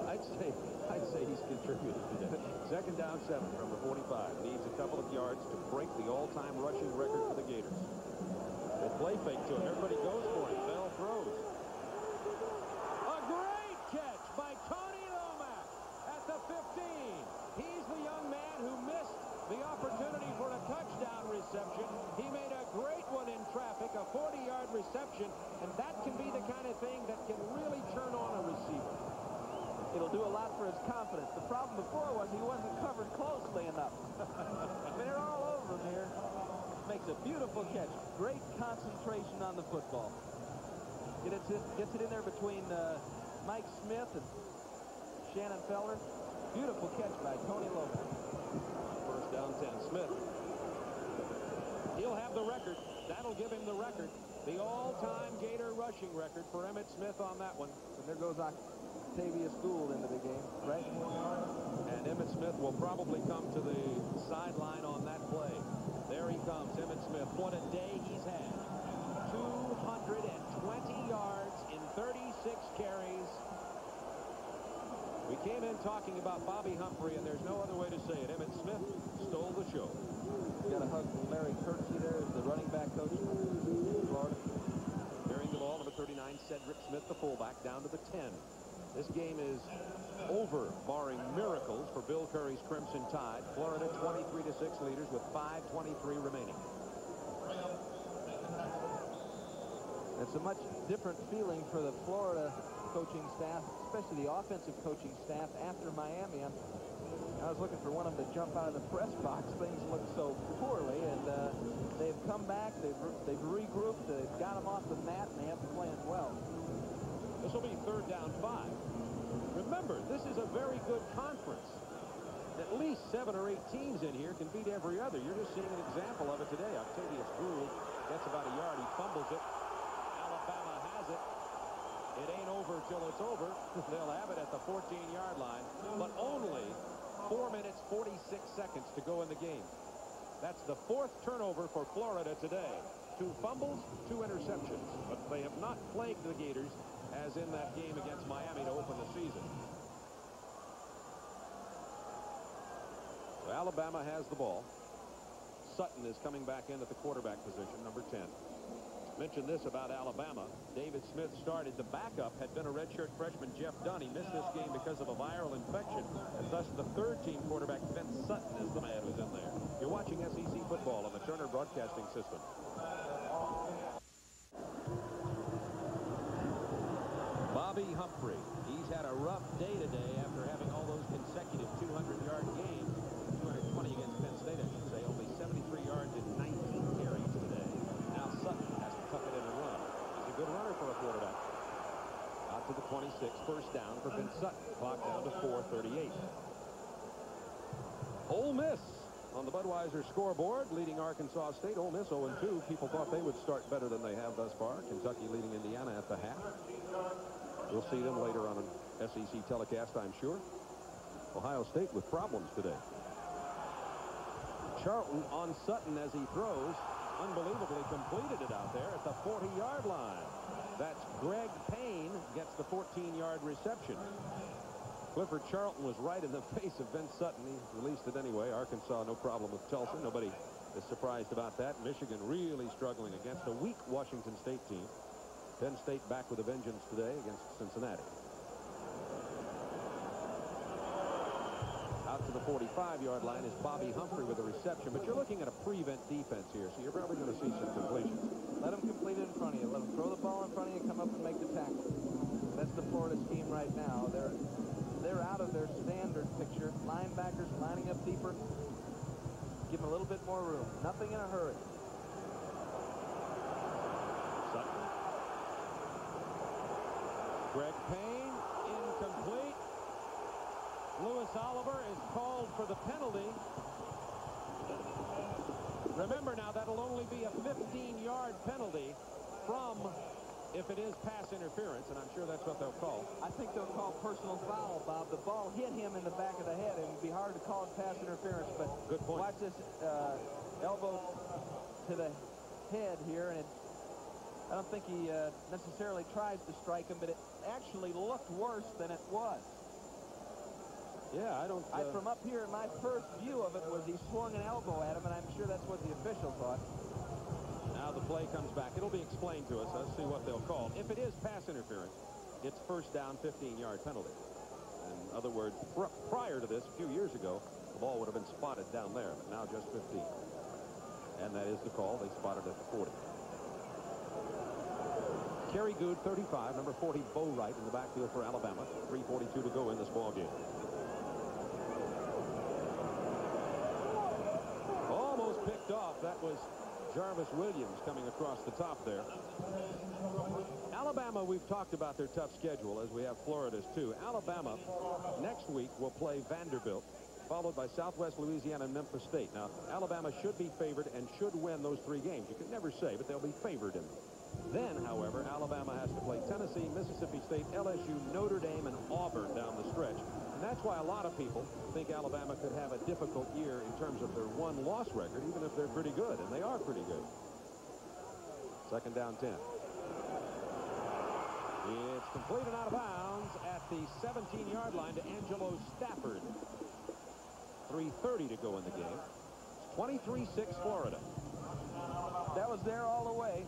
I'd say I'd say he's contributed to that. Second down seven from the 45. Needs a couple of yards to break the all-time rushing record for the Gators. They play fake to him. Everybody goes for it. Bell throws. A great catch by Tony Lomack at the 15. He's the young man who missed the opportunity for a touchdown reception. He made a great one in traffic, a 40-yard reception, and that can be the kind of thing that can really turn on a receiver. It'll do a lot for his confidence. The problem before was he wasn't covered closely enough. I mean, they're all over him here. Makes a beautiful catch. Great concentration on the football. Get it, gets it in there between uh, Mike Smith and Shannon Feller. Beautiful catch by Tony Lopez. First down 10. Smith. He'll have the record. That'll give him the record. The all-time Gator rushing record for Emmitt Smith on that one. There Octavius Gould into the game, right? And Emmitt Smith will probably come to the sideline on that play. There he comes, Emmitt Smith. What a day he's had. 220 yards in 36 carries. We came in talking about Bobby Humphrey, and there's no other way to say it. Emmitt Smith stole the show. Got a hug from Larry Kirksey there, the running back coach Florida. Carrying the ball, number 39, Cedric Smith, the fullback, down to the 10. This game is over, barring miracles, for Bill Curry's Crimson Tide. Florida 23 to 6 leaders with 5.23 remaining. It's a much different feeling for the Florida coaching staff, especially the offensive coaching staff after Miami. I'm, i was looking for one of them to jump out of the press box. Things look so poorly, and uh, they've come back, they've, they've regrouped, they've got them off the mat, and they have to playing well. This will be third down five. Remember, this is a very good conference. At least seven or eight teams in here can beat every other. You're just seeing an example of it today. Octavius Gould gets about a yard. He fumbles it. Alabama has it. It ain't over till it's over. They'll have it at the 14-yard line, but only 4 minutes, 46 seconds to go in the game. That's the fourth turnover for Florida today. Two fumbles, two interceptions, but they have not plagued the Gators as in that game against Miami to open the season. So Alabama has the ball. Sutton is coming back in at the quarterback position, number 10. Mentioned this about Alabama. David Smith started. The backup had been a redshirt freshman, Jeff Dunn. He missed this game because of a viral infection, and thus the third-team quarterback, Vince Sutton, is the man who's in there. You're watching SEC football on the Turner Broadcasting System. Bobby Humphrey. He's had a rough day today after having all those consecutive 200-yard games. 220 against Penn State, I should say. Only 73 yards in 19 carries today. Now Sutton has to tuck it in and run. He's a good runner for a quarterback. Out to the 26, first down for Vince Sutton. Clock down to 4.38. Ole Miss on the Budweiser scoreboard, leading Arkansas State. Ole Miss 0-2. People thought they would start better than they have thus far. Kentucky leading Indiana at the half. We'll see them later on an SEC telecast, I'm sure. Ohio State with problems today. Charlton on Sutton as he throws. Unbelievably completed it out there at the 40-yard line. That's Greg Payne gets the 14-yard reception. Clifford Charlton was right in the face of Vince Sutton. He released it anyway. Arkansas, no problem with Tulsa. Nobody is surprised about that. Michigan really struggling against a weak Washington State team. Penn State back with a vengeance today against Cincinnati. Out to the 45-yard line is Bobby Humphrey with a reception, but you're looking at a prevent defense here, so you're probably going to see some completions. Let them complete it in front of you. Let them throw the ball in front of you, come up and make the tackle. That's the Florida scheme right now. They're they're out of their standard picture. Linebackers lining up deeper. Give them a little bit more room. Nothing in a hurry. Sutton. Greg Payne, incomplete. Louis Oliver is called for the penalty. Remember now, that'll only be a 15-yard penalty from if it is pass interference, and I'm sure that's what they'll call. I think they'll call personal foul, Bob. The ball hit him in the back of the head, and it'd be hard to call it pass interference, but Good point. watch this uh, elbow to the head here, and it, I don't think he uh, necessarily tries to strike him, but it actually looked worse than it was. Yeah, I don't... I, Uh, from up here, my first view of it was he swung an elbow at him, and I'm sure that's what the official thought. Now the play comes back. It'll be explained to us. Let's see what they'll call. If it is pass interference, it's first down, 15-yard penalty. In other words, pr prior to this, a few years ago, the ball would have been spotted down there, but now just 15. And that is the call. They spotted it at the 40. Kerry Goode, 35. Number 40, Bo Wright in the backfield for Alabama. 3.42 to go in this ball game. Almost picked off. That was Jarvis Williams coming across the top there. Alabama, we've talked about their tough schedule, as we have Florida's too. Alabama next week will play Vanderbilt, followed by Southwest Louisiana and Memphis State. Now, Alabama should be favored and should win those three games. You can never say, but they'll be favored in them. Then, however, Alabama has to play Tennessee, Mississippi State, LSU, Notre Dame, and Auburn down the stretch. And that's why a lot of people think Alabama could have a difficult year in terms of their one-loss record, even if they're pretty good, and they are pretty good. Second down 10. It's completed out of bounds at the 17-yard line to Angelo Stafford. 3.30 to go in the game. 23-6 Florida. That was there all the way.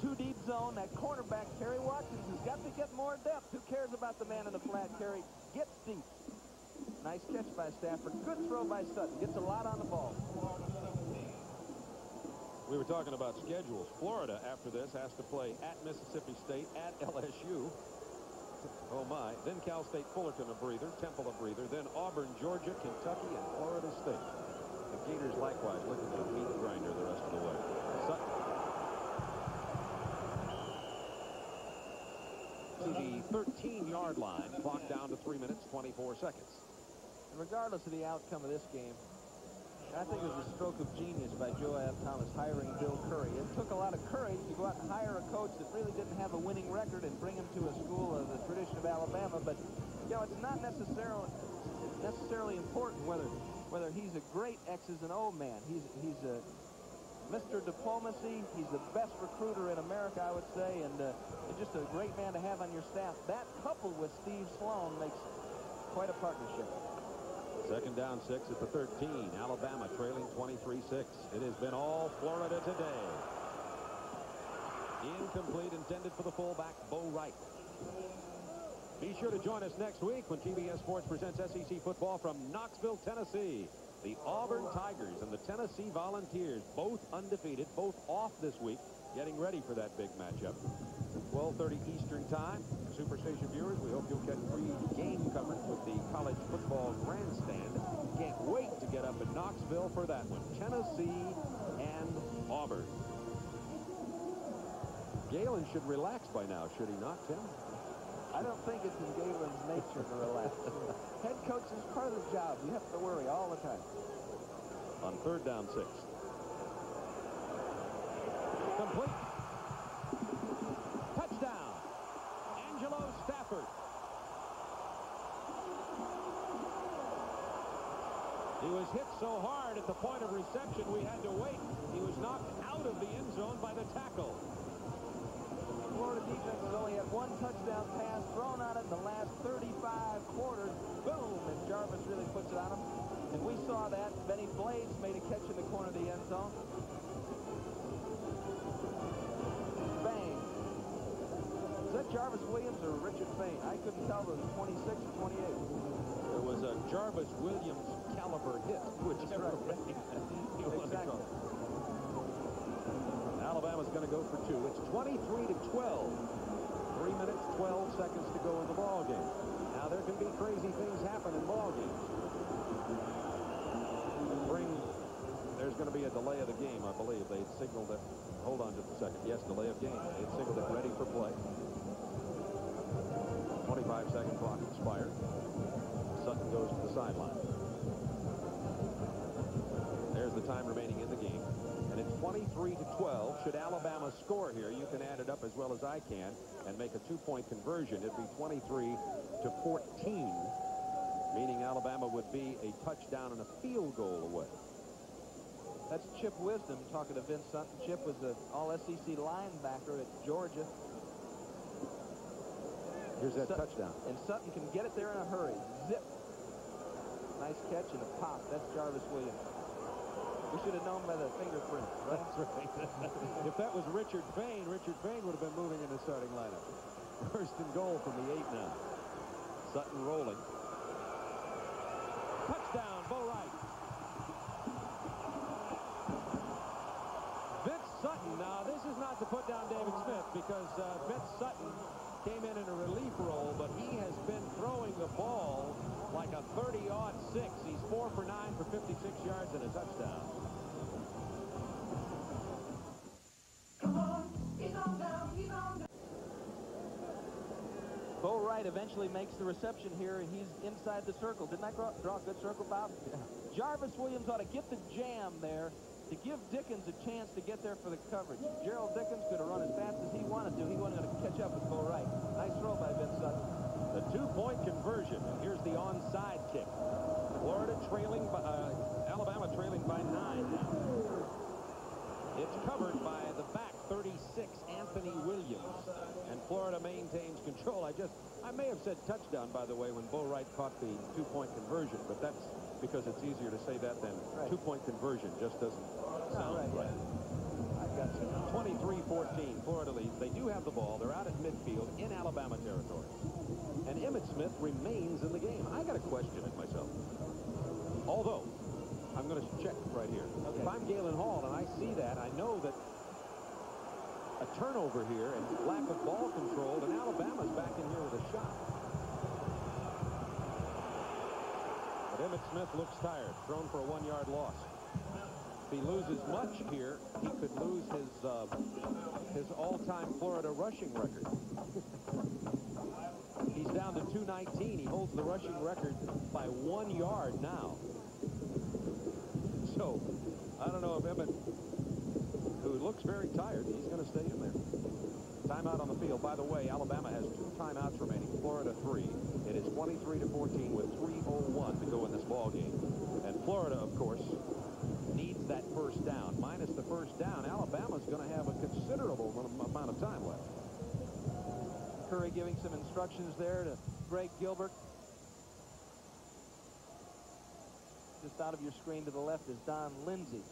Two deep zone. That cornerback, Kerry Watkins, has got to get more depth. Who cares about the man in the flat, Kerry? Gets deep. Nice catch by Stafford. Good throw by Sutton. Gets a lot on the ball. We were talking about schedules. Florida, after this, has to play at Mississippi State, at LSU. Oh, my. Then Cal State Fullerton a breather, Temple a breather. Then Auburn, Georgia, Kentucky, and Florida State. The Gators likewise looking at a meat grinder the rest of the way. Sutton. To the 13-yard line, clock down to 3 minutes, 24 seconds. And regardless of the outcome of this game, I think it was a stroke of genius by Joab Thomas hiring Bill Curry. It took a lot of courage to go out and hire a coach that really didn't have a winning record and bring him to a school of the tradition of Alabama. But, you know, it's not necessarily necessarily important whether whether he's a great X's and O man. He's he's a Mr. Diplomacy. He's the best recruiter in America, I would say, and, uh, just a great man to have on your staff. That coupled with Steve Sloan makes quite a partnership. Second down six at the 13. Alabama trailing 23-6. It has been all Florida today. Incomplete intended for the fullback, Bo Wright. Be sure to join us next week when TBS Sports presents SEC football from Knoxville, Tennessee. The Auburn Tigers and the Tennessee Volunteers, both undefeated, both off this week, getting ready for that big matchup. 12.30 Eastern Time. Superstation viewers, we hope you'll get free game coverage with the college football grandstand. Can't wait to get up in Knoxville for that one. Tennessee and Auburn. Galen should relax by now, should he not, Tim? I don't think it's in Galen's nature to relax. Head coach is part of the job. You have to worry all the time. On third down six. Complete. Touchdown. Angelo Stafford. He was hit so hard at the point of reception we had to wait. He was knocked out of the end zone by the tackle. Florida defense has only had one touchdown pass thrown on it in the last 35 quarters. Boom! And Jarvis really puts it on him. And we saw that. Benny Blades made a catch in the corner of the end zone. Bang. Is that Jarvis Williams or Richard Fain? I couldn't tell if it was 26 or 28. It was a Jarvis Williams caliber hit, whichever right. way you want to Exactly. Alabama's going to go for two. It's 23 to 12. Three minutes, 12 seconds to go in the ball game. Now there can be crazy things happen in ball games. Bring. There's going to be a delay of the game, I believe. They signaled it. Hold on just a second. Yes, delay of game. They signaled it ready for play. 25 second clock expired. Sutton goes to the sideline. There's the time remaining in the game. And it's 23 to 12. Should Alabama score here, you can add it up as well as I can and make a two-point conversion. It'd be 23 to 14, meaning Alabama would be a touchdown and a field goal away. That's Chip Wisdom talking to Vince Sutton. Chip was an all-SEC linebacker at Georgia. Here's that Sut- touchdown. And Sutton can get it there in a hurry. Zip. Nice catch and a pop. That's Jarvis Williams. We should have known by the fingerprints, right? That's right. if that was Richard Fain, Richard Fain would have been moving in the starting lineup. First and goal from the eight now. Sutton rolling. Touchdown, Bo Wright. Vince Sutton. Now, this is not to put down David Smith because uh, Vince Sutton came in in a relief role, but he has been throwing the ball like a 30-odd six. He's four for nine for 56 yards and a touchdown. Bo Wright eventually makes the reception here, and he's inside the circle. Didn't I draw, draw a good circle, Bob? Yeah. Jarvis Williams ought to get the jam there to give Dickens a chance to get there for the coverage. Gerald Dickens could have run as fast as he wanted to. He wasn't going to catch up with Bo Wright. Nice throw by Vince Sutton. The two-point conversion. and Here's the onside kick. Florida trailing by, uh, Alabama trailing by nine now. It's covered by the back 36, Anthony Williams. And Florida maintains control. I just, I may have said touchdown, by the way, when Bo Wright caught the two-point conversion, but that's because it's easier to say that than right. two-point conversion just doesn't sound right. right. I got 23-14, Florida leads. They do have the ball. They're out at midfield in Alabama territory. And Emmitt Smith remains in the game. I got to question it myself. Although, I'm going to check right here. Okay. If I'm Galen Hall and I see that, I know that a turnover here and lack of ball control, and Alabama's back in here with a shot. But Emmitt Smith looks tired, thrown for a one-yard loss. If he loses much here, he could lose his uh, his all-time Florida rushing record. He's down to 219. He holds the rushing record by one yard now. So, I don't know if Emmitt, who looks very tired, he's going to stay in there. Timeout on the field. By the way, Alabama has two timeouts remaining. Florida three. It is 23 to 14 with 3:01 to go in this ball game. And Florida, of course, needs that first down. Minus the first down, Alabama's going to have a considerable amount of time left. Curry giving some instructions there to Greg Gilbert. Just out of your screen to the left is Don Lindsey,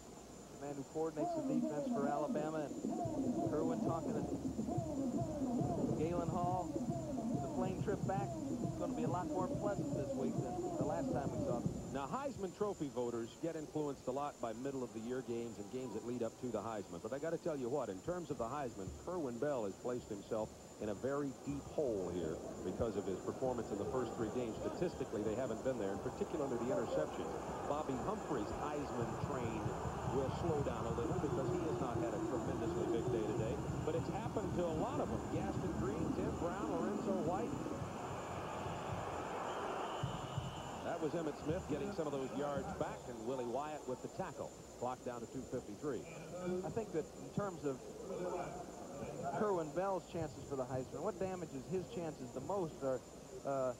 man who coordinates the defense for Alabama. And Kerwin talking to Galen Hall. The plane trip back is going to be a lot more pleasant this week than the last time we saw them. Now, Heisman Trophy voters get influenced a lot by middle-of-the-year games and games that lead up to the Heisman. But I got to tell you what, in terms of the Heisman, Kerwin Bell has placed himself in a very deep hole here because of his performance in the first three games. Statistically, they haven't been there, and particularly the interceptions. Bobby Humphrey's Heisman train will slow down a little because he has not had a tremendously big day today. But it's happened to a lot of them. Gaston Green, Tim Brown, Lorenzo White. That was Emmitt Smith getting some of those yards back, and Willie Wyatt with the tackle. Clock down to 2.53. I think that in terms of Kerwin Bell's chances for the Heisman, what damages his chances the most are uh,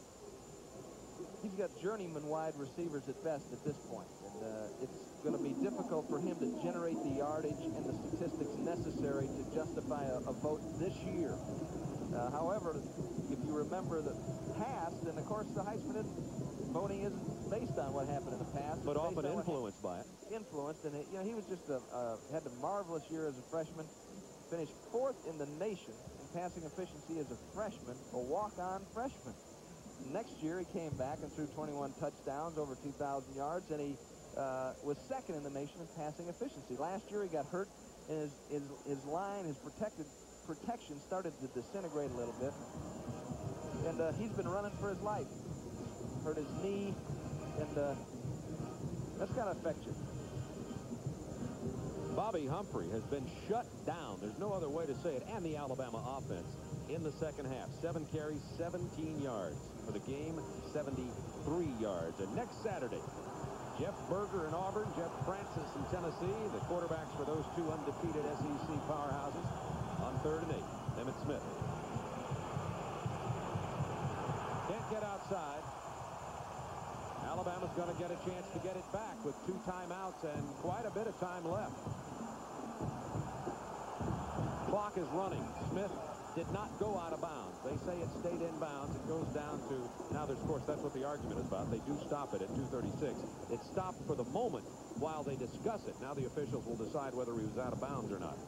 he's got journeyman wide receivers at best at this point. And uh, it's going to be difficult for him to generate the yardage and the statistics necessary to justify a, a vote this year. Uh, however, if you remember the past, and of course the Heisman voting isn't based on what happened in the past. But often based on what influenced by it. Influenced, and it, you know he was just a, uh, had a marvelous year as a freshman. Finished fourth in the nation in passing efficiency as a freshman, a walk-on freshman. Next year, he came back and threw 21 touchdowns, over 2,000 yards, and he uh, was second in the nation in passing efficiency. Last year, he got hurt, and his, his, his line, his protected protection started to disintegrate a little bit. And uh, he's been running for his life. Hurt his knee, and uh, that's got to affect you. Bobby Humphrey has been shut down. There's no other way to say it. And the Alabama offense in the second half. Seven carries, 17 yards. For the game, 73 yards. And next Saturday, Jeff Burger in Auburn, Jeff Francis in Tennessee, the quarterbacks for those two undefeated SEC powerhouses on third and eight. Emmitt Smith. Can't get outside. Alabama's going to get a chance to get it back with two timeouts and quite a bit of time left. Clock is running. Smith did not go out of bounds. They say it stayed in bounds. It goes down to, now there's, of course, that's what the argument is about. They do stop it at 236. It stopped for the moment while they discuss it. Now the officials will decide whether he was out of bounds or not.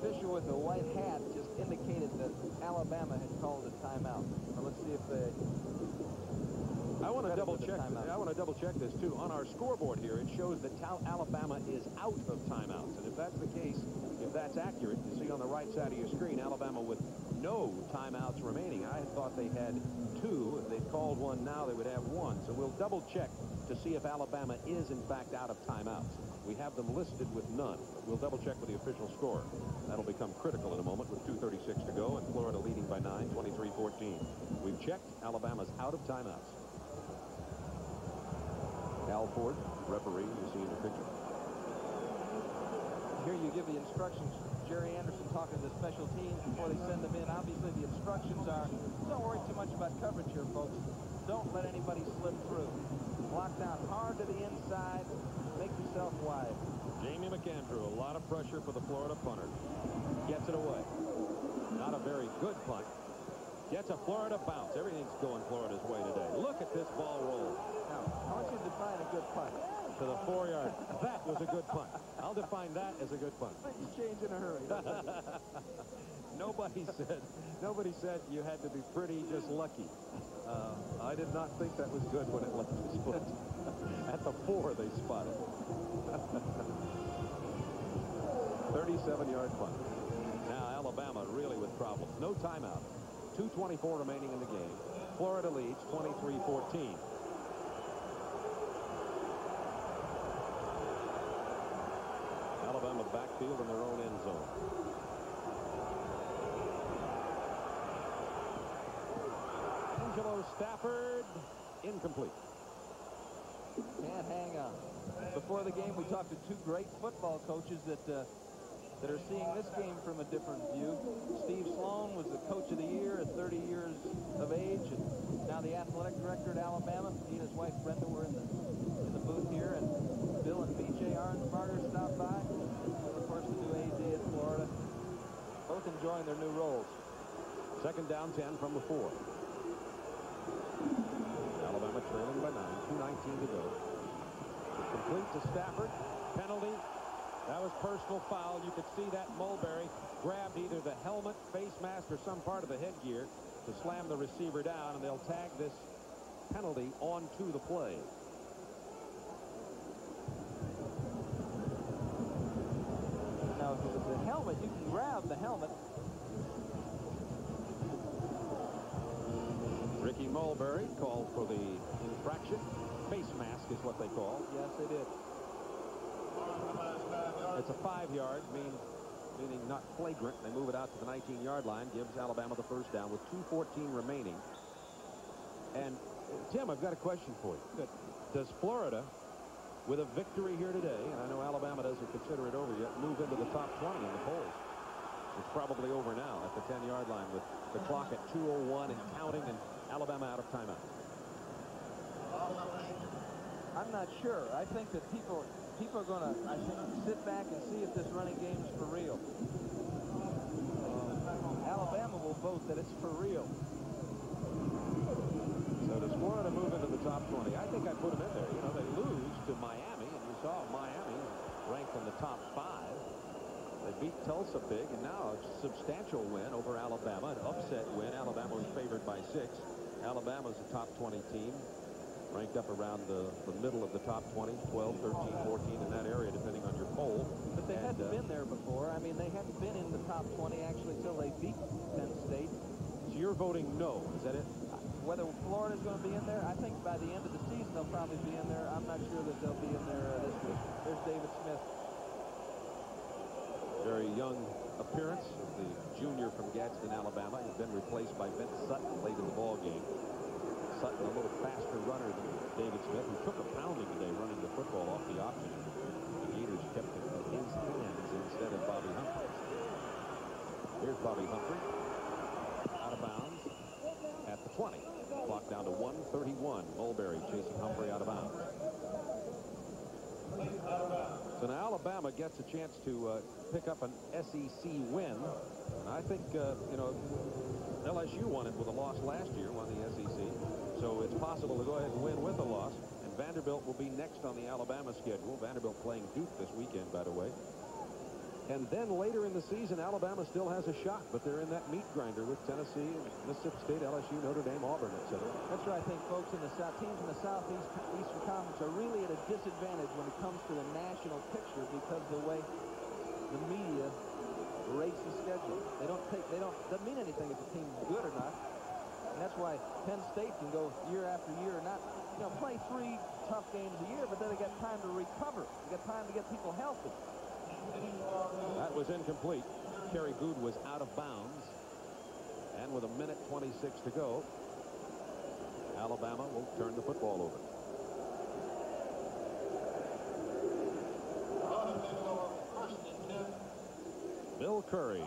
The official with the white hat just indicated that Alabama had called a timeout. Now let's see if they... I want to double check. I want to double check this too. On our scoreboard here, it shows that Alabama is out of timeouts, and if that's the case, that's accurate, you see on the right side of your screen, Alabama with no timeouts remaining. I thought they had two. If they called one now, they would have one. So we'll double check to see if Alabama is in fact out of timeouts. We have them listed with none. But we'll double check with the official score. That'll become critical in a moment with 2.36 to go and Florida leading by 9, 23-14. We've checked. Alabama's out of timeouts. Al Ford, referee, you see in the picture. Here you give the instructions. Jerry Anderson talking to the special teams before they send them in. Obviously, the instructions are, don't worry too much about coverage here, folks. Don't let anybody slip through. Lock down hard to the inside. Make yourself wide. Jamie McAndrew, a lot of pressure for the Florida punter. Gets it away. Not a very good punt. Gets a Florida bounce. Everything's going Florida's way today. Look at this ball roll Now, I want you to define a good punt. To the four yard. That was a good punt. I'll define that as a good punt. Things change in a hurry. Nobody said, nobody said you had to be pretty, just lucky. Uh, I did not think that was good when it left his foot. At the four, they spotted. 37-yard punt. Now Alabama really with problems. No timeout. 2.24 remaining in the game. Florida leads 23-14. Alabama backfield in their own end zone. Angelo Stafford, incomplete. Can't hang on. Before the game, we talked to two great football coaches that uh, that are seeing this game from a different view. Steve Sloan was the coach of the year at 30 years of age, and now the athletic director at Alabama. He and his wife Brenda were in the in the booth here, and Bill and B.J. are in Arnsparger stopped by. And of course, the new AD at Florida. Enjoying their new roles. Second down 10 from the four. Alabama trailing by nine, 2.19 to go. Complete to Stafford. Penalty. That was personal foul. You could see that Mulberry grabbed either the helmet, face mask, or some part of the headgear to slam the receiver down, and they'll tag this penalty onto the play. If a helmet, you can grab the helmet. Ricky Mulberry called for the infraction. Face mask is what they call. Yes, they did. It's a five-yard, mean, meaning not flagrant. They move it out to the 19-yard line, gives Alabama the first down with 2.14 remaining. And, uh, Tim, I've got a question for you. Good. Does Florida, with a victory here today, and I know Alabama doesn't consider it over yet, move into the top 20 in the polls? It's probably over now at the 10-yard line with the clock at 2.01 and counting, and Alabama out of timeout. I'm not sure. I think that people people are going to, I think, sit back and see if this running game is for real. Um, Alabama will vote that it's for real. So does Florida move into the top 20? I think I put them in there. You know, they to Miami, and you saw Miami ranked in the top five. They beat Tulsa big, and now a substantial win over Alabama, an upset win. Alabama was favored by six. Alabama's a top 20 team, ranked up around the, the middle of the top 20, 12, 13, 14 in that area, depending on your poll. But they And, hadn't uh, been there before. I mean, they hadn't been in the top 20 actually until they beat Penn State. So you're voting no. Is that it? Whether Florida's going to be in there, I think by the end of the they'll probably be in there. I'm not sure that they'll be in there uh, this week. There's David Smith. Very young appearance of the junior from Gadsden, Alabama. He's been replaced by Vince Sutton late in the ball game. Sutton, a little faster runner than David Smith, who took a pounding today running the football off the option. The Gators kept it in his hands instead of Bobby Humphrey. Here's Bobby Humphrey. Out of bounds at the 20. Clock down to 131. Mulberry chasing Humphrey out of bounds. So now Alabama gets a chance to uh, pick up an SEC win. And I think, uh, you know, LSU won it with a loss last year, won the SEC. So it's possible to go ahead and win with a loss. And Vanderbilt will be next on the Alabama schedule. Vanderbilt playing Duke this weekend, by the way. And then later in the season, Alabama still has a shot, but they're in that meat grinder with Tennessee, Mississippi State, LSU, Notre Dame, Auburn, etc. That's right. I think folks in the South, teams in the Southeast Eastern Conference are really at a disadvantage when it comes to the national picture because of the way the media rates the schedule. They don't take, they don't, doesn't mean anything if the team's good or not. And that's why Penn State can go year after year and not, you know, play three tough games a year, but then they got time to recover. They got time to get people healthy. That was incomplete. Kerry Goode was out of bounds. And with a minute 26 to go, Alabama will turn the football over. Bill Curry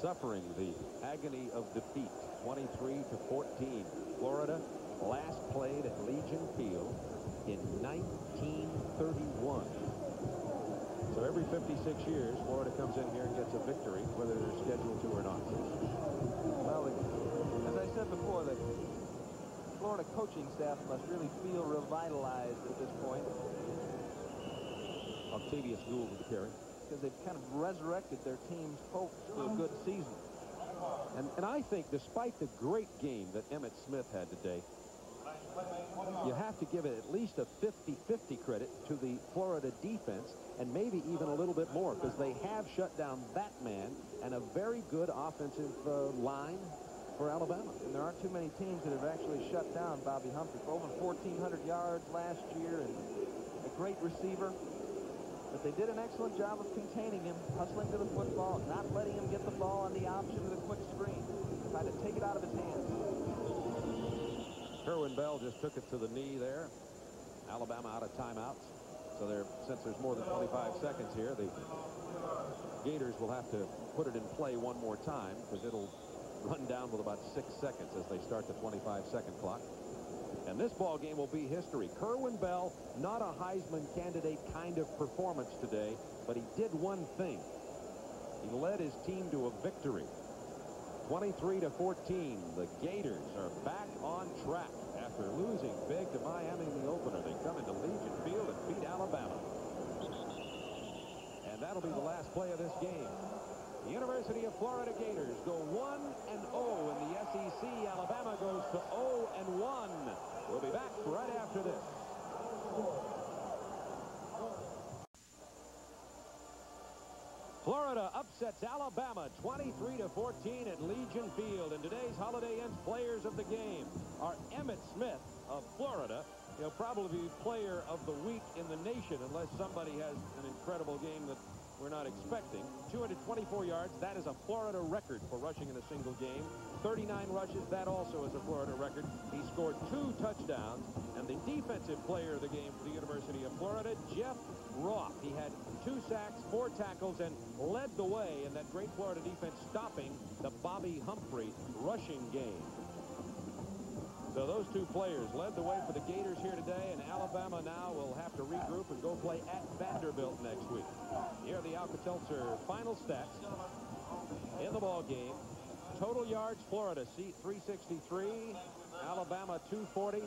suffering the agony of defeat 23 to 14 Florida last played at Legion Field in 1931 so every 56 years, Florida comes in here and gets a victory, whether they're scheduled to or not. Well, as I said before, the Florida coaching staff must really feel revitalized at this point. Octavius Gould with the carry. Because they've kind of resurrected their team's hopes for a good season. And, and I think despite the great game that Emmitt Smith had today, you have to give it at least a 50-50 credit to the Florida defense and maybe even a little bit more because they have shut down that man and a very good offensive uh, line for Alabama. And there aren't too many teams that have actually shut down Bobby Humphrey for over 1,400 yards last year and a great receiver. But they did an excellent job of containing him, hustling to the football, not letting him get the ball on the option of the quick screen, trying to take it out of his hands. Kerwin Bell just took it to the knee there. Alabama out of timeouts. So there, since there's more than 25 seconds here, the Gators will have to put it in play one more time because it'll run down with about six seconds as they start the 25-second clock. And this ball game will be history. Kerwin Bell, not a Heisman candidate kind of performance today, but he did one thing. He led his team to a victory. 23 to 14. The Gators are back on track after losing big to Miami in the opener. They come into Legion Field and beat Alabama. And that'll be the last play of this game. The University of Florida Gators go 1 and 0 in the SEC. Alabama goes to 0 and 1. We'll be back right after this. Florida upsets Alabama 23 to 14 at Legion Field. And today's Holiday Inns players of the game are Emmitt Smith of Florida. He'll probably be player of the week in the nation unless somebody has an incredible game that we're not expecting. 224 yards, that is a Florida record for rushing in a single game. 39 rushes, that also is a Florida record. He scored two touchdowns. And the defensive player of the game for the University of Florida, Jeff Roth. He had two sacks, four tackles, and led the way in that great Florida defense, stopping the Bobby Humphrey rushing game. So those two players led the way for the Gators here today, and Alabama now will have to regroup and go play at Vanderbilt next week. Here are the Alka-Seltzer final stats in the ball game. Total yards, Florida, 363. Alabama, 240.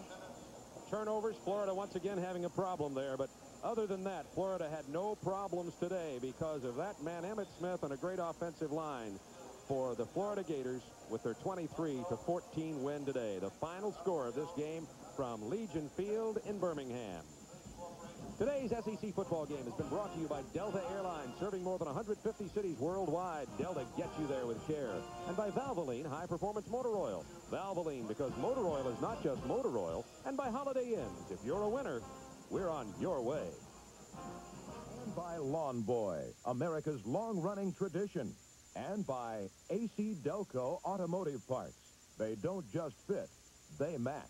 Turnovers, Florida once again having a problem there, but other than that, Florida had no problems today because of that man, Emmitt Smith, and a great offensive line for the Florida Gators with their 23 to 14 win today. The final score of this game from Legion Field in Birmingham. Today's SEC football game has been brought to you by Delta Airlines, serving more than 150 cities worldwide. Delta gets you there with care. And by Valvoline High Performance Motor Oil. Valvoline, because motor oil is not just motor oil. And by Holiday Inns. If you're a winner, we're on your way. And by Lawn Boy, America's long-running tradition. And by AC Delco Automotive Parts. They don't just fit, they match.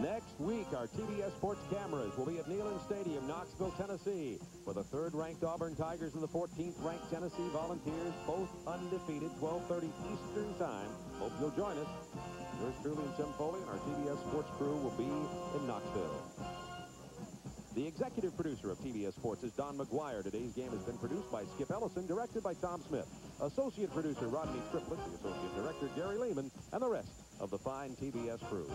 Next week, our TBS Sports cameras will be at Neyland Stadium, Knoxville, Tennessee, for the third-ranked Auburn Tigers and the 14th-ranked Tennessee Volunteers, both undefeated, 12.30 Eastern Time. Hope you'll join us. Yours truly and Tim Foley and our TBS Sports crew will be in Knoxville. The executive producer of TBS Sports is Don McGuire. Today's game has been produced by Skip Ellison, directed by Tom Smith. Associate producer Rodney Triplett, the associate director Gary Lehman, and the rest of the fine TBS crew.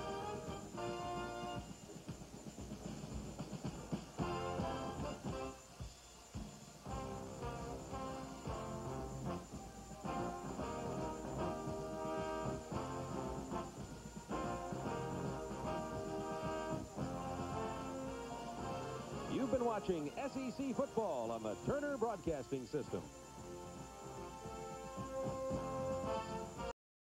Watching SEC football on the Turner Broadcasting System.